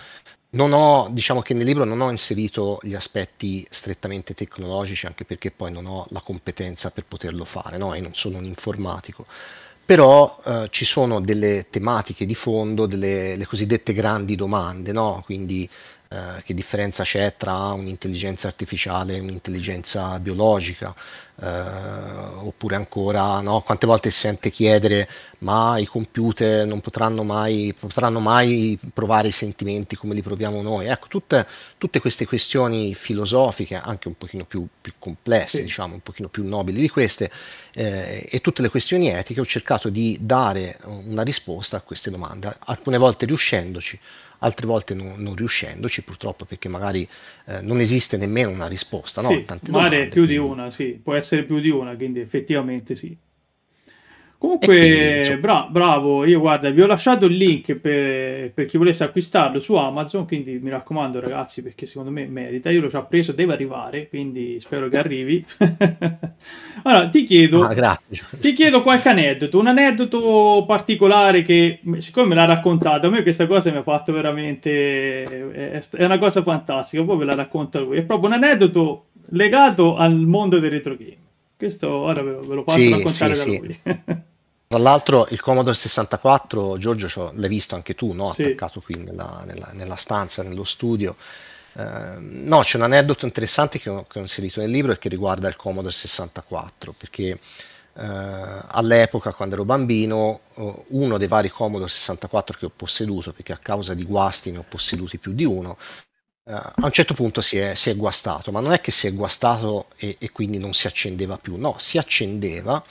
Non ho, diciamo che nel libro non ho inserito gli aspetti strettamente tecnologici, anche perché poi non ho la competenza per poterlo fare, no? E non sono un informatico. Però eh, ci sono delle tematiche di fondo, delle le cosiddette grandi domande, no? Quindi eh, che differenza c'è tra un'intelligenza artificiale e un'intelligenza biologica, eh, oppure ancora no? quante volte si sente chiedere ma i computer non potranno mai, potranno mai provare i sentimenti come li proviamo noi. Ecco, tutte, tutte queste questioni filosofiche, anche un pochino più, più complesse, sì. diciamo, un pochino più nobili di queste, eh, e tutte le questioni etiche, ho cercato di dare una risposta a queste domande, alcune volte riuscendoci, altre volte non, non riuscendoci purtroppo perché magari eh, non esiste nemmeno una risposta. No? Sì, Tante magari domande, più quindi... di una, sì, può essere più di una, quindi effettivamente sì. Comunque, bra- bravo, io guarda, vi ho lasciato il link per, per chi volesse acquistarlo su Amazon, quindi mi raccomando ragazzi, perché secondo me merita, io l'ho già preso, deve arrivare, quindi spero che arrivi. allora, ti chiedo, Ah, ti chiedo qualche aneddoto, un aneddoto particolare che, siccome me l'ha raccontato, a me questa cosa mi ha fatto veramente, è, è una cosa fantastica, poi ve la racconta lui, è proprio un aneddoto legato al mondo del retro game. Questo ora ve lo, ve lo faccio Sì, raccontare sì, da sì. lui. Tra l'altro il Commodore 64, Giorgio, l'hai visto anche tu, no? Sì. Attaccato qui nella, nella- nella stanza, nello studio. Ehm, no, c'è un aneddoto interessante che ho, che ho inserito nel libro e che riguarda il Commodore 64, perché eh, all'epoca, quando ero bambino, eh, uno dei vari Commodore 64 che ho posseduto, perché a causa di guasti ne ho posseduti più di uno, eh, a un certo punto si è, si è guastato, ma non è che si è guastato e, e quindi non si accendeva più, no, si accendeva,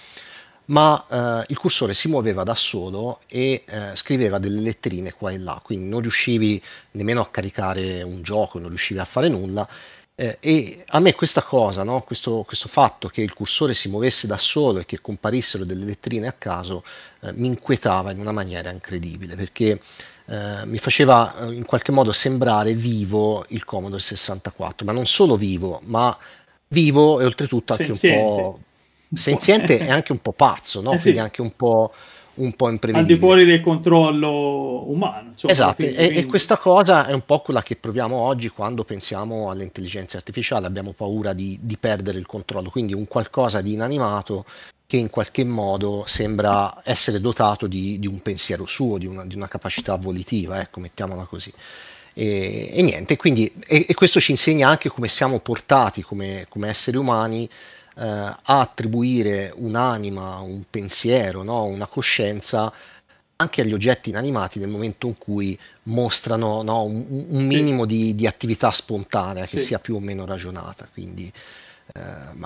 ma eh, il cursore si muoveva da solo e eh, scriveva delle letterine qua e là, quindi non riuscivi nemmeno a caricare un gioco, non riuscivi a fare nulla. eh, e a me questa cosa, no, questo, questo fatto che il cursore si muovesse da solo e che comparissero delle letterine a caso, eh, mi inquietava in una maniera incredibile, perché eh, mi faceva eh, in qualche modo sembrare vivo il Commodore 64, ma non solo vivo, ma vivo e oltretutto anche Senziente. un po' senziente e anche un po' pazzo, no? Eh sì. quindi anche un po', un po' al di imprevedibile. fuori del controllo umano. Insomma, Esatto, quindi- e, e questa cosa è un po' quella che proviamo oggi quando pensiamo alle intelligenze artificiali, abbiamo paura di, di perdere il controllo, quindi un qualcosa di inanimato che in qualche modo sembra essere dotato di, di un pensiero suo, di una, di una capacità volitiva, ecco, mettiamola così. E, e niente, quindi, e, e questo ci insegna anche come siamo portati come, come esseri umani eh, a attribuire un'anima, un pensiero, no? una coscienza anche agli oggetti inanimati nel momento in cui mostrano no, un, un Sì. minimo di, di attività spontanea che Sì. sia più o meno ragionata. Quindi eh,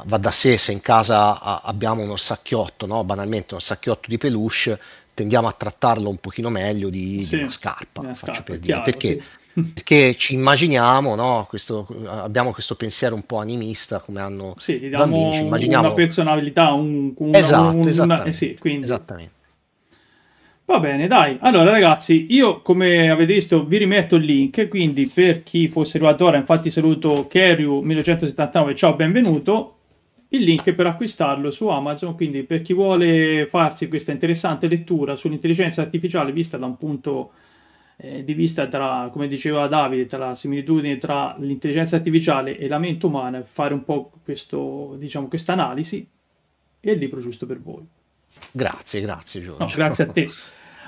va da sé se in casa a- abbiamo un orsacchiotto, no? banalmente un orsacchiotto di peluche, tendiamo a trattarlo un pochino meglio di, di Sì, una scarpa, una faccio scarpa, per dire, chiaro, perché, sì. Perché ci immaginiamo, no? questo, abbiamo questo pensiero un po' animista come hanno Sì, gli i diamo bambini, ci un- immaginiamo... una personalità, un, una, Esatto, una- esattamente, eh sì, quindi esattamente. Va bene, dai. Allora, ragazzi, io come avete visto vi rimetto il link, quindi per chi fosse arrivato ora, infatti saluto Keryu1979, ciao, benvenuto. Il link per acquistarlo su Amazon, quindi per chi vuole farsi questa interessante lettura sull'intelligenza artificiale vista da un punto eh, di vista tra, come diceva Davide, tra la similitudine tra l'intelligenza artificiale e la mente umana, fare un po' questo, diciamo, questa analisi, è il libro giusto per voi. Grazie, grazie Giorgio. No, grazie a te.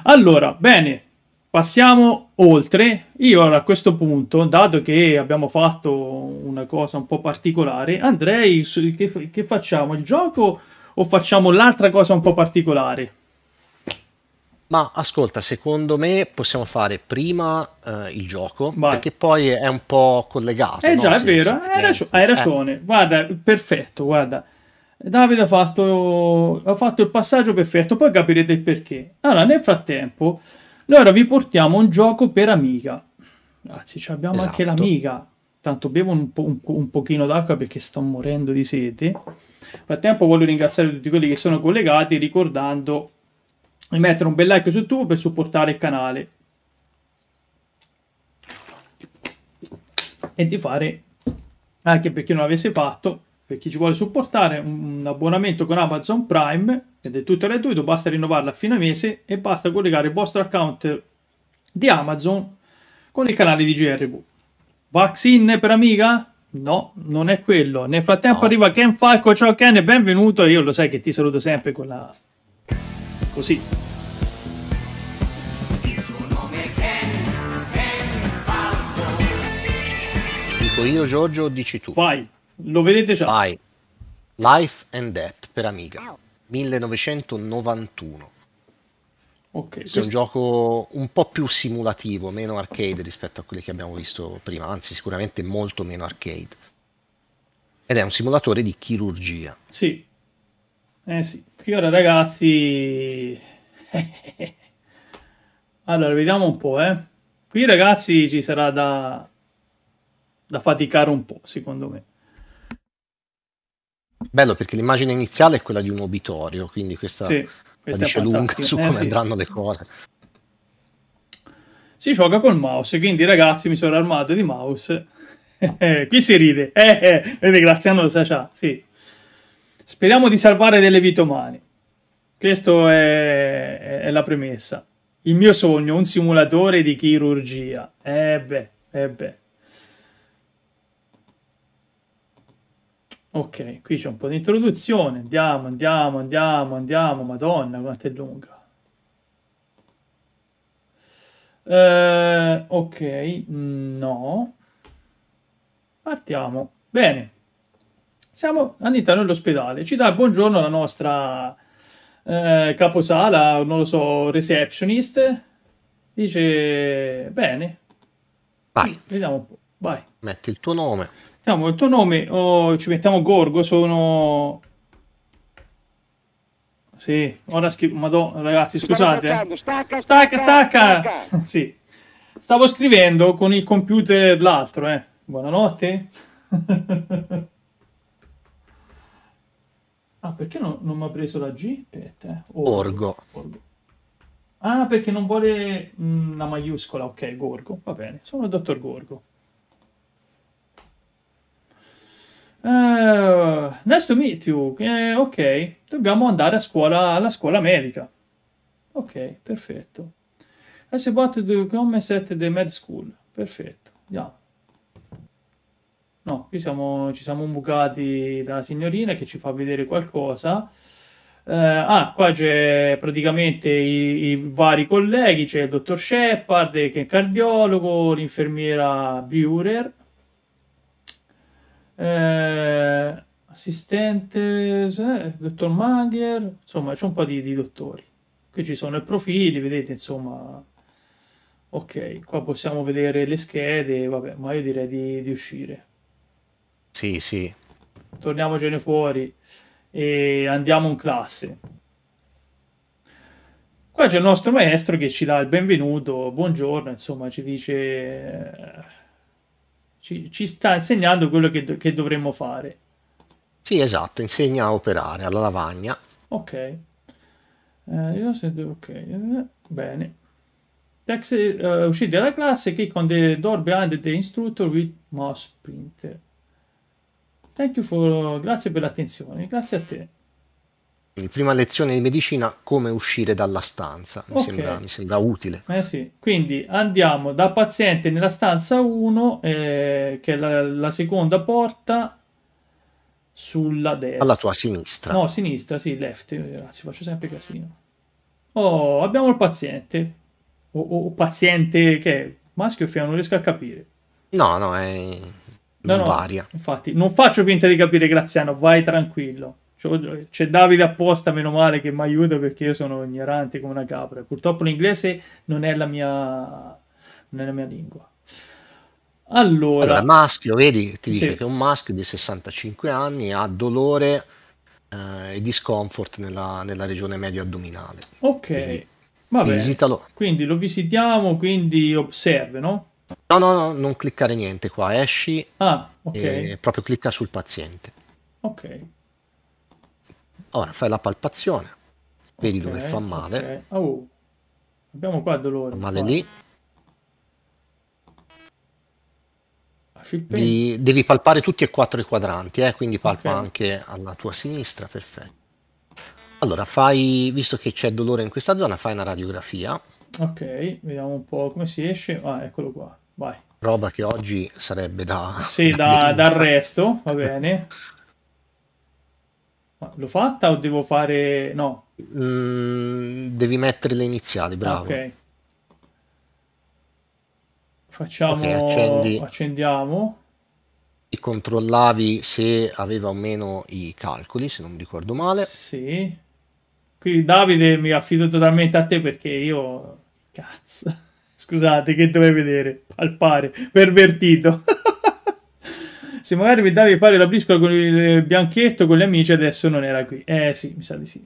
Allora, bene, passiamo oltre. Io a questo punto, dato che abbiamo fatto una cosa un po' particolare, andrei che, che facciamo? Il gioco o facciamo l'altra cosa un po' particolare? Ma ascolta, secondo me possiamo fare prima eh, il gioco, Vai. perché poi è un po' collegato. Eh no? già, è vero, se- hai, ragio- hai ragione. Guarda, perfetto, guarda. Davide ha fatto, ha fatto il passaggio perfetto, poi capirete il perché. Allora, nel frattempo, noi ora vi portiamo un gioco per Amiga. Anzi, ci abbiamo anche Esatto. l'Amiga. Tanto bevo un, po- un- un pochino d'acqua perché sto morendo di sete. Nel frattempo voglio ringraziare tutti quelli che sono collegati, ricordando di mettere un bel like su YouTube per supportare il canale. e di fare anche per chi non l'avesse fatto per chi ci vuole supportare un abbonamento con Amazon Prime ed è tutto gratuito basta rinnovarlo a fine mese e basta collegare il vostro account di Amazon con il canale di GRV vaccine per amiga? no, non è quello nel frattempo No. arriva Ken Falco ciao Ken benvenuto io lo sai che ti saluto sempre con la così Dico io Giorgio o dici tu? vai lo vedete già Vai. Life and Death per Amiga, 1991. ok Questo è un gioco un po' più simulativo, meno arcade rispetto a quelli che abbiamo visto prima, anzi sicuramente molto meno arcade. Ed è un simulatore di chirurgia. Sì. Eh sì. Qui ora ragazzi... allora, vediamo un po', eh. Qui ragazzi ci sarà da... da faticare un po', secondo me. Bello perché l'immagine iniziale è quella di un obitorio, quindi questa Sì. Questa dice è lunga su Eh, come sì. andranno le cose. Si gioca col mouse, quindi ragazzi mi sono armato di mouse. Eh, qui si ride. Eh, eh, vede Graziano lo sa già, sì. Speriamo di salvare delle vite umane. Questo è, è- la premessa. Il mio sogno, un simulatore di chirurgia. Eh beh, eh beh. Ok, qui c'è un po' di introduzione. Andiamo, andiamo, andiamo, andiamo. Madonna, quanto è lunga. Eh, ok, no. Partiamo. Bene. Siamo all'interno dell'ospedale. Ci dà il buongiorno la nostra eh, caposala, non lo so, receptionist. Dice, bene, Vai, vediamo un po'. Vai. metti il tuo nome. Mettiamo il tuo nome o ci mettiamo Gorgo, sono... Sì, ora scrivo... Madonna, ragazzi, scusate. eh. Stacca, Stacca, stacca! sì. Stavo scrivendo con il computer l'altro, eh. Buonanotte. ah, perché no- non mi ha preso la G? Aspetta, eh. Orgo. Gorgo. Ah, perché non vuole mm, la maiuscola. Ok, Gorgo. Va bene, sono il dottor Gorgo. Eh, nice to meet you. Eh, ok, dobbiamo andare a scuola, alla scuola medica. Ok, perfetto. As about the comments at the med school. Perfetto, andiamo. No, qui siamo, ci siamo bucati dalla signorina che ci fa vedere qualcosa. Eh, ah, qua c'è praticamente i, i vari colleghi, c'è il dottor Shepard che è cardiologo, l'infermiera Burer, eh, assistente, eh, dottor Mager, insomma c'è un po' di, di dottori. Qui ci sono i profili, vedete, insomma. Ok, qua possiamo vedere le schede, vabbè, ma io direi di, di uscire. Sì, sì. Torniamocene fuori e andiamo in classe. Qua c'è il nostro maestro che ci dà il benvenuto, buongiorno, insomma, ci dice, eh, ci, ci sta insegnando quello che, do- che dovremmo fare. Sì, esatto, insegna a operare alla lavagna. Ok. Eh, io se devo- ok, bene. Text, eh, uscite dalla classe, click on the door behind the instructor with mouse printer. Thank you for... Grazie per l'attenzione, grazie a te. Prima lezione di medicina, come uscire dalla stanza. Mi, Ok. sembra, mi sembra utile. Eh sì, quindi andiamo dal paziente nella stanza 1, eh, che è la, la seconda porta sulla destra. Alla tua sinistra. No, sinistra, sì, left, ragazzi, faccio sempre casino. Oh, abbiamo il paziente. O, o- o paziente che è maschio o femmina, non riesco a capire. No, no, è... No, non no, varia. Infatti, non faccio finta di capire, Graziano, vai tranquillo. C'è Davide apposta, meno male, che mi aiuta perché io sono ignorante come una capra. Purtroppo l'inglese non è la mia, non è la mia lingua. Allora, Allora, maschio, vedi, ti dice Sì. che è un maschio di 65 anni ha dolore eh, e discomfort nella, nella regione medio-addominale. ok, quindi va bene. Visitalo. Quindi lo visitiamo, quindi observe, no? No, no, no, non cliccare niente qua, esci Ah, ok, e proprio clicca sul paziente. ok. Ora fai la palpazione, vedi ok, dove fa male, ok. Oh, abbiamo qua dolore. fa male qua. lì, pain. Di- devi palpare tutti e quattro i quadranti, eh, quindi palpa Ok. anche alla tua sinistra, perfetto. Allora, fai, visto che c'è dolore in questa zona, fai una radiografia, Ok, vediamo un po' come si esce. Ah, eccolo qua, vai. roba che oggi sarebbe da... Sì, da, denuncia. d'arresto, va bene. Ma l'ho fatta o devo fare... No, Mm, devi mettere le iniziali, bravo. ok. Facciamo... Ok, accendi. Accendiamo. E controllavi se aveva o meno i calcoli, se non mi ricordo male. Sì. Qui Davide mi affido totalmente a te perché io... Cazzo. Scusate, che dovevi vedere? Palpare. Pervertito. Se magari mi davi fare la briscola con il bianchetto con gli amici, adesso non era qui. Eh sì, mi sa di sì.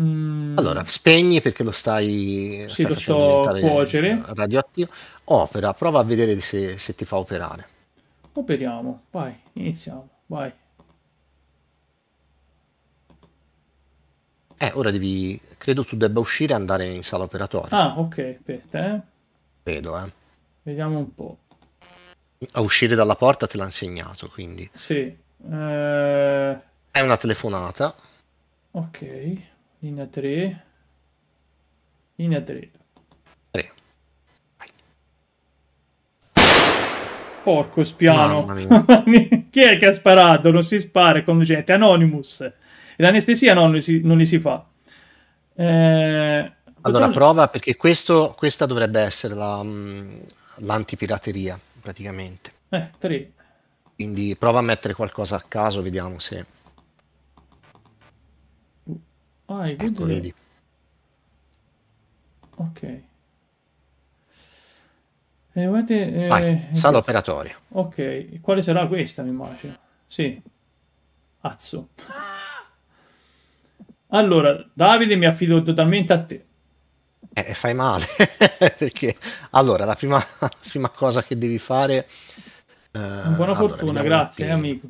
Mm, Allora, spegni perché lo stai, Sì, lo sto cuocere. radioattivo. Opera, prova a vedere se, se ti fa operare. operiamo. Vai, iniziamo. Vai. Eh, ora devi... Credo tu debba uscire e andare in sala operatoria. Ah, ok, aspetta, eh. Credo, eh. Vediamo un po'. A uscire dalla porta te l'ha insegnato, quindi. Sì. eh, È una telefonata. ok, linea 3. Linea 3. Tre. Porco spiano. Chi è che ha sparato? Non si spara è conducente. Anonymous. L'anestesia no, non, si, non li si fa. Eh, Allora potremmo- prova perché questo, questa dovrebbe essere la, mm, l'antipirateria, praticamente. Eh, 3. Quindi prova a mettere qualcosa a caso, vediamo se... Ah, Ecco, vedi. Ok. Eh, guardate, eh, Vai, sala operatoria. Ok, quale sarà questa, mi immagino? Sì. Azzo. Allora, Davide mi affido totalmente a te. Eh, e fai male, perché... Allora, la prima, la prima cosa che devi fare... eh, Buona fortuna, grazie, eh, amico.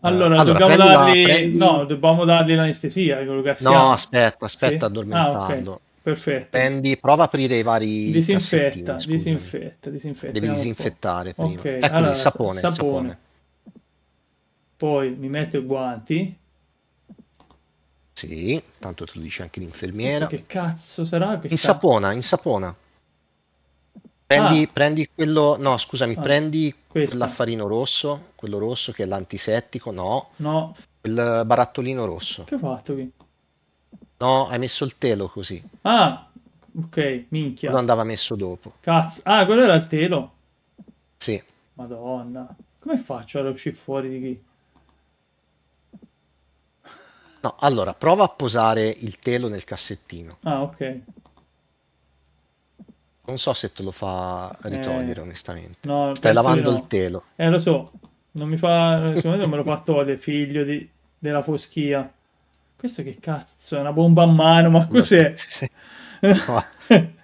Allora, allora, dobbiamo prendi la- dargli... prendi- No, dobbiamo dargli l'anestesia. No, aspetta, aspetta Sì? addormentarlo. Ah, ok, perfetto. Prendi, prova a aprire i vari Disinfetta, disinfetta, disinfetta. Devi disinfettare prima. Ok, Eccoli, allora, sapone, sapone. sapone. Poi mi metto i guanti. Sì, tanto tu dici anche Questo l'infermiera. che cazzo sarà questa? Insapona, insapona. Prendi, Ah. prendi quello, no, scusami, Ah, prendi quell'affarino rosso, quello rosso che è l'antisettico, no, No, quel barattolino rosso. che ho fatto qui? No, hai messo il telo così. Ah, ok, minchia. Quello andava messo dopo. Cazzo. Ah, quello era il telo. Sì, Madonna. Come faccio a uscire fuori di qui? No, allora prova a posare il telo nel cassettino. Ah, ok. Non so se te lo fa ritogliere, Eh, onestamente. No, Stai lavando no. il telo. Eh, lo so. Non mi fa... Secondo me non me lo fa togliere, figlio di... della foschia. Questo che cazzo è? Una bomba a mano, ma cos'è? Sì. No,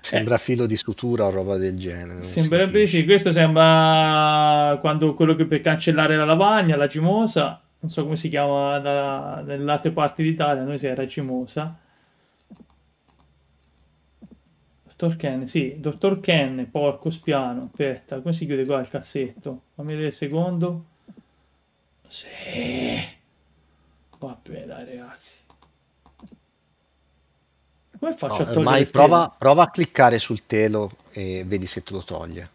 Sembra filo di sutura o roba del genere. Sembrerebbe sì, questo sembra quando quello che per cancellare la lavagna, la cimosa, non so come si chiama da- nelle altre parti d'Italia, noi si era cimosa. Dottor Ken, sì, Dottor Ken, porco spiano, aspetta, come si chiude qua il cassetto? Fammi vedere il secondo. Sì. Vabbè, dai ragazzi. Come faccio No, a togliere ormai prova, prova a cliccare sul telo e vedi se te lo toglie.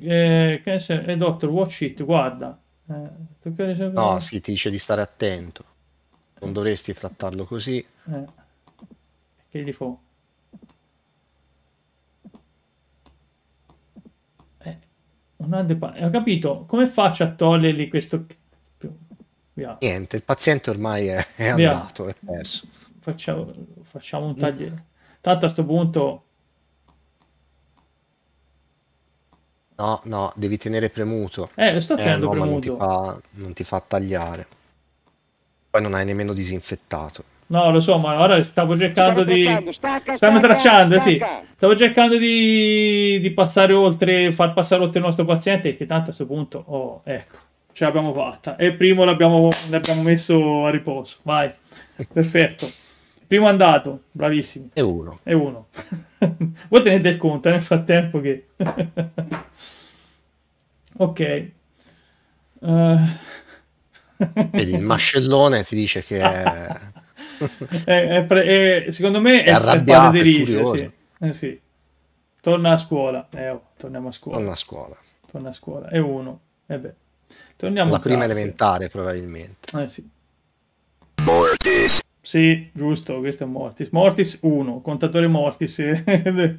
Eh, che se- eh, doctor, watch it, guarda. Eh, sempre- No, sì, ti dice di stare attento. Non dovresti trattarlo così. Eh, che gli fa? Eh, andepa- Ho capito, come faccio a togliergli questo... Via, Niente, il paziente ormai è, è andato, è perso. facciamo, facciamo un taglio. Tanto a sto punto... No, no, devi tenere premuto. Eh, lo sto Eh, tenendo no, ma non ti premuto. fa, non ti fa tagliare. Poi non hai nemmeno disinfettato. No, lo so, ma ora stavo cercando di... tracciando, stacca, Stiamo stacca, tracciando, sì. stacca. Stavo cercando di, di passare oltre, far passare oltre il nostro paziente, che tanto a questo punto, oh, ecco, ce l'abbiamo fatta. E il primo l'abbiamo, l'abbiamo messo a riposo. Vai, perfetto. Primo andato, bravissimi. E uno. E uno. Voi tenete il conto eh, nel frattempo che... ok. Eh, Vedi, il mascellone ti dice che è... è- è è- secondo me è, È è arrabbiato, è sì. Eh sì. Torna a scuola. Eh, oh, torniamo a scuola. non a scuola. Torna a scuola. E uno. E beh. Torniamo La prima elementare, probabilmente. Eh sì. Sì, giusto, questo è Mortis. Mortis 1, contatore Mortis.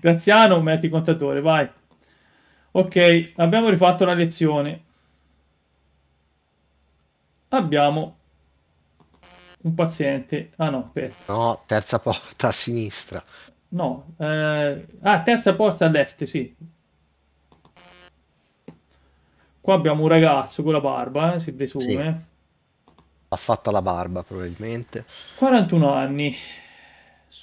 Graziano, metti contatore, vai. Ok, abbiamo rifatto la lezione. Abbiamo un paziente. Ah no, aspetta. No, terza porta a sinistra. No, eh, ah, terza porta a left, sì. Qua abbiamo un ragazzo con la barba, eh, si presume. Ha fatta la barba, probabilmente. 41 anni.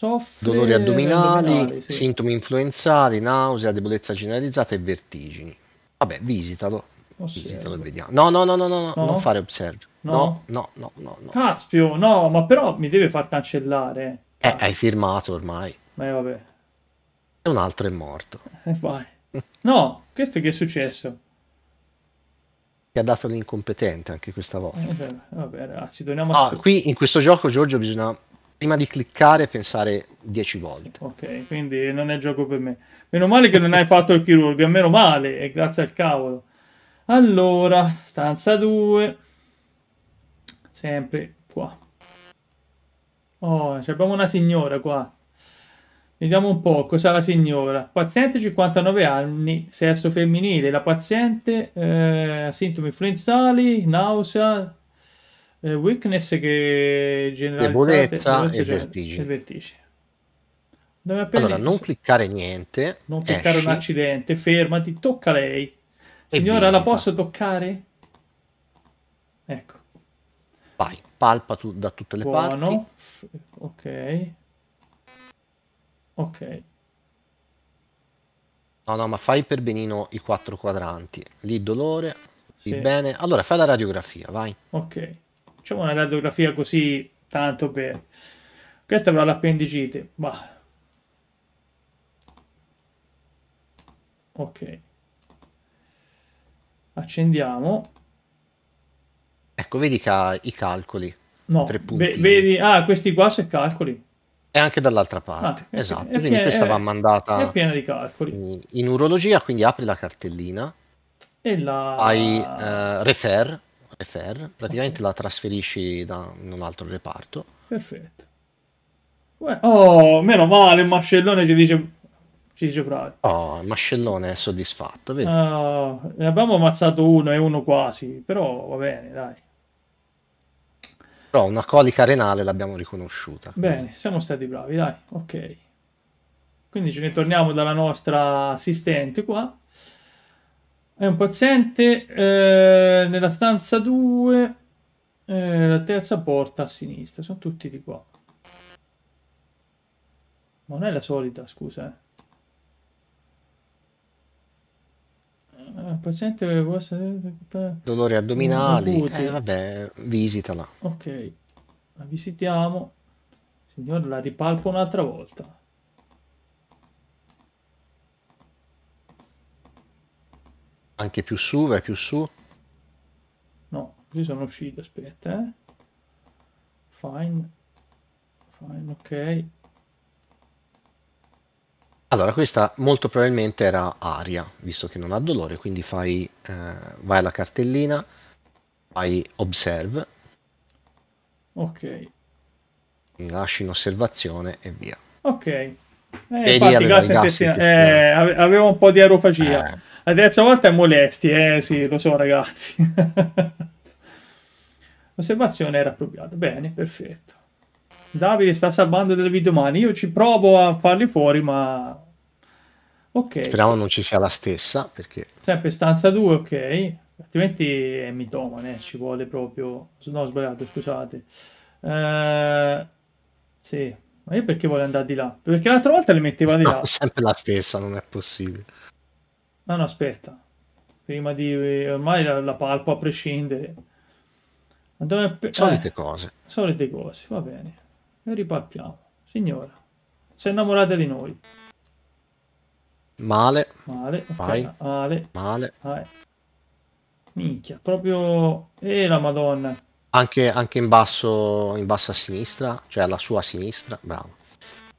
Soffre Dolori addominali, sì. sintomi influenzali, nausea, debolezza generalizzata e vertigini. Vabbè, visitalo. Visitalo e Osservo. vediamo. No, no, no, no, no, no, No? non fare observe. No? No, no, no, no. Caspio, no, ma però mi deve far cancellare. Eh, hai firmato ormai. Eh, vabbè. E un altro è morto. Eh, vai. No, questo che è successo? Ti ha dato l'incompetente anche questa volta. Eh, vabbè, vabbè, ragazzi, torniamo a... Ah, qui in questo gioco, Giorgio, bisogna prima di cliccare pensare 10 volte. Ok, quindi non è gioco per me. Meno male che non hai fatto il chirurgo, e meno male, e grazie al cavolo. Allora, stanza 2. Sempre qua. Oh, c'è abbiamo una signora qua. Vediamo un po' cos'ha la signora. Paziente 59 anni, sesso femminile. La paziente eh, ha sintomi influenzali, nausea, eh, weakness che generalizzate, Debolezza e vertigine. Dove appena- Allora, non cliccare niente. non esci, un accidente, fermati, tocca lei. Signora, la posso toccare? Ecco, Vai, palpa tu- da tutte le parti. buono. F- Ok. Ok. No, no, ma fai per benino i quattro quadranti. Lì dolore, lì Sì. bene. Allora, fai la radiografia, vai. Ok. Facciamo una radiografia così, tanto per... Questa avrà l'appendicite. Bah. Ok. Accendiamo. Ecco, vedi che ha i calcoli. No, Tre puntini. vedi... Ah, questi qua sono calcoli. E anche dall'altra parte. Ah, è- esatto. è Quindi questa è- va È mandata piena di calcoli. in, urologia, quindi apri la cartellina, E la... fai eh, refer, refer, praticamente la trasferisci da un altro reparto. Perfetto. Oh, meno male, il mascellone ci dice... Ci dice bravi. Oh, il mascellone è soddisfatto, vedi? Ah, ne abbiamo ammazzato uno e uno quasi, però va bene, dai. Però una colica renale l'abbiamo riconosciuta. Bene, siamo stati bravi, dai, ok. Quindi ce ne torniamo dalla nostra assistente qua. È un paziente eh, nella stanza 2, eh, la terza porta a sinistra, sono tutti di qua. Ma Non è la solita, scusa. Eh. Eh, paziente può essere... Dolori addominali, eh, vabbè, visitala. Ok, la visitiamo. Signore, la ripalpo un'altra volta. Anche più su, vai più su. No, così sono uscito, aspetta, eh. Fine. Fine, ok. Allora, questa molto probabilmente era aria, visto che non ha dolore, quindi fai, eh, vai alla cartellina, fai observe, Ok. lasci in osservazione e via. Ok. Eh, infatti, grazie intestinali. Eh, ave- aveva un po' di aerofagia. Eh. La terza volta è molesti, eh, sì, lo so, ragazzi. L'osservazione era appropriata. Bene, perfetto. Davide sta salvando delle videomani. Io ci provo a farli fuori, ma... Ok. Speriamo non ci sia la stessa, perché Sempre stanza 2, ok. Altrimenti è mitomane, ci vuole proprio... No, ho sbagliato, scusate. Eh, Sì, ma io perché voglio andare di là? Perché l'altra volta le metteva di là. no, è sempre la stessa, non è possibile. No, no, aspetta. Prima di... Ormai la, la palpo a prescindere. Dove... eh, Solite cose. solite cose, va bene. E ripalpiamo. Signora, si è innamorata di noi. Male, Male, ok. Vai. Male, male. vai. Minchia, proprio... E la madonna. Anche, anche in basso, in basso a sinistra, cioè alla sua sinistra, bravo.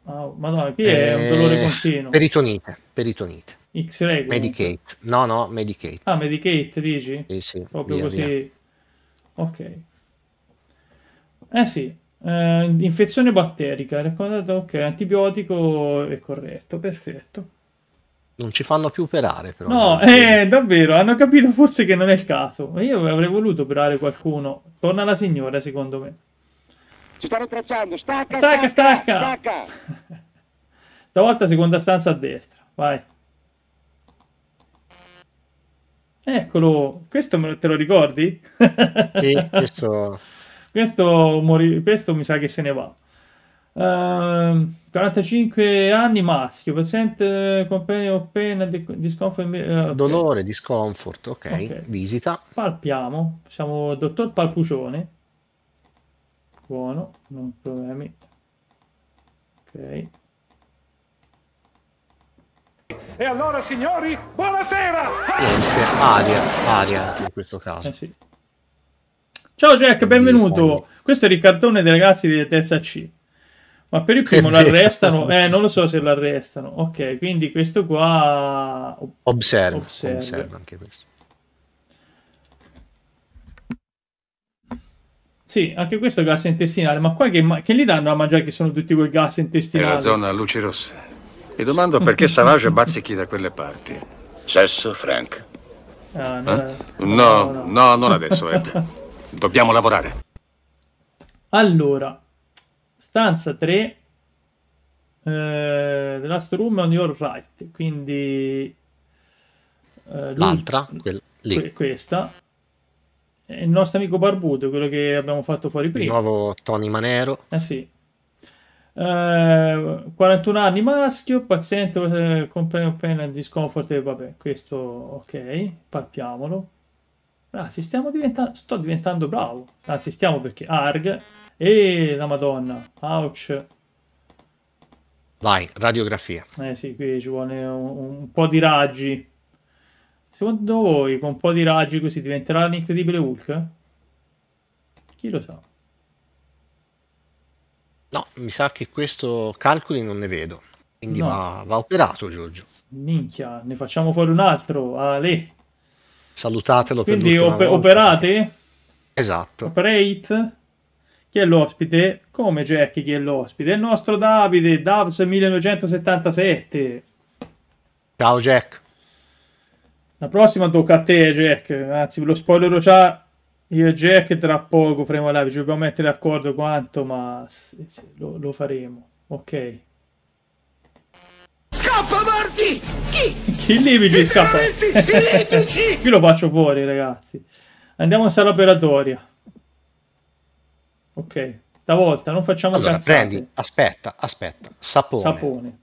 Ah, madonna, qui è un dolore Eh, continuo. Peritonite, peritonite. X-ray. Medicate. No, no, Medicate. Ah, Medicate, dici? Sì, sì, Proprio via, così. via. Ok. Eh sì, eh, infezione batterica, raccontato, ok, antibiotico è corretto, perfetto. Non ci fanno più operare, però. No, eh, davvero, hanno capito forse che non è il caso. Ma Io avrei voluto operare qualcuno. Torna la signora, secondo me. Ci stanno tracciando, stacca, Stacca, stacca. stacca. Stavolta seconda stanza a destra, vai. Eccolo, questo me lo- te lo ricordi? Sì, questo... Questo, mori- questo mi sa che se ne va. Ehm, 45 anni maschio, paziente compagno appena discomfort. eh, ok. Dolore, discomfort, ok. Ok. Visita. Palpiamo, siamo dottor Palpucione. Buono, non problemi. Ok. E allora, signori, buonasera! Niente, aria, aria in questo caso. Eh sì. Ciao Jack, benvenuto. Questo è il cartone dei ragazzi di terza C. Ma per il primo È lo vero. arrestano? Eh, non lo so se lo arrestano. Ok, quindi questo qua... Observa, Observa. observa anche questo. Sì, anche questo è gas intestinale. Ma qua che, ma- che gli danno a mangiare che sono tutti quei gas È intestinali? la zona a luci rosse. Mi domando perché Savage bazzichi da quelle parti. Sesso, Frank? Ah, Eh? no, No, no, non adesso, Ed. Dobbiamo lavorare. Allora, stanza 3, eh, The Last Room on Your Right, quindi eh, L'altra, quel- que- questa, è il nostro amico Barbuto, quello che abbiamo fatto fuori Di prima. nuovo Tony Manero. Eh sì. Eh, 41 anni maschio, paziente eh, con pe- pena e discomfort, e vabbè, questo ok, palpiamolo. Ragazzi, stiamo diventando, sto diventando bravo. Anzi, stiamo perché ARG e la Madonna, ouch. Vai, radiografia. Eh sì, qui ci vuole un, un po' di raggi. Secondo voi, con un po' di raggi così diventerà l'incredibile Hulk? Chi lo sa? No, mi sa che questo calcoli non ne vedo. Quindi No. va, va operato, Giorgio. Minchia, ne facciamo fuori un altro. Ale. Salutatelo per Quindi l'ultima op- volta. operate? Esatto. Operate? Chi è l'ospite? Come Jack, chi è l'ospite? È il nostro Davide, Davs 1977. Ciao Jack. La prossima tocca a te, Jack. Anzi, ve lo spoilerò già. Io e Jack tra poco faremo la live. Ci dobbiamo mettere d'accordo quanto, ma sì, sì, lo, lo faremo. Ok. Scappa, Marty! Chi? Chi libici scappa? elettrici! Qui lo faccio fuori, ragazzi. Andiamo in sala operatoria. Ok. Stavolta non facciamo Allora, cazzate. prendi, aspetta, aspetta. Sapone, Sapone.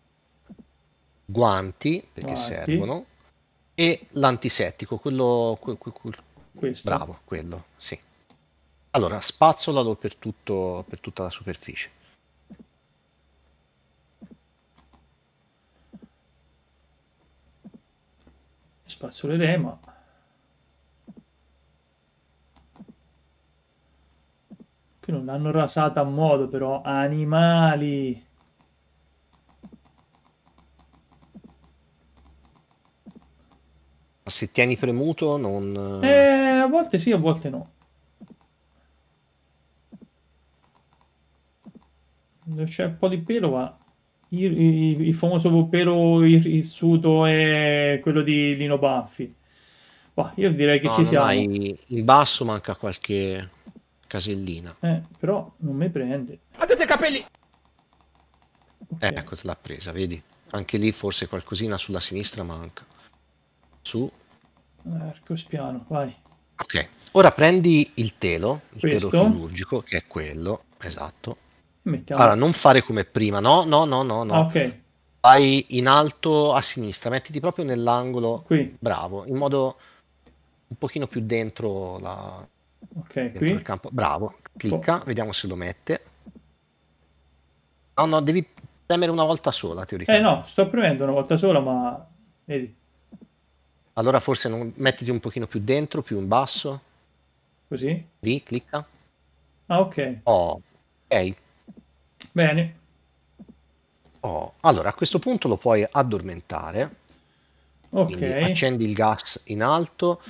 guanti, perché Guanti. servono, e l'antisettico, quello... que- que- quel- Questo. bravo, quello, sì. Allora, spazzolalo per, tutto, per tutta la superficie. Spazzoleremo. Qui non l'hanno rasata a modo, però. Animali. Ma se tieni premuto non... Eh, a volte sì, a volte no. Dove c'è un po' di pelo, ma il, il- il famoso pelo ir- irsuto è quello di Lino Banfi. Bah, io direi che No, ci siamo. hai- In basso manca qualche casellina. Eh, però non mi prende. Avete i capelli! Ok. Ecco, te l'ha presa, vedi? Anche lì forse qualcosina sulla sinistra manca. Su. Arco spiano, vai. Ok. Ora prendi il telo, il Questo? telo chirurgico, che è quello, esatto. Mettiamo. Allora, non fare come prima, no, no, no, no, no. Ah, ok, Vai in alto a sinistra, mettiti proprio nell'angolo, qui. bravo, in modo un pochino più dentro, la, Ok, qui. campo. Bravo, clicca, vediamo se lo mette. No, no, devi premere una volta sola, Eh teoricamente. no, sto premendo una volta sola, ma... Vedi, Allora forse non... mettiti un pochino più dentro, più in basso. così. Lì, clicca. Ah, ok. Oh, ok. Bene. Oh. Allora, a questo punto lo puoi addormentare. Quindi Ok. accendi il gas in alto.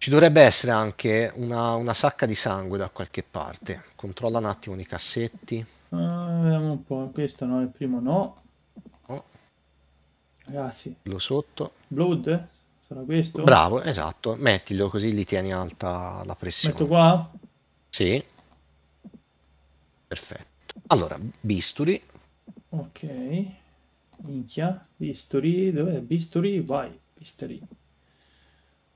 Ci dovrebbe essere anche una, una sacca di sangue da qualche parte. Controlla un attimo nei cassetti. Ah, vediamo un po'. Questo no, il primo no. No, Ragazzi, quello sotto. blood? Sarà questo? Bravo, esatto. Mettilo così gli tieni alta la pressione. Metto qua? Sì. Perfetto. Allora, bisturi. Ok. Minchia. Bisturi. Dov'è? Bisturi? Vai. Bisturi.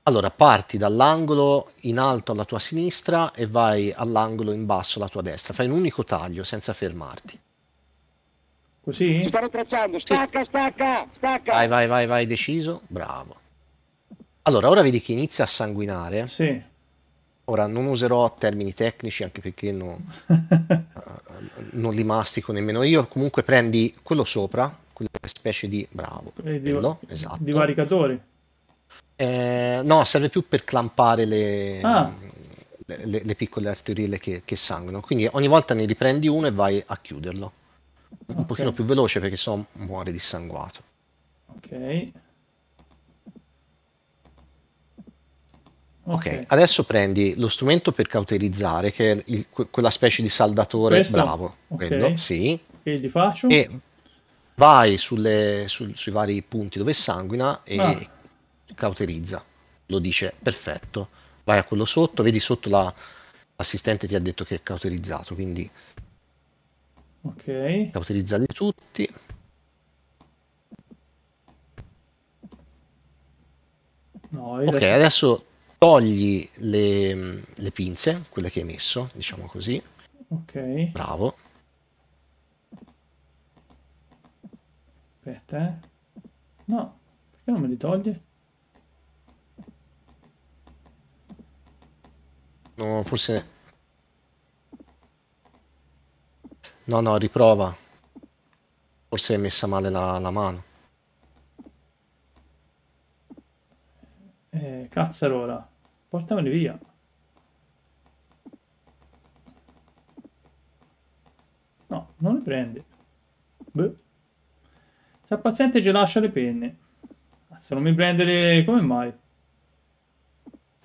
Allora, parti dall'angolo in alto alla tua sinistra e vai all'angolo in basso alla tua destra. Fai un unico taglio senza fermarti. Così? Ci stanno tracciando, stacca, stacca, stacca. Vai, vai, vai, vai, deciso. Bravo. Allora, ora vedi che inizia a sanguinare. Sì. Ora non userò termini tecnici anche perché no- eh, non li mastico nemmeno io. Comunque prendi quello sopra, quella specie di... Bravo, di- quello, esatto. Divaricatori. Eh, no, serve più per clampare le, Ah. le, le piccole arterille che, che sanguinano. Quindi ogni volta ne riprendi uno e vai a chiuderlo. Un Ok. pochino più veloce perché sennò muore dissanguato. Ok. Ok, adesso prendi lo strumento per cauterizzare, che è il- que- quella specie di saldatore. Questo? Bravo, Ok. quello, sì. Che gli faccio? E vai sulle- sul- sui vari punti dove sanguina e Ah. Cauterizza. Lo dice perfetto. Vai a quello sotto, vedi sotto la- l'assistente ti ha detto che è cauterizzato, quindi Ok. cauterizzali tutti. No, Ok, adesso- adesso togli le, le pinze, quelle che hai messo, diciamo così. Ok. Bravo. Aspetta, eh. No, perché non me li toglie? No, forse... No, no, riprova. Forse hai messa male la, la mano. Eh, cazzarola. Portameli via. No, non le prende. Beh. Se paziente ci lascia le penne. Se non mi prende le... come mai?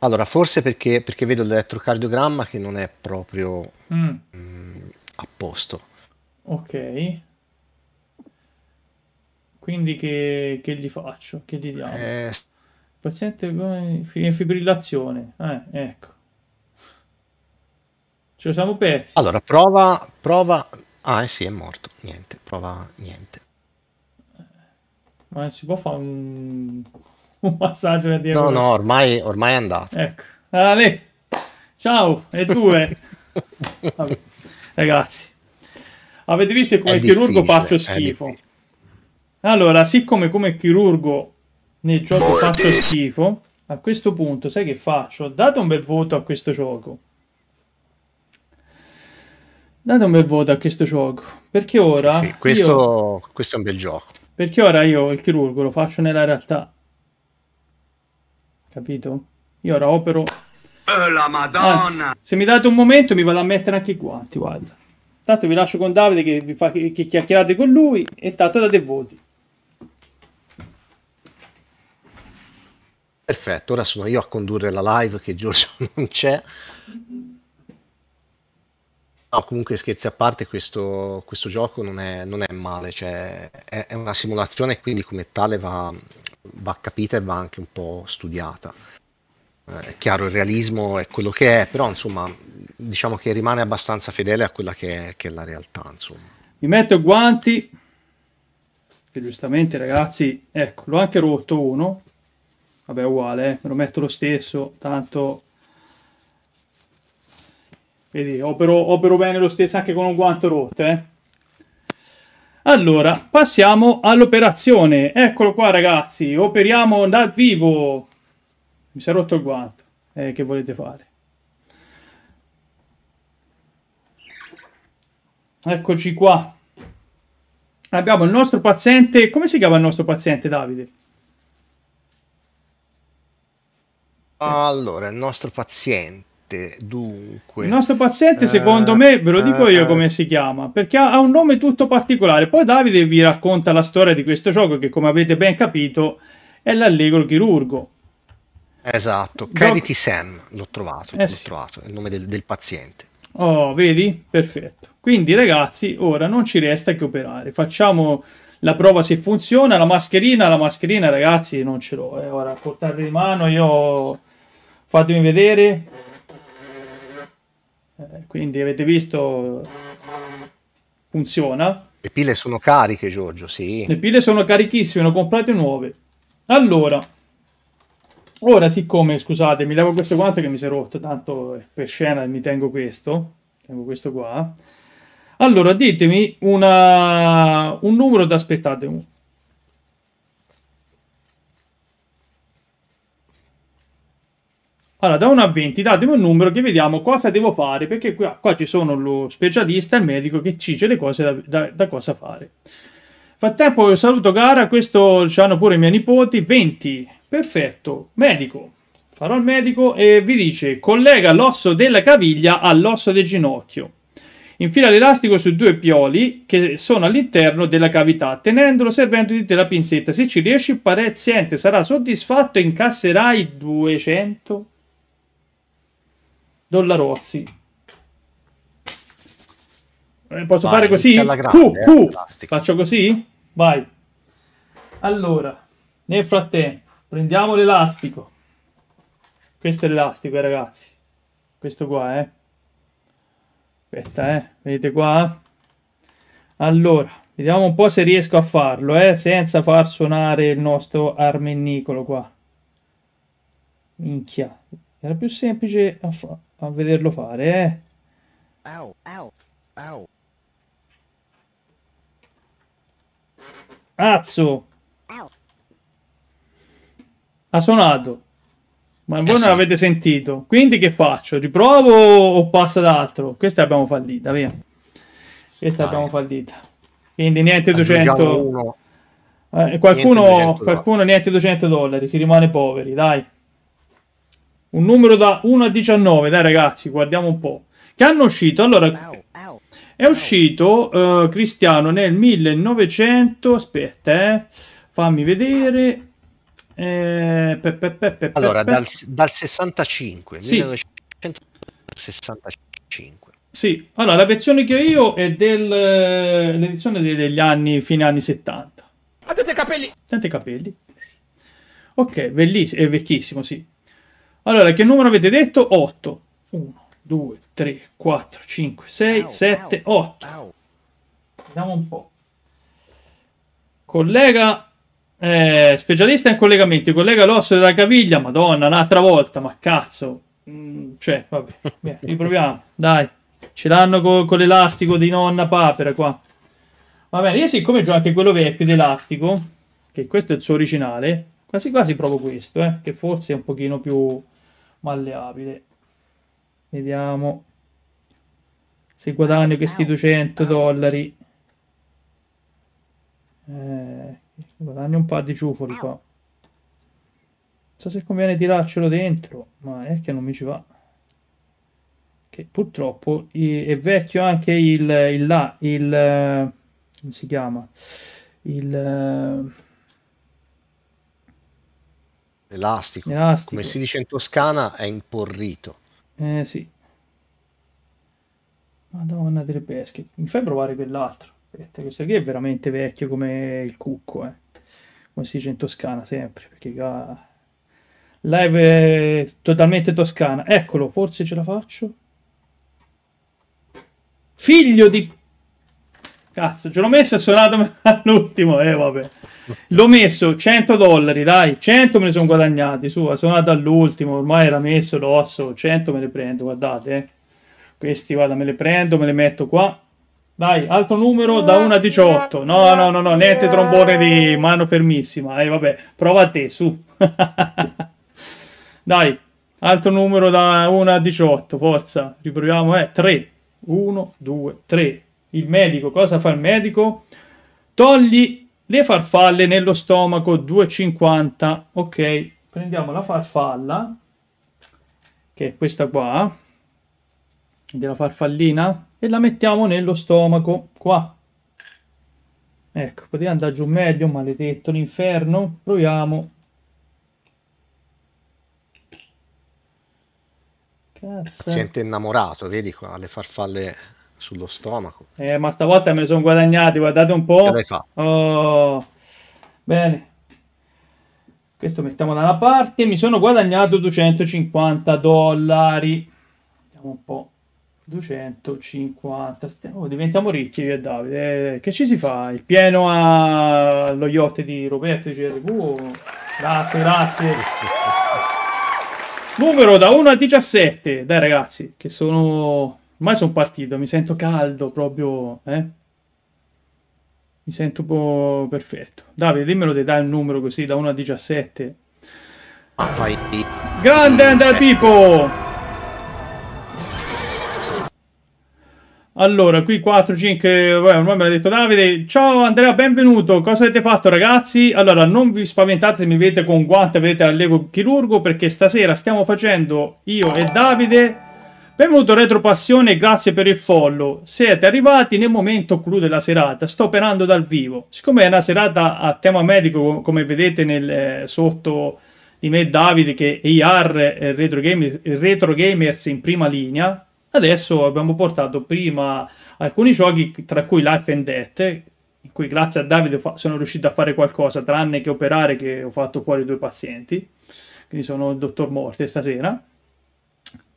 Allora, forse perché, perché vedo l'elettrocardiogramma che non è proprio Mm, mm, a posto. ok. Quindi che, che gli faccio? Che gli diamo? Eh, paziente con fi- fibrillazione. Eh, ecco. Ce lo siamo persi. allora, prova, prova... Ah, eh sì, è morto. Niente, prova niente. Ma si può fare un, un massaggio da dietro? No, no, ormai, ormai è andato. Ecco. Ale. Ciao, e due. Ragazzi, avete visto che come È chirurgo faccio schifo. Allora, siccome come chirurgo nel gioco faccio schifo, a questo punto sai che faccio? Date un bel voto a questo gioco. Date un bel voto a questo gioco. Perché ora Sì, io- questo, questo è un bel gioco. perché ora io il chirurgo lo faccio nella realtà. Capito? Io ora opero. Anzi, se mi date un momento mi vado a mettere anche i guanti, guarda. Tanto vi lascio con Davide che vi fa che, che chiacchierate con lui e tanto date voti. Perfetto, ora sono io a condurre la live che Giorgio non c'è. No, comunque scherzi a parte, questo, questo gioco non è, non è male, cioè è, è una simulazione e quindi come tale va, va capita e va anche un po' studiata. Eh, È chiaro, il realismo è quello che è, però insomma diciamo che rimane abbastanza fedele a quella che è, che è la realtà, insomma. Mi metto i guanti. Che giustamente, ragazzi, ecco, l'ho anche rotto uno. Vabbè, uguale, eh, me lo metto lo stesso. Tanto. Vedi, opero, opero bene lo stesso anche con un guanto rotto, eh. Allora, passiamo all'operazione. Eccolo qua, ragazzi. Operiamo dal vivo. Mi si è rotto il guanto. Eh, che volete fare? Eccoci qua. Abbiamo il nostro paziente. Come si chiama il nostro paziente, Davide? Allora, il nostro paziente, dunque... Il nostro paziente, secondo Eh, me, ve lo dico io eh, come si chiama, perché ha ha un nome tutto particolare. Poi Davide vi racconta la storia di questo gioco che, come avete ben capito, è l'allegro chirurgo. Esatto, Cavity Sam, l'ho trovato, Eh l'ho sì. trovato, è il nome del, del paziente. Oh, vedi? Perfetto. Quindi, ragazzi, ora non ci resta che operare. Facciamo la prova se funziona. La mascherina, la mascherina, ragazzi, non ce l'ho. Eh. Ora portate di mano, io fatemi vedere. Eh, quindi avete visto funziona. Le pile sono cariche, Giorgio, sì. Le pile sono carichissime, ne ho comprate nuove. Allora, ora siccome, scusate, mi levo questo guanto che mi si è rotto, tanto per scena mi tengo questo, tengo questo qua. Allora, ditemi una... un numero da aspettate. Allora, da 1 a 20 datemi un numero che vediamo cosa devo fare, perché qua, qua ci sono lo specialista, il medico che ci dice le cose da, da- da cosa fare. Frattempo, saluto gara, questo ce l'hanno pure i miei nipoti, 20, perfetto, medico. Farò il medico e vi dice, collega l'osso della caviglia all'osso del ginocchio. Infila l'elastico su due pioli che sono all'interno della cavità, tenendolo servendo di te la pinzetta. Se ci riesci, paziente sarà soddisfatto e incasserai 200 dollarozzi. Eh, Posso Vai, fare così? grande, Q, eh, Q. elastico. Faccio così? Vai. Allora, nel frattempo, prendiamo l'elastico. Questo è l'elastico, eh, ragazzi. Questo qua, eh. Aspetta, eh. Vedete qua? Allora, vediamo un po' se riesco a farlo, eh, senza far suonare il nostro armennicolo qua. Minchia. Era più semplice a, fa- a vederlo fare, eh. Ow, ow, ow. Azzo! Ha suonato. Ma voi Eh non l'avete sentito. Quindi che faccio? Riprovo o passo ad altro? Questa l'abbiamo fallita, via. Questa Vai. l'abbiamo fallita. Quindi niente Aggiungiamo 200... uno. Eh, qualcuno, Niente 200 qualcuno niente 200 dollari, si rimane poveri, dai. Un numero da 1 a 19, dai ragazzi, guardiamo un po'. Che hanno uscito? Allora, è uscito eh, Cristiano nel 1900. Aspetta, eh. Fammi vedere. Eh, pe- pe- pe- pe- Allora, pe- dal, dal 65, Sì. 1965. Sì, allora la versione che ho io è del, eh, degli anni, fine anni 70. Ha tutti i capelli. Tanti capelli. Ok, bellissimo, è vecchissimo, sì. Allora, che numero avete detto? 8. 1, 2, 3, 4, 5, 6, Ow, 7, ow. 8. Ow. Vediamo un po'. Collega eh, specialista in collegamenti, collega l'osso della caviglia, madonna, un'altra volta, ma cazzo. Mm, cioè, vabbè, via, riproviamo, dai. Ce l'hanno co- con l'elastico di nonna papera qua. Va bene, io siccome ho anche quello vecchio di elastico, che questo è il suo originale, quasi quasi provo questo, eh, che forse è un pochino più malleabile. Vediamo se guadagno questi 200 dollari. Eh, guadagno un po' di ciufoli qua. Non so se conviene tirarcelo dentro, ma è che non mi ci va. Che purtroppo è vecchio anche il, il, là- il, eh, come si chiama? Il, eh, Elastico. Come si dice in Toscana, è imporrito. Eh sì. Madonna delle pesche. Mi fai provare quell'altro. Aspetta, questo qui è veramente vecchio come il cucco, eh. Come si dice in Toscana sempre, perché qua... Live è totalmente toscana. Eccolo, forse ce la faccio. Figlio di... Cazzo, ce l'ho messo e suonato all'ultimo. Eh, vabbè. L'ho messo 100 dollari, dai. 100 me ne sono guadagnati. Su, ha suonato all'ultimo. Ormai era messo l'osso. 100 me le prendo, guardate. Eh. Questi, guarda, me le prendo, me le metto qua. Dai, altro numero da 1 a 18. No, no, no, no, niente trombone di mano fermissima. Eh, vabbè, prova a te, su. Dai, altro numero da 1 a 18, forza. Riproviamo, eh, 3. 1, 2, 3. Il medico, cosa fa il medico? Togli le farfalle nello stomaco 2,50. Ok, prendiamo la farfalla, che è questa qua, della farfallina, e la mettiamo nello stomaco, qua. Ecco, poteva andare giù meglio, maledetto l'inferno. Proviamo. Cazzo. Sente innamorato, vedi qua, le farfalle sullo stomaco. Eh, ma stavolta me ne sono guadagnati, guardate un po'. Che l'hai fatto? Oh, bene. Questo mettiamo da una parte. Mi sono guadagnato 250 dollari. Vediamo un po'. 250. Stiamo- oh, diventiamo ricchi io e Davide. Eh, che ci si fa? Il pieno allo yacht di Roberto di CRV. Grazie, grazie. Numero da 1 a 17. Dai ragazzi, che sono Ormai sono partito, mi sento caldo proprio, eh? Mi sento un po' perfetto. Davide, dimmelo te dai il numero così da 1 a 17. Ah. Grande Andrea. Pipo! Allora, qui 4, 5, vabbè, ormai me l'ha detto Davide. Ciao Andrea, benvenuto. Cosa avete fatto ragazzi? Allora, non vi spaventate se mi vedete con guanti, vedete all'ego chirurgo, perché stasera stiamo facendo io e Davide. Benvenuto Retro Passione e grazie per il follow. Siete arrivati nel momento clou della serata. Sto operando dal vivo. Siccome è una serata a tema medico, come vedete nel, eh, sotto di me Davide, che IR e Retro, Gamer- Retro Gamers in prima linea, adesso abbiamo portato prima alcuni giochi, tra cui Life and Death, in cui grazie a Davide sono riuscito a fare qualcosa, tranne che operare che ho fatto fuori due pazienti. Quindi sono il dottor Morte stasera.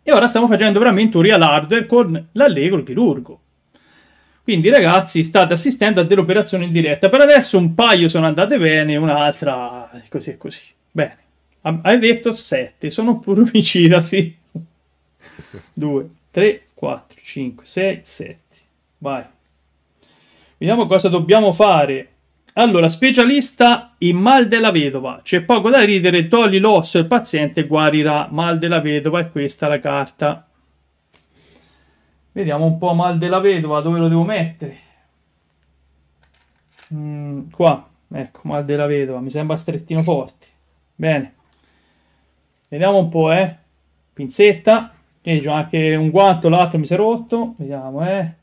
E ora stiamo facendo veramente un real hardware con l'Allegro chirurgo. Quindi ragazzi state assistendo a delle operazioni in diretta. Per adesso un paio sono andate bene, un'altra così e così. Bene. Ha- Hai detto 7, sono pure omicida, sì. 2, 3, 4, 5, 6, 7. Vai. Vediamo cosa dobbiamo fare. Allora, specialista in mal della vedova. C'è poco da ridere, togli l'osso e il paziente guarirà. Mal della vedova è questa la carta. Vediamo un po' mal della vedova, dove lo devo mettere? Mm, qua, ecco, mal della vedova, mi sembra strettino forte. Bene. Vediamo un po', eh. Pinzetta. C'ho anche un guanto, l'altro mi si è rotto. Vediamo, eh.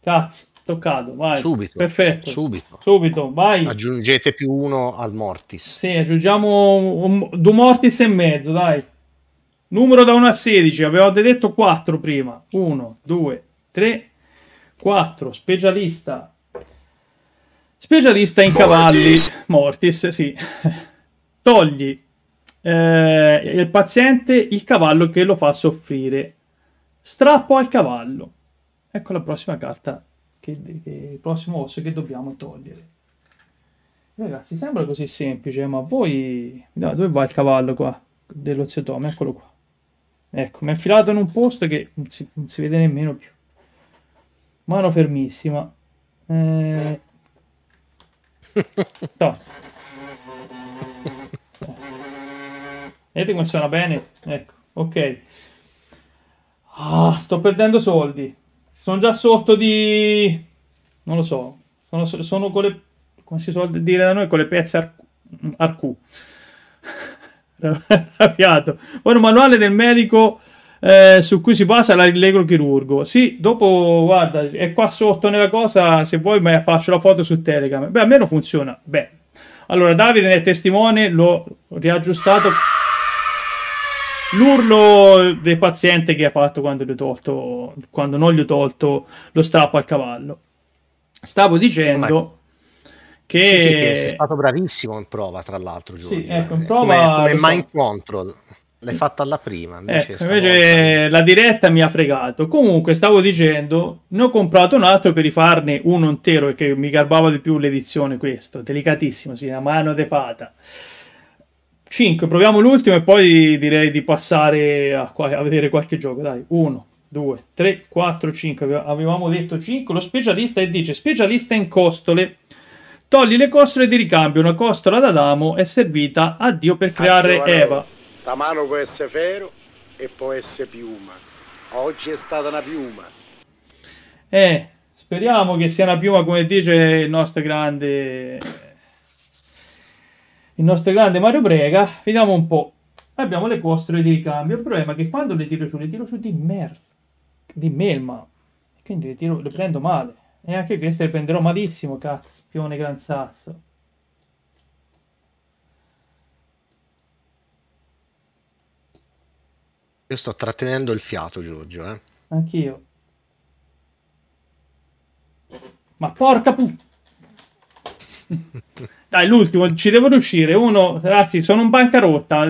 Cazzo, toccato, vai. Subito. Perfetto. Subito. Subito, vai. Aggiungete più uno al Mortis. Sì, aggiungiamo un, due mortis e mezzo, dai. Numero da 1 a 16, avevo detto 4 prima. 1, 2, 3, 4. Specialista. Specialista in cavalli. Mortis, sì. Togli eh, il paziente il cavallo che lo fa soffrire. Strappo al cavallo. Ecco la prossima carta, che, che- il prossimo osso che dobbiamo togliere. Ragazzi, sembra così semplice, ma voi... no, dove va il cavallo qua? Dell'oziotome, eccolo qua. Ecco, mi ha infilato in un posto che non si, non si vede nemmeno più. Mano fermissima. Eh... No. Vedete come suona bene? Ecco, ok. Ah, sto perdendo soldi. Sono già sotto di... Non lo so. Sono, sono con le... Come si suol dire da noi? Con le pezze ar- arcu. Arrabbiato. Poi un manuale del medico eh, su cui si basa l'allegro chirurgo. Sì, dopo, guarda, è qua sotto nella cosa, se vuoi ma faccio la foto su Telegram. Beh, almeno funziona. Beh. Allora, Davide ne è testimone, l'ho riaggiustato. L'urlo del paziente che ha fatto quando, gli ho tolto, quando non gli ho tolto lo strappo al cavallo. Stavo dicendo che... Sì, sì, che sei stato bravissimo in prova, tra l'altro, Giorgio. Sì, ecco, in eh. prova Come, come so. mind control. L'hai fatta alla prima, invece, Ecco, invece la diretta mi ha fregato. Comunque, stavo dicendo, ne ho comprato un altro per rifarne uno intero che mi garbava di più l'edizione questo. Delicatissimo, sì, una mano de fata. 5, proviamo l'ultimo e poi direi di passare a, a vedere qualche gioco. Dai, 1, 2, 3, 4, 5. Avevamo detto 5. Lo specialista e dice specialista in costole. Togli le costole di ricambio. Una costola d'Adamo è servita a Dio per creare giovane, Eva. Sta mano può essere ferro e può essere piuma. Oggi è stata una piuma. Eh, speriamo che sia una piuma come dice il nostro grande il nostro grande Mario Brega. Vediamo un po'. Abbiamo le costole di ricambio. Il problema è che quando le tiro su, le tiro su di mer di melma. Quindi le, tiro, le prendo male. E anche queste le prenderò malissimo, cazzo, pione gran sasso. Io sto trattenendo il fiato, Giorgio. Eh. Anch'io. Ma porca pu... Dai, l'ultimo, ci devo riuscire. Uno, ragazzi, sono un bancarotta.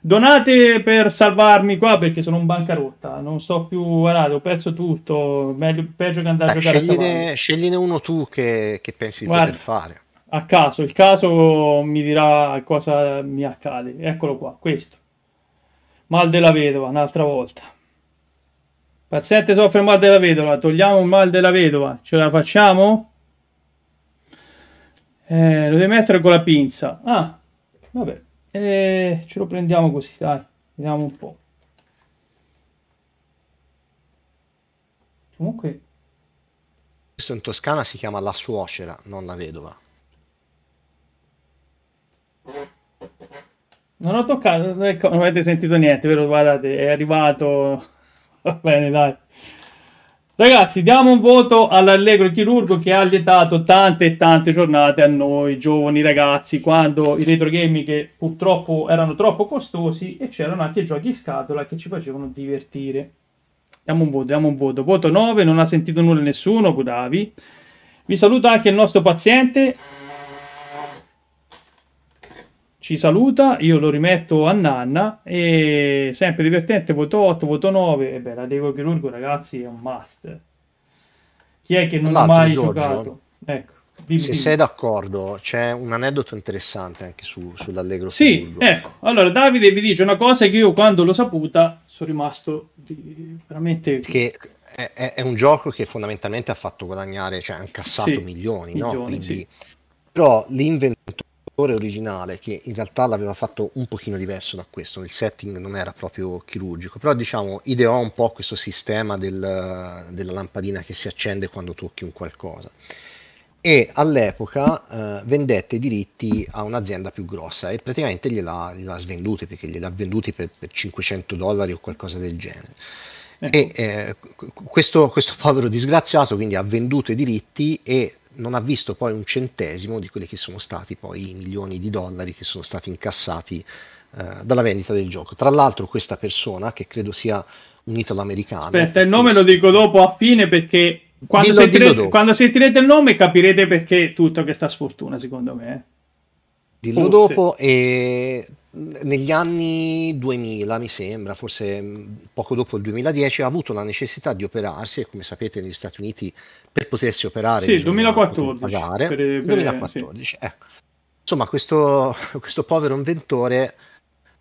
Donate per salvarmi qua perché sono un bancarotta. Non sto più, guardate, ho perso tutto. Meglio, peggio che andare a Dai, giocare a cavallo. scegliene, scegliene uno tu che, che pensi di Guarda. poter fare. A caso, il caso mi dirà cosa mi accade. Eccolo qua, questo. Mal della vedova, un'altra volta. Paziente soffre mal della vedova. Togliamo il mal della vedova. Ce la facciamo? Eh, lo devi mettere con la pinza. Ah, vabbè. Eh, ce lo prendiamo così, dai. Vediamo un po'. Comunque, Questo in Toscana si chiama la suocera, non la vedova. non ho toccato. Ecco, non avete sentito niente, vero? Guardate, è arrivato. Va bene, dai. Ragazzi, diamo un voto all'Allegro Chirurgo che ha lietato tante e tante giornate a noi, giovani ragazzi, quando i retro gaming purtroppo erano troppo costosi e c'erano anche giochi in scatola che ci facevano divertire. Diamo un voto, diamo un voto. Voto 9, non ha sentito nulla nessuno, bravi. Vi saluta anche il nostro paziente. Ci saluta, io lo rimetto a Nanna e sempre divertente, voto 8, voto 9. E beh, la Lego Chirurgo ragazzi è un must. Chi è che non ha mai Giorgio, giocato? Ecco, dimmi, Se dimmi. sei d'accordo, c'è un aneddoto interessante anche su, sull'Allegro Sì, Chirurgo. ecco. Allora, Davide vi dice una cosa che io quando l'ho saputa sono rimasto di- veramente... Che è, è- è un gioco che fondamentalmente ha fatto guadagnare, cioè ha incassato Sì, milioni, no? milioni, Quindi- sì. Però l'inventore originale, che in realtà l'aveva fatto un pochino diverso da questo, il setting non era proprio chirurgico, però diciamo ideò un po' questo sistema del- della lampadina che si accende quando tocchi un qualcosa. E all'epoca eh, vendette i diritti a un'azienda più grossa e praticamente gliela, gliela svenduti perché gliela venduti per, per 500 dollari o qualcosa del genere. Ecco. E eh, qu- questo, questo povero disgraziato quindi ha venduto i diritti e non ha visto poi un centesimo di quelli che sono stati poi i milioni di dollari che sono stati incassati eh, dalla vendita del gioco. Tra l'altro questa persona, che credo sia un italo-americano, Aspetta, il nome lo dico dopo a fine perché quando, Dillo- sentirete, dillo quando sentirete il nome capirete perché tutta questa sfortuna, secondo me. eh. Dillo Forse. dopo e negli anni 2000 mi sembra, forse poco dopo il 2010 ha avuto la necessità di operarsi e come sapete negli Stati Uniti per potersi operare Sì, bisogna 2014, poter pagare. per- per- 2014, ecco. Insomma, questo, questo povero inventore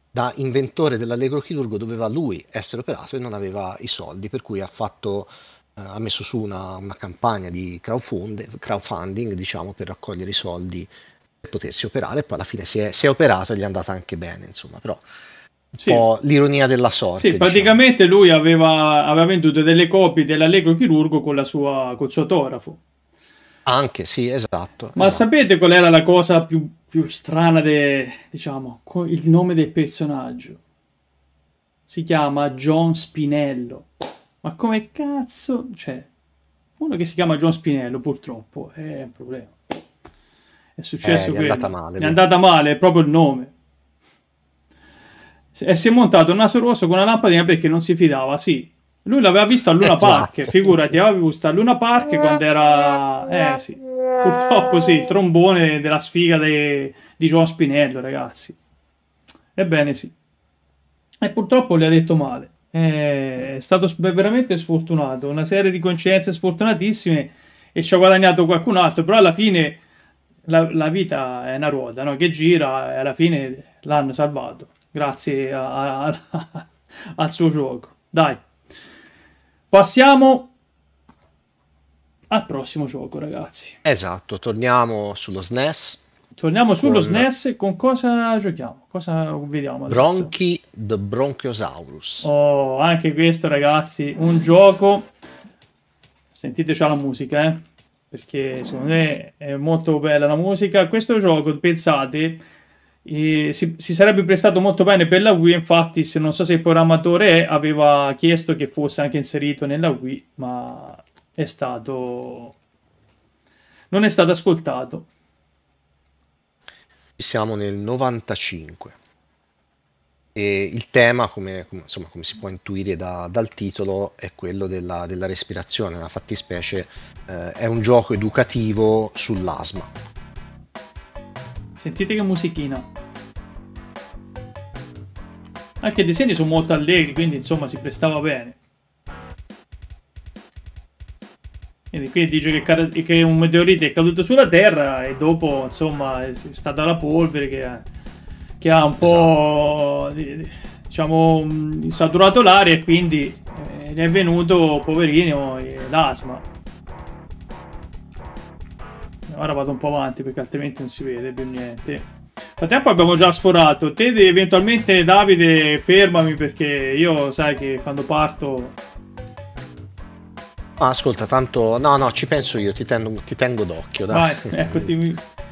da inventore dell'Allegro Chirurgo doveva lui essere operato e non aveva i soldi, per cui ha fatto eh, ha messo su una, una campagna di crowdfund- crowdfunding, diciamo, per raccogliere i soldi potersi operare e poi alla fine si è, si è operato e gli è andata anche bene, insomma, però un Sì. po' l'ironia della sorte. Sì, diciamo. praticamente lui aveva, aveva venduto delle copie dell'Allegro Chirurgo con la sua, col suo autografo. Anche, sì, esatto. Ma esatto. sapete qual era la cosa più, più strana, de, diciamo, il nome del personaggio? Si chiama John Spinello. Ma come cazzo? Cioè, uno che si chiama John Spinello, purtroppo, è un problema. È successo Eh, è andata male, è andata male, è proprio il nome. E si è montato un naso rosso con una lampadina perché non si fidava, sì. Lui l'aveva visto a Luna Esatto. Park, figurati, aveva visto a Luna Park quando era... Eh sì, purtroppo sì, il trombone della sfiga de- di John Spinello, ragazzi. Ebbene sì. E purtroppo le ha detto male. È stato veramente sfortunato, una serie di coincidenze sfortunatissime e ci ha guadagnato qualcun altro, però alla fine la, la vita è una ruota no? che gira e alla fine l'hanno salvato grazie a- a- al suo gioco. Dai, passiamo al prossimo gioco, ragazzi. Esatto, torniamo sullo SNES. Torniamo sullo Con- SNES. Con cosa giochiamo? Cosa vediamo adesso? Bronchi the Bronchiosaurus. Oh, anche questo, ragazzi, un gioco. Sentite già la musica, eh? Perché secondo me è molto bella la musica. Questo gioco, pensate, eh, si, si sarebbe prestato molto bene per la Wii. Infatti, se non so se il programmatore aveva chiesto che fosse anche inserito nella Wii, ma è stato. Non è stato ascoltato. Siamo nel 95. E il tema, come, insomma, come si può intuire da- dal titolo, è quello della, della respirazione. Nella fattispecie eh, è un gioco educativo sull'asma. Sentite che musichina. Anche i disegni sono molto allegri, quindi insomma si prestava bene. Quindi qui dice che, car- che un meteorite è caduto sulla Terra e dopo insomma è stata la polvere che, che ha un po' di- diciamo mh, saturato l'aria e quindi eh, gli è venuto, poverino, l'asma. Ora vado un po' avanti perché altrimenti non si vede più niente. Nel frattempo abbiamo già sforato. Te eventualmente, Davide, fermami perché io sai che quando parto... Ah, ascolta, tanto... No, no, ci penso io, ti tengo, ti tengo d'occhio, dai. Vai, ecco, ti...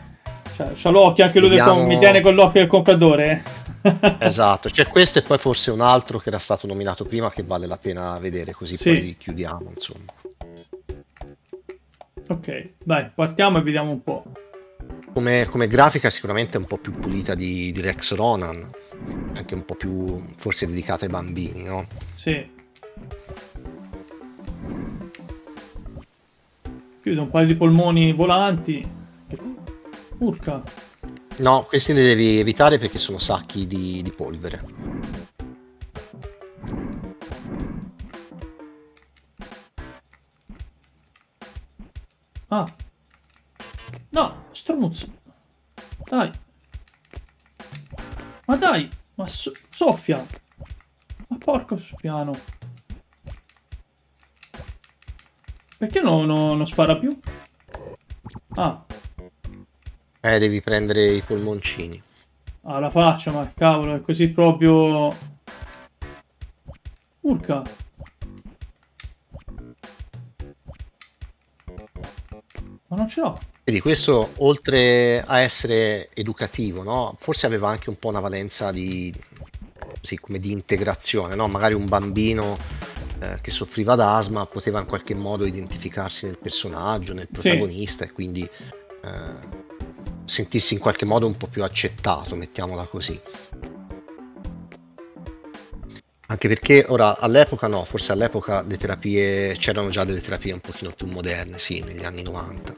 C'ha, c'ha l'occhio, anche lui del Vediamo- com- mi tiene con l'occhio del compratore. Esatto, c'è questo e poi forse un altro che era stato nominato prima che vale la pena vedere, così Sì. poi chiudiamo, insomma. ok, dai, partiamo e vediamo un po'. Come, come grafica sicuramente un po' più pulita di, di Rex Ronan, anche un po' più forse dedicata ai bambini, no? Sì. Chiudo un paio di polmoni volanti. Urca. No, questi li devi evitare perché sono sacchi di, di polvere. Ah. No, struzzo. Dai. Ma dai, ma so- soffia. Ma porco piano. Perché no, no- non spara più? Ah, Eh, devi prendere i polmoncini. ah, la faccia, ma cavolo, è così proprio... Urca. Ma non ce l'ho. Vedi, questo oltre a essere educativo, no? Forse aveva anche un po' una valenza di, così, come di integrazione, no? Magari un bambino eh, che soffriva d'asma poteva in qualche modo identificarsi nel personaggio, nel protagonista e quindi eh, sentirsi in qualche modo un po' più accettato, mettiamola così. Anche perché ora all'epoca no, forse all'epoca le terapie c'erano già delle terapie un pochino più moderne, sì, negli anni 90.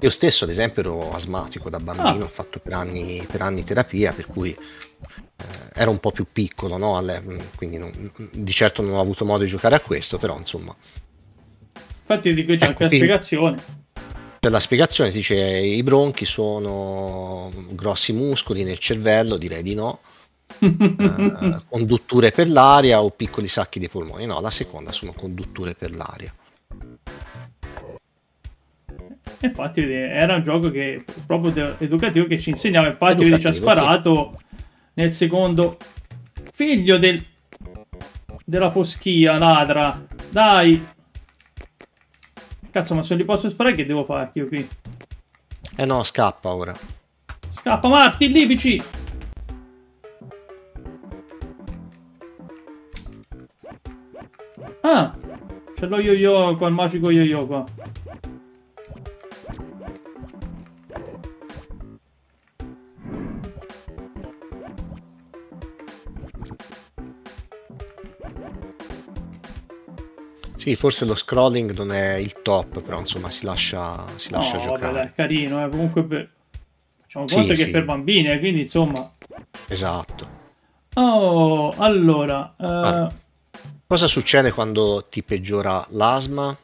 Io stesso, ad esempio, ero asmatico da bambino, Ah. ho fatto per anni, per anni terapia, per cui eh, ero un po' più piccolo, no? Alle- quindi non- di certo non ho avuto modo di giocare a questo, però insomma, Infatti di qui c'è Ecco, anche la spiegazione. Per la spiegazione si dice i bronchi sono grossi muscoli nel cervello, direi di no, eh, condutture per l'aria o piccoli sacchi dei polmoni, no, la seconda sono condutture per l'aria. Infatti era un gioco che proprio educativo che ci insegnava. Infatti, vedi, ci ha sparato nel secondo figlio del della foschia, ladra. Dai. Cazzo, ma se li posso sparare, che devo fare io qui? Eh no, scappa ora. Scappa, Marti, libici! Ah, ce l'ho io io qua, il magico io qua. Sì, forse lo scrolling non è il top, però insomma si lascia, si No, lascia vabbè, giocare. dai, carino, eh. comunque per... facciamo Sì, conto che sì. è per bambini, eh, quindi insomma... Esatto. Oh, allora... eh, Guarda. Cosa succede quando ti peggiora l'asma?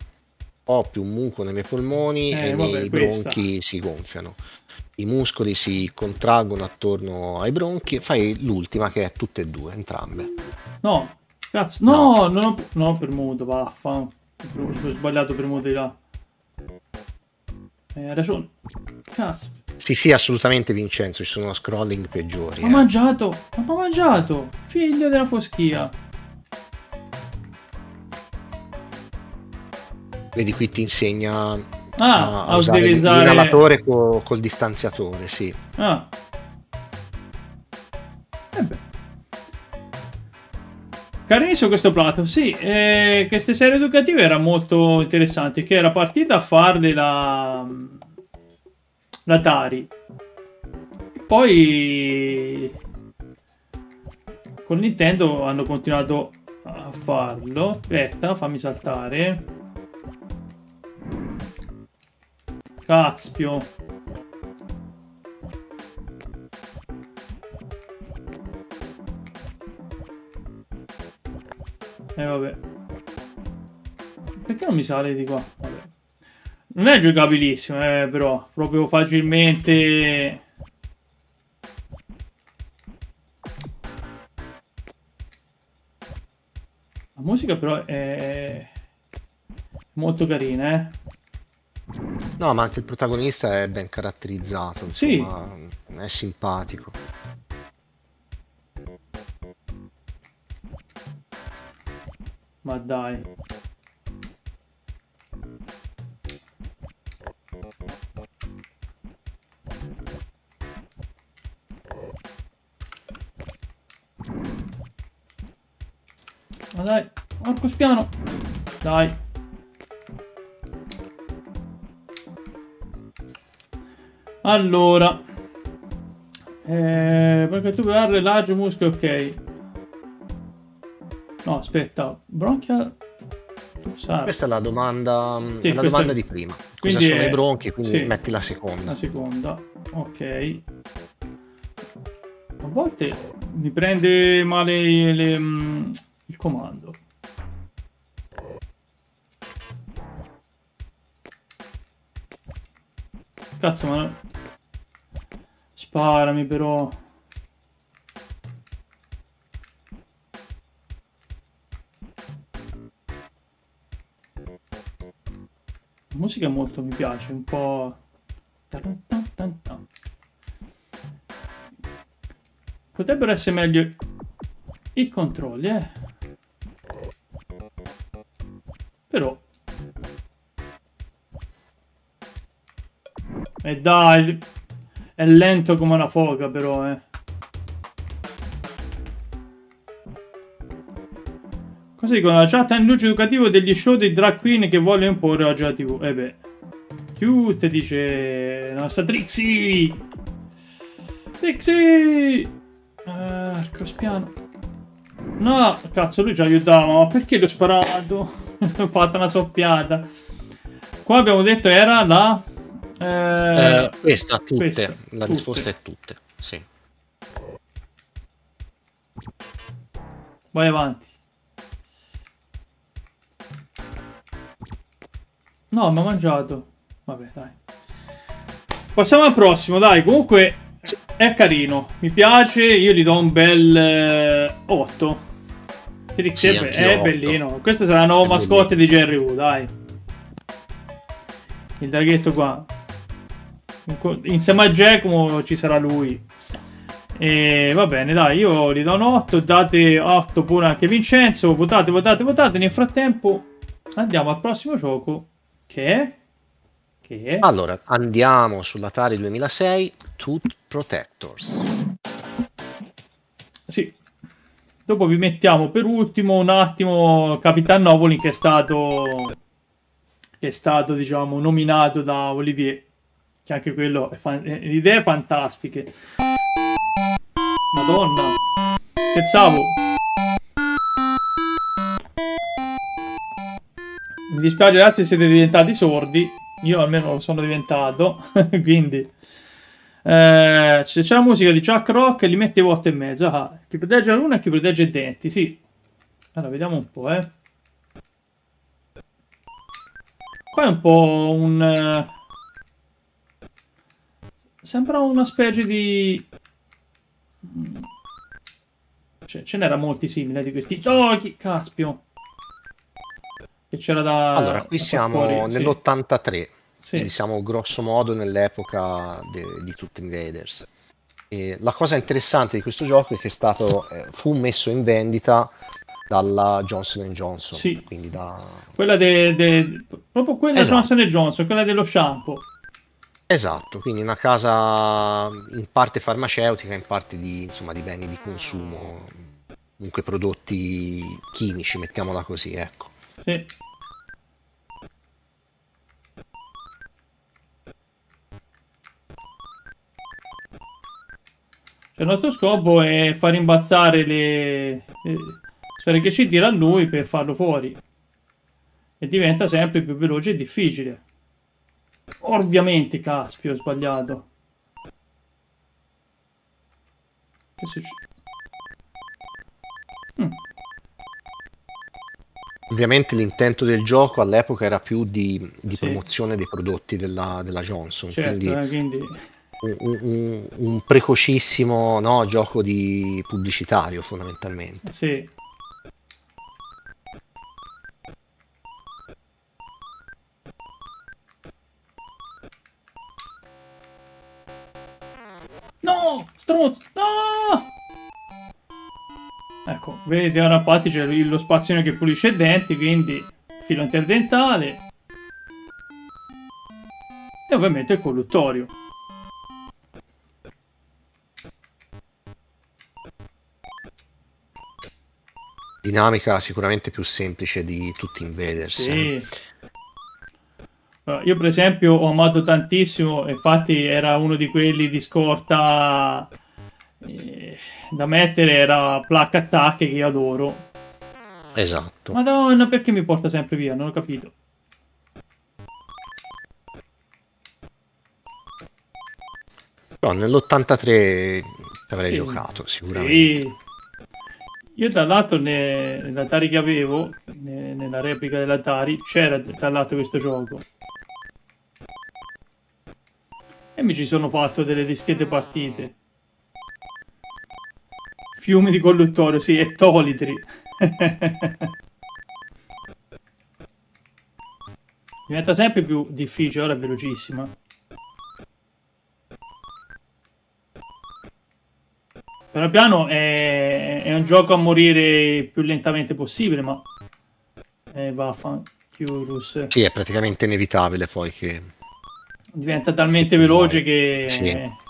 Ho più muco nei miei polmoni Eh, e i vabbè, questa. bronchi si gonfiano. I muscoli si contraggono attorno ai bronchi. Fai l'ultima che è tutte e due, entrambe. No, cazzo, no, non ho, non ho premuto, vaffa. Ho sbagliato premuto di là. Eh, hai ragione. Cazzo, Sì, sì, assolutamente Vincenzo, ci sono scrolling peggiori. ho eh. mangiato, ho mangiato, figlio della foschia. Vedi qui ti insegna Ah, a, a usare utilizzare... l'inalatore co- col distanziatore, sì. Ah. Carinissimo questo plato, sì, eh, queste serie educative erano molto interessanti, che era partita a farle la, la Tari. Poi con Nintendo hanno continuato a farlo. Aspetta, fammi saltare. Cazpio. E vabbè. Perché non mi sale di qua? Vabbè. Non è giocabilissimo, eh, però. Proprio facilmente... La musica però è molto carina, eh. No, ma anche il protagonista è ben caratterizzato, Sì. insomma, è simpatico. Ma dai. Ma dai, Marco Spiano. Dai. Allora. Eh, perché tu VR large muscoli, ok. No, aspetta. Bronchia... Sarà. Questa è la domanda, Sì, è la domanda di prima. Cosa quindi sono è- i bronchi? Quindi sì. metti la seconda. La seconda, ok. A volte mi prende male le- mm, il comando. Cazzo, ma... Sparami però. Musica molto mi piace, un po'... Potrebbero essere meglio i controlli, eh. Però... E dai, è lento come una foca però, eh. Cosa dicono? La chat annuncio educativo degli show dei drag queen che vuole imporre oggi alla TV. Eh beh. Cute dice la nostra Trixie. Trixie. Ah, Arcospiano. No, cazzo, lui ci aiutava. Ma perché l'ho sparato? Ho fatto una soffiata. Qua abbiamo detto era la... eh, Eh, questa, tutte. questa, la tutte. risposta è tutte. Sì. Vai avanti. No, mi ha mangiato. Vabbè, dai. Passiamo al prossimo, dai. Comunque è carino. Mi piace. Io gli do un bel 8. Trixie Sì, è, be- anch'io è bellino. Questo sarà la nuova mascotte di Jerry Woo, dai. Il draghetto qua. Insieme a Giacomo ci sarà lui. E va bene, dai, io gli do un 8, date 8 pure anche Vincenzo, votate, votate, votate. Nel frattempo andiamo al prossimo gioco che. Che. Allora, andiamo sull'Atari 2006, Tooth Protectors. Sì. Dopo vi mettiamo per ultimo un attimo Capitan Novolin che è stato... Che è stato, diciamo, nominato da Olivier. Che anche quello è fan- è- idee fantastiche. Madonna. Scherzavo. Mi dispiace ragazzi siete diventati sordi. Io almeno lo sono diventato. Quindi... Eh, se c'è la musica di Chuck Rock li mette 8 e mezzo. Ah, chi protegge la luna e chi protegge i denti, sì. Allora, vediamo un po', eh. Qua è un po' un... eh, Sembra una specie di... Cioè, ce n'era molti simili di questi giochi, caspio. Che c'era da... Allora, qui da siamo fuori, sì. nell'83, Sì. quindi siamo grosso modo nell'epoca de- di tutti Invaders. E la cosa interessante di questo gioco è che è stato, eh, fu messo in vendita dalla Johnson Johnson, Sì. quindi da... Quella de, de- proprio quella Esatto. Johnson Johnson, quella dello shampoo. Esatto, quindi una casa in parte farmaceutica, in parte di, insomma, di beni di consumo, comunque prodotti chimici, mettiamola così, ecco. Sì. Cioè, il nostro scopo è far imbalzare le, le che ci tira a lui per farlo fuori. E diventa sempre più veloce e difficile. Ovviamente, caspio, ho sbagliato. Che succede? Mm. Ovviamente l'intento del gioco all'epoca era più di, di sì. promozione dei prodotti della, della Johnson, certo, quindi, eh, quindi... Un, un, un, precocissimo no, gioco di pubblicitario fondamentalmente. Sì. No, strozzo, no! Ecco, vedete, ora infatti c'è lo spazzino che pulisce i denti, quindi filo interdentale. E ovviamente il colluttorio. Dinamica sicuramente più semplice di tutti Invaders. eh. Sì. Allora, Io per esempio ho amato tantissimo, infatti era uno di quelli di scorta eh, da mettere, era Plaque Attack che io adoro. Esatto. Madonna, perché mi porta sempre via? Non ho capito. Però nell'83 avrei Sì. giocato sicuramente. Sì. Io tra l'altro ne- nell'Atari che avevo, ne- nella replica dell'Atari, c'era tra l'altro questo gioco. E mi ci sono fatto delle dischette partite. Fiumi di colluttorio, sì, e tolitri. Diventa sempre più difficile, ora è velocissima. Piano piano è, è un gioco a morire più lentamente possibile, ma... Eh, vaffanculo. Sì, è praticamente inevitabile poi che... Diventa talmente veloce che... Sì.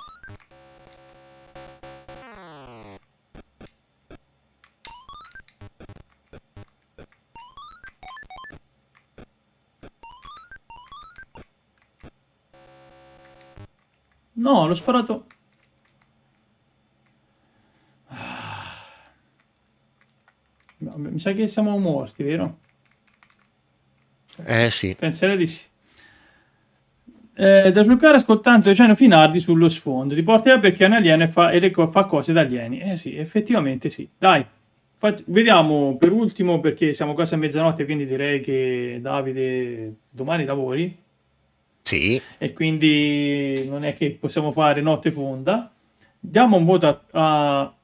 No, l'ho sparato... Ah. Mi sa che siamo morti, vero? Eh sì, Penserei di sì. Eh, da sbloccare ascoltando Oceano Finardi sullo sfondo. Ti porta perché è un alieno e fa, e fa cose da alieni. Eh sì, effettivamente sì. Dai, fac- vediamo per ultimo perché siamo quasi a mezzanotte, quindi direi che Davide domani lavori sì, e quindi non è che possiamo fare notte fonda. Diamo un voto a, a-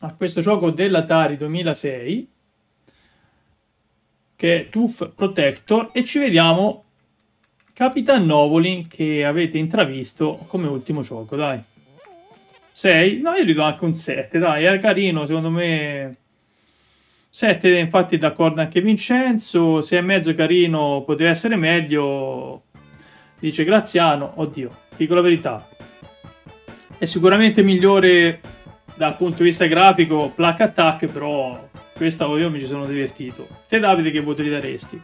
a questo gioco dell'Atari 2006 che è Tooth Protector e ci vediamo Capitan Novolin che avete intravisto come ultimo gioco, dai. 6? No, io gli do anche un 7, dai, era carino, secondo me 7 infatti è d'accordo anche Vincenzo, 6 e mezzo carino, poteva essere meglio. Dice Graziano, oddio, ti dico la verità. È sicuramente migliore dal punto di vista grafico Plaque Attack, però questa io mi ci sono divertito. Te Davide che voto gli daresti?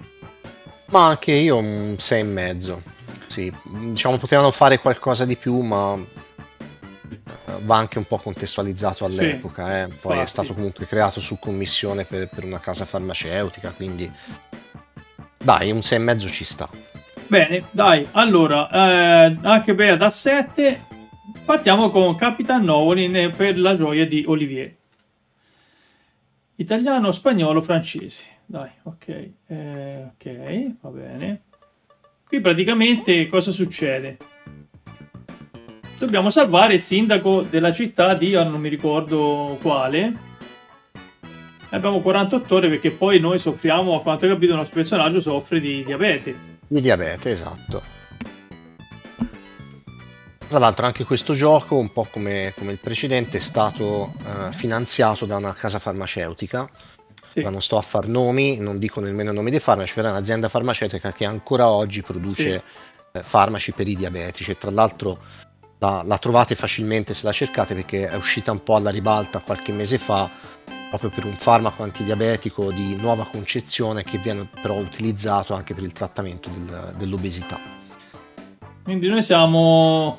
ma anche io un 6 e mezzo. Sì, diciamo potevano fare qualcosa di più, ma eh, va anche un po' contestualizzato all'epoca. eh. Poi è infatti. stato comunque creato su commissione per, per una casa farmaceutica, quindi dai, un 6 e mezzo ci sta. Bene, dai, allora, eh, anche Bea da 7, partiamo con Capitan Novolin per la gioia di Olivier. Italiano, spagnolo, francese. Dai, ok, eh, ok, va bene. Qui praticamente cosa succede? Dobbiamo salvare il sindaco della città di, non mi ricordo quale. Abbiamo 48 ore perché poi noi soffriamo, a quanto ho capito, il nostro personaggio soffre di diabete. Di diabete, esatto. Tra l'altro anche questo gioco, un po' come, come il precedente, è stato eh, finanziato da una casa farmaceutica. Sì. Non sto a far nomi, non dico nemmeno i nomi dei farmaci, però è un'azienda farmaceutica che ancora oggi produce eh, farmaci per i diabetici e tra l'altro la, la trovate facilmente se la cercate perché è uscita un po' alla ribalta qualche mese fa proprio per un farmaco antidiabetico di nuova concezione che viene però utilizzato anche per il trattamento del- dell'obesità. Quindi noi siamo...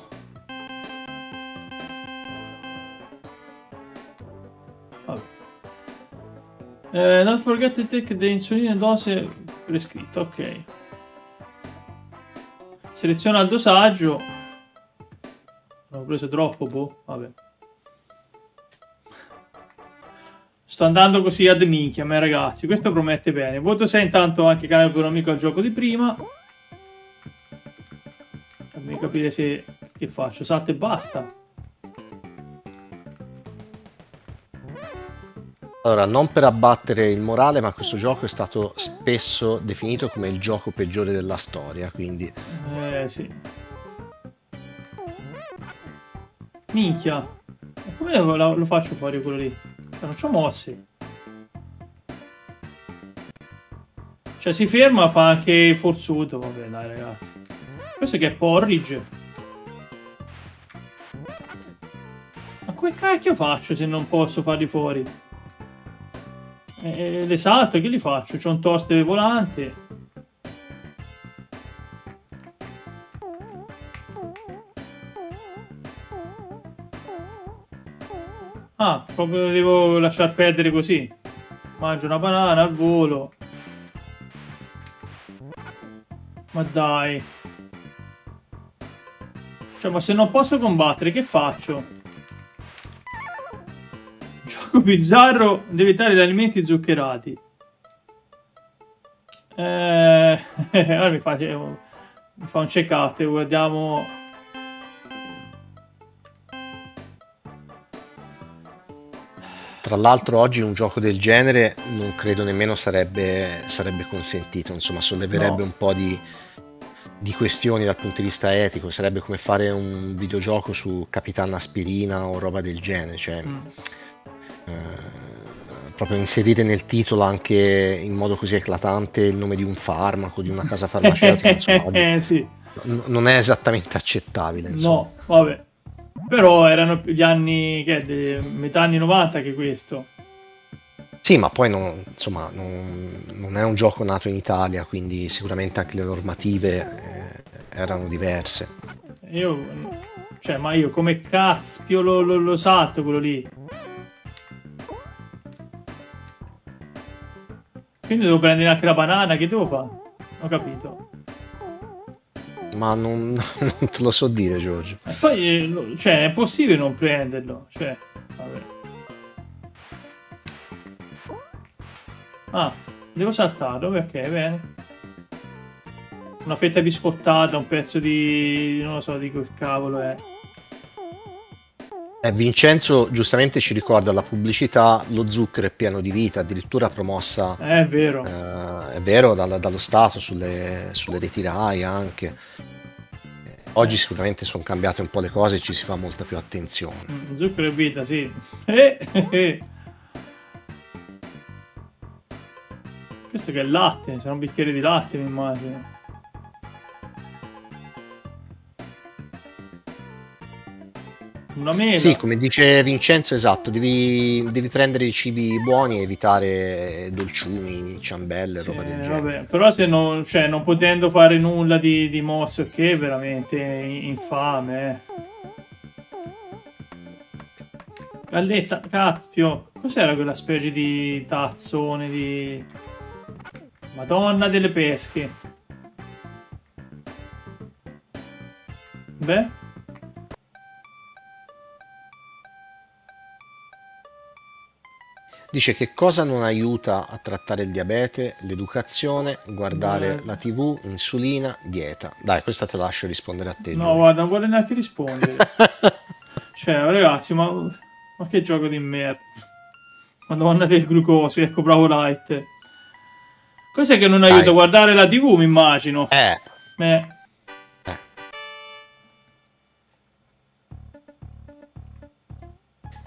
Eh, don't forget to take the insulina dose prescritta, ok. Seleziona il dosaggio. Ho preso troppo, boh, vabbè. Sto andando così ad minchia, ma ragazzi, questo promette bene. Voto 6 intanto anche canale economico al gioco di prima. Fammi capire se... che faccio? Salto e basta. Allora, non per abbattere il morale, ma questo gioco è stato spesso definito come il gioco peggiore della storia, quindi Eh, sì. Minchia. Come lo- lo faccio fuori quello lì? Non c'ho mossi. Cioè, si ferma, fa anche forzuto. Vabbè, dai, ragazzi. Questo che è porridge. Ma come cacchio faccio se non posso farli fuori? Eh, le salto, che li faccio? C'ho un toast volante. Ah, proprio devo lasciar perdere così. Mangio una banana al volo. Ma dai. Cioè, ma se non posso combattere, che faccio? Gioco bizzarro, devi evitare gli alimenti zuccherati. Eh, ora mi fa, mi fa un check out e guardiamo... Tra l'altro oggi un gioco del genere non credo nemmeno sarebbe, sarebbe consentito, insomma solleverebbe No. un po' di, di questioni dal punto di vista etico, sarebbe come fare un videogioco su Capitan Aspirina o roba del genere, cioè Mm. eh, proprio inserire nel titolo anche in modo così eclatante il nome di un farmaco, di una casa farmaceutica, insomma, oggi eh sì. n- non è esattamente accettabile. Insomma. No, vabbè. Però erano gli anni, che metà anni 90 che questo. Sì, ma poi non, insomma, non, non è un gioco nato in Italia, quindi sicuramente anche le normative eh, erano diverse. Io, cioè, ma io come caspio lo, lo- lo salto quello lì. Quindi devo prendere anche la banana, che devo fare? Ho capito. Ma non, non te lo so dire, Giorgio. E poi, eh, cioè, è possibile non prenderlo. Cioè, vabbè. Ah, devo saltarlo, ok, bene. Una fetta biscottata, un pezzo di... non lo so di che cavolo è. Eh, Vincenzo giustamente ci ricorda la pubblicità, lo zucchero è pieno di vita, addirittura promossa, Eh, È vero. eh, è vero, dalla- dallo Stato sulle, sulle reti RAI anche. Eh, Oggi sicuramente sono cambiate un po' le cose e ci si fa molta più attenzione. Mm, Zucchero e vita, sì. Eh, eh, eh. Questo che è latte, sarà un bicchiere di latte, mi immagino. Una mela. Sì, come dice Vincenzo, esatto, devi, devi prendere i cibi buoni e evitare dolciumi, ciambelle, Sì, roba del genere. vabbè. Però se non, cioè, non potendo fare nulla di, di mosse, che è veramente infame. Eh. Galletta, caspio, cos'era quella specie di tazzone di... Madonna delle pesche. Beh, Dice che cosa non aiuta a trattare il diabete? L'educazione, guardare la tv, insulina, dieta. Dai, questa te la lascio rispondere a te. no, Giulio. guarda, non vuole neanche rispondere. Cioè, ragazzi, ma, ma che gioco di merda. Madonna del glucosio, ecco, bravo Light. Cos'è che non Dai. aiuta? Guardare la TV, mi immagino. Eh, Eh, eh.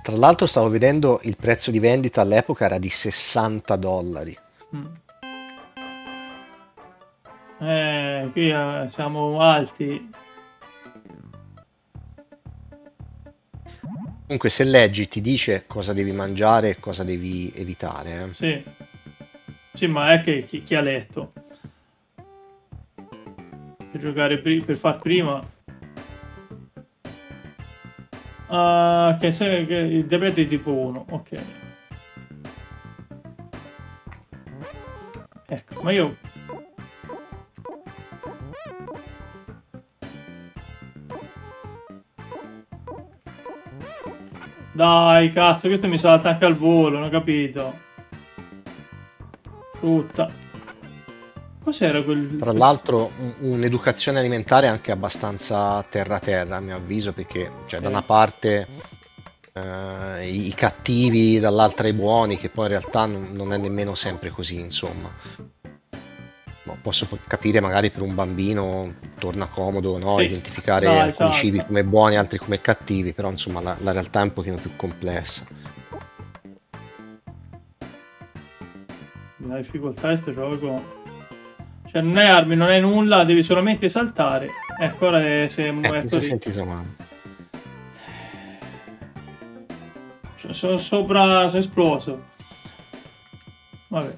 Tra l'altro stavo vedendo il prezzo di vendita all'epoca era di 60 dollari. mm. Eh, qui eh, siamo alti. Comunque se leggi ti dice cosa devi mangiare e cosa devi evitare. eh. Sì. Sì, ma è che chi, chi ha letto? Per giocare pri- per far prima. Ah, che, se, che il diabete di tipo 1, ok. Ecco, ma io Dai, cazzo, questo mi salta anche al volo, non ho capito. Frutta. Cos'era quel... Tra l'altro un- un'educazione alimentare anche abbastanza terra-terra a mio avviso perché cioè, da Sì. una parte eh, i cattivi, dall'altra i buoni che poi in realtà non, è nemmeno sempre così insomma. Boh. posso po- capire magari per un bambino torna comodo no? Sì. identificare No, alcuni esatto. cibi come buoni, altri come cattivi, però insomma la, la realtà è un pochino più complessa. La difficoltà è sto gioco. Cioè, non è armi, non è nulla, devi solamente saltare. Ecco, ora Eh, mi muerto sono lì. sentito male. Cioè, Sono sopra, sono esploso. Vabbè.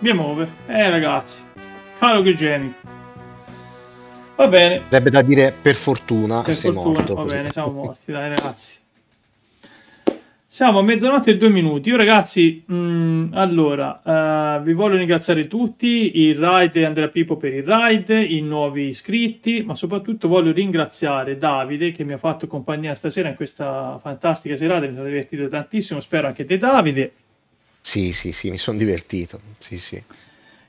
Game over. Eh, ragazzi. Caro Gugemi. Va bene. Sarebbe da dire per fortuna Per sei fortuna, morto. va bene, siamo morti, dai ragazzi. Siamo a mezzanotte e due minuti. Io ragazzi, mh, allora, eh, vi voglio ringraziare tutti, il ride e Andrea Pippo per il ride, i nuovi iscritti, ma soprattutto voglio ringraziare Davide che mi ha fatto compagnia stasera in questa fantastica serata, mi sono divertito tantissimo, spero anche te Davide. Sì, sì, sì, mi sono divertito. Sì, sì.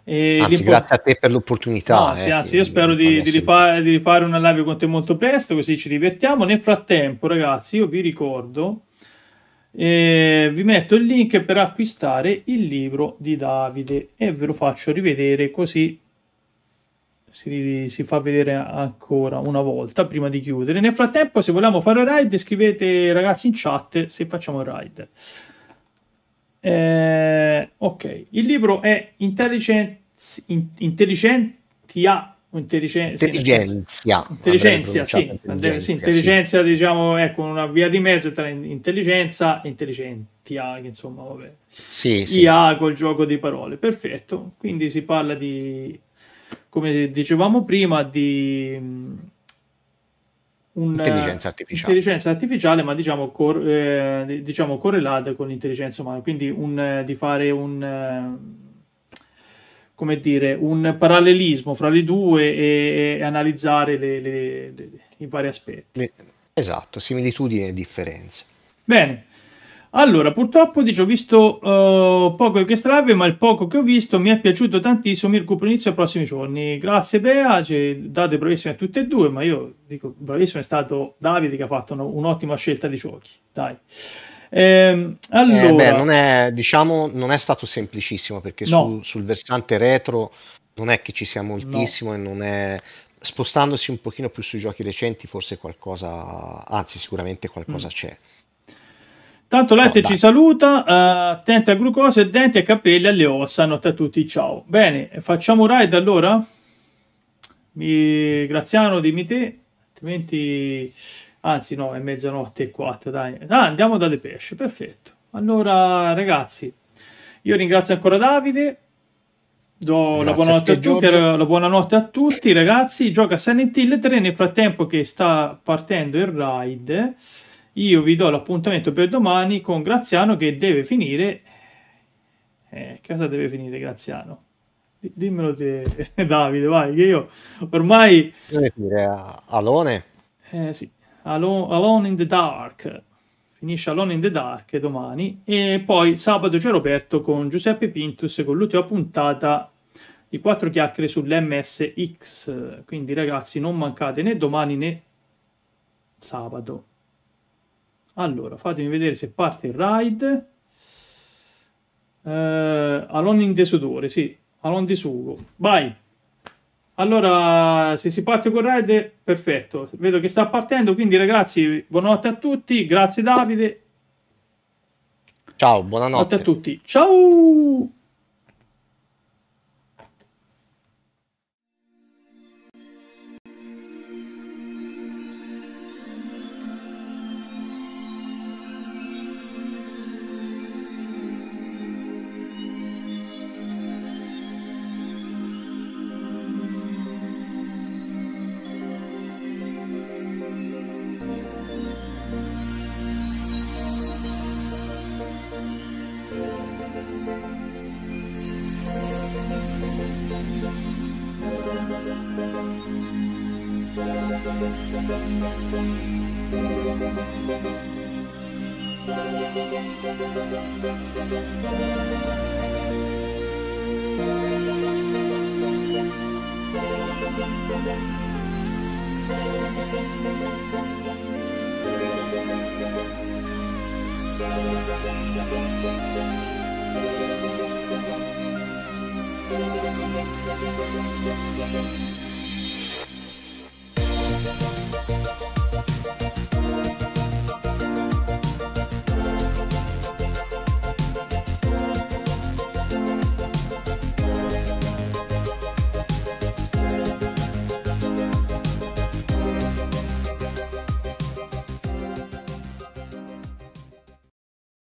E Anzi, grazie a te per l'opportunità. No, sì, eh, anzi, io spero di, di rifare, di rifare una live con te molto presto, così ci divertiamo. Nel frattempo, ragazzi, io vi ricordo, eh, vi metto il link per acquistare il libro di Davide e ve lo faccio rivedere così si, si fa vedere ancora una volta prima di chiudere. Nel frattempo, se vogliamo fare un ride, scrivete ragazzi in chat se facciamo il ride. Eh, ok, il libro è Intelligence, in- Intelligentia, o intelligen- sì, nel senso- Intelligenzia. Intelligenza, avrei sì, deve- sì, intelligenza, diciamo, ecco, una via di mezzo tra in- intelligenza e intelligentia, che insomma, vabbè. Sì, sì. IA col gioco di parole, perfetto. Quindi si parla di, come dicevamo prima, di mm, un, Intelligenza artificiale. intelligenza artificiale, ma diciamo, cor- eh, di- diciamo correlata con l'intelligenza umana. Quindi un, eh, di fare un, eh, come dire, un parallelismo fra le due e, e analizzare le- le- le- i vari aspetti. Esatto, similitudini e differenze. Bene. Allora, purtroppo dice, ho visto eh, poco questa live, ma il poco che ho visto mi è piaciuto tantissimo. Mi recupero inizio ai prossimi giorni. Grazie, Bea. Cioè, date bravissime a tutte e due, ma io dico bravissimo è stato Davide che ha fatto un'ottima scelta di giochi. Dai. Ehm, allora, Eh, beh, non è, diciamo, non è stato semplicissimo perché No. su- sul versante retro non è che ci sia moltissimo e non è spostandosi un pochino più sui giochi recenti forse qualcosa, anzi sicuramente qualcosa Mm. c'è. Tanto Lette No, ci saluta, eh, attenti a glucosio denti e capelli alle ossa, notte a tutti, ciao. Bene, facciamo un ride allora? Mi... Graziano, dimmi te, altrimenti... Anzi no, è mezzanotte e quattro, dai. Ah, andiamo da Depeche, perfetto. Allora, ragazzi, io ringrazio ancora Davide, do la buonanotte a a, te, Giorgio. la buonanotte a tutti, ragazzi. Gioca Silent Hill 3 nel frattempo che sta partendo il ride. Io vi do l'appuntamento per domani con Graziano che deve finire. Eh, cosa deve finire Graziano? Di- Dimmelo te, Davide, vai, che io ormai dire a- Alone, eh, sì, Alone, in the Dark. Finisce Alone in the Dark domani. E poi sabato c'è Roberto con Giuseppe Pintus con l'ultima puntata di 4 chiacchiere sull'MSX. Quindi ragazzi non mancate né domani né sabato. Allora, fatemi vedere se parte il ride. Eh, Alone in the Sudore, sì, Alone di Sugo. Vai! Allora, se si parte con Ride, perfetto. Vedo che sta partendo, quindi ragazzi, buonanotte a tutti. Grazie Davide. ciao, buonanotte. a tutti. Ciao!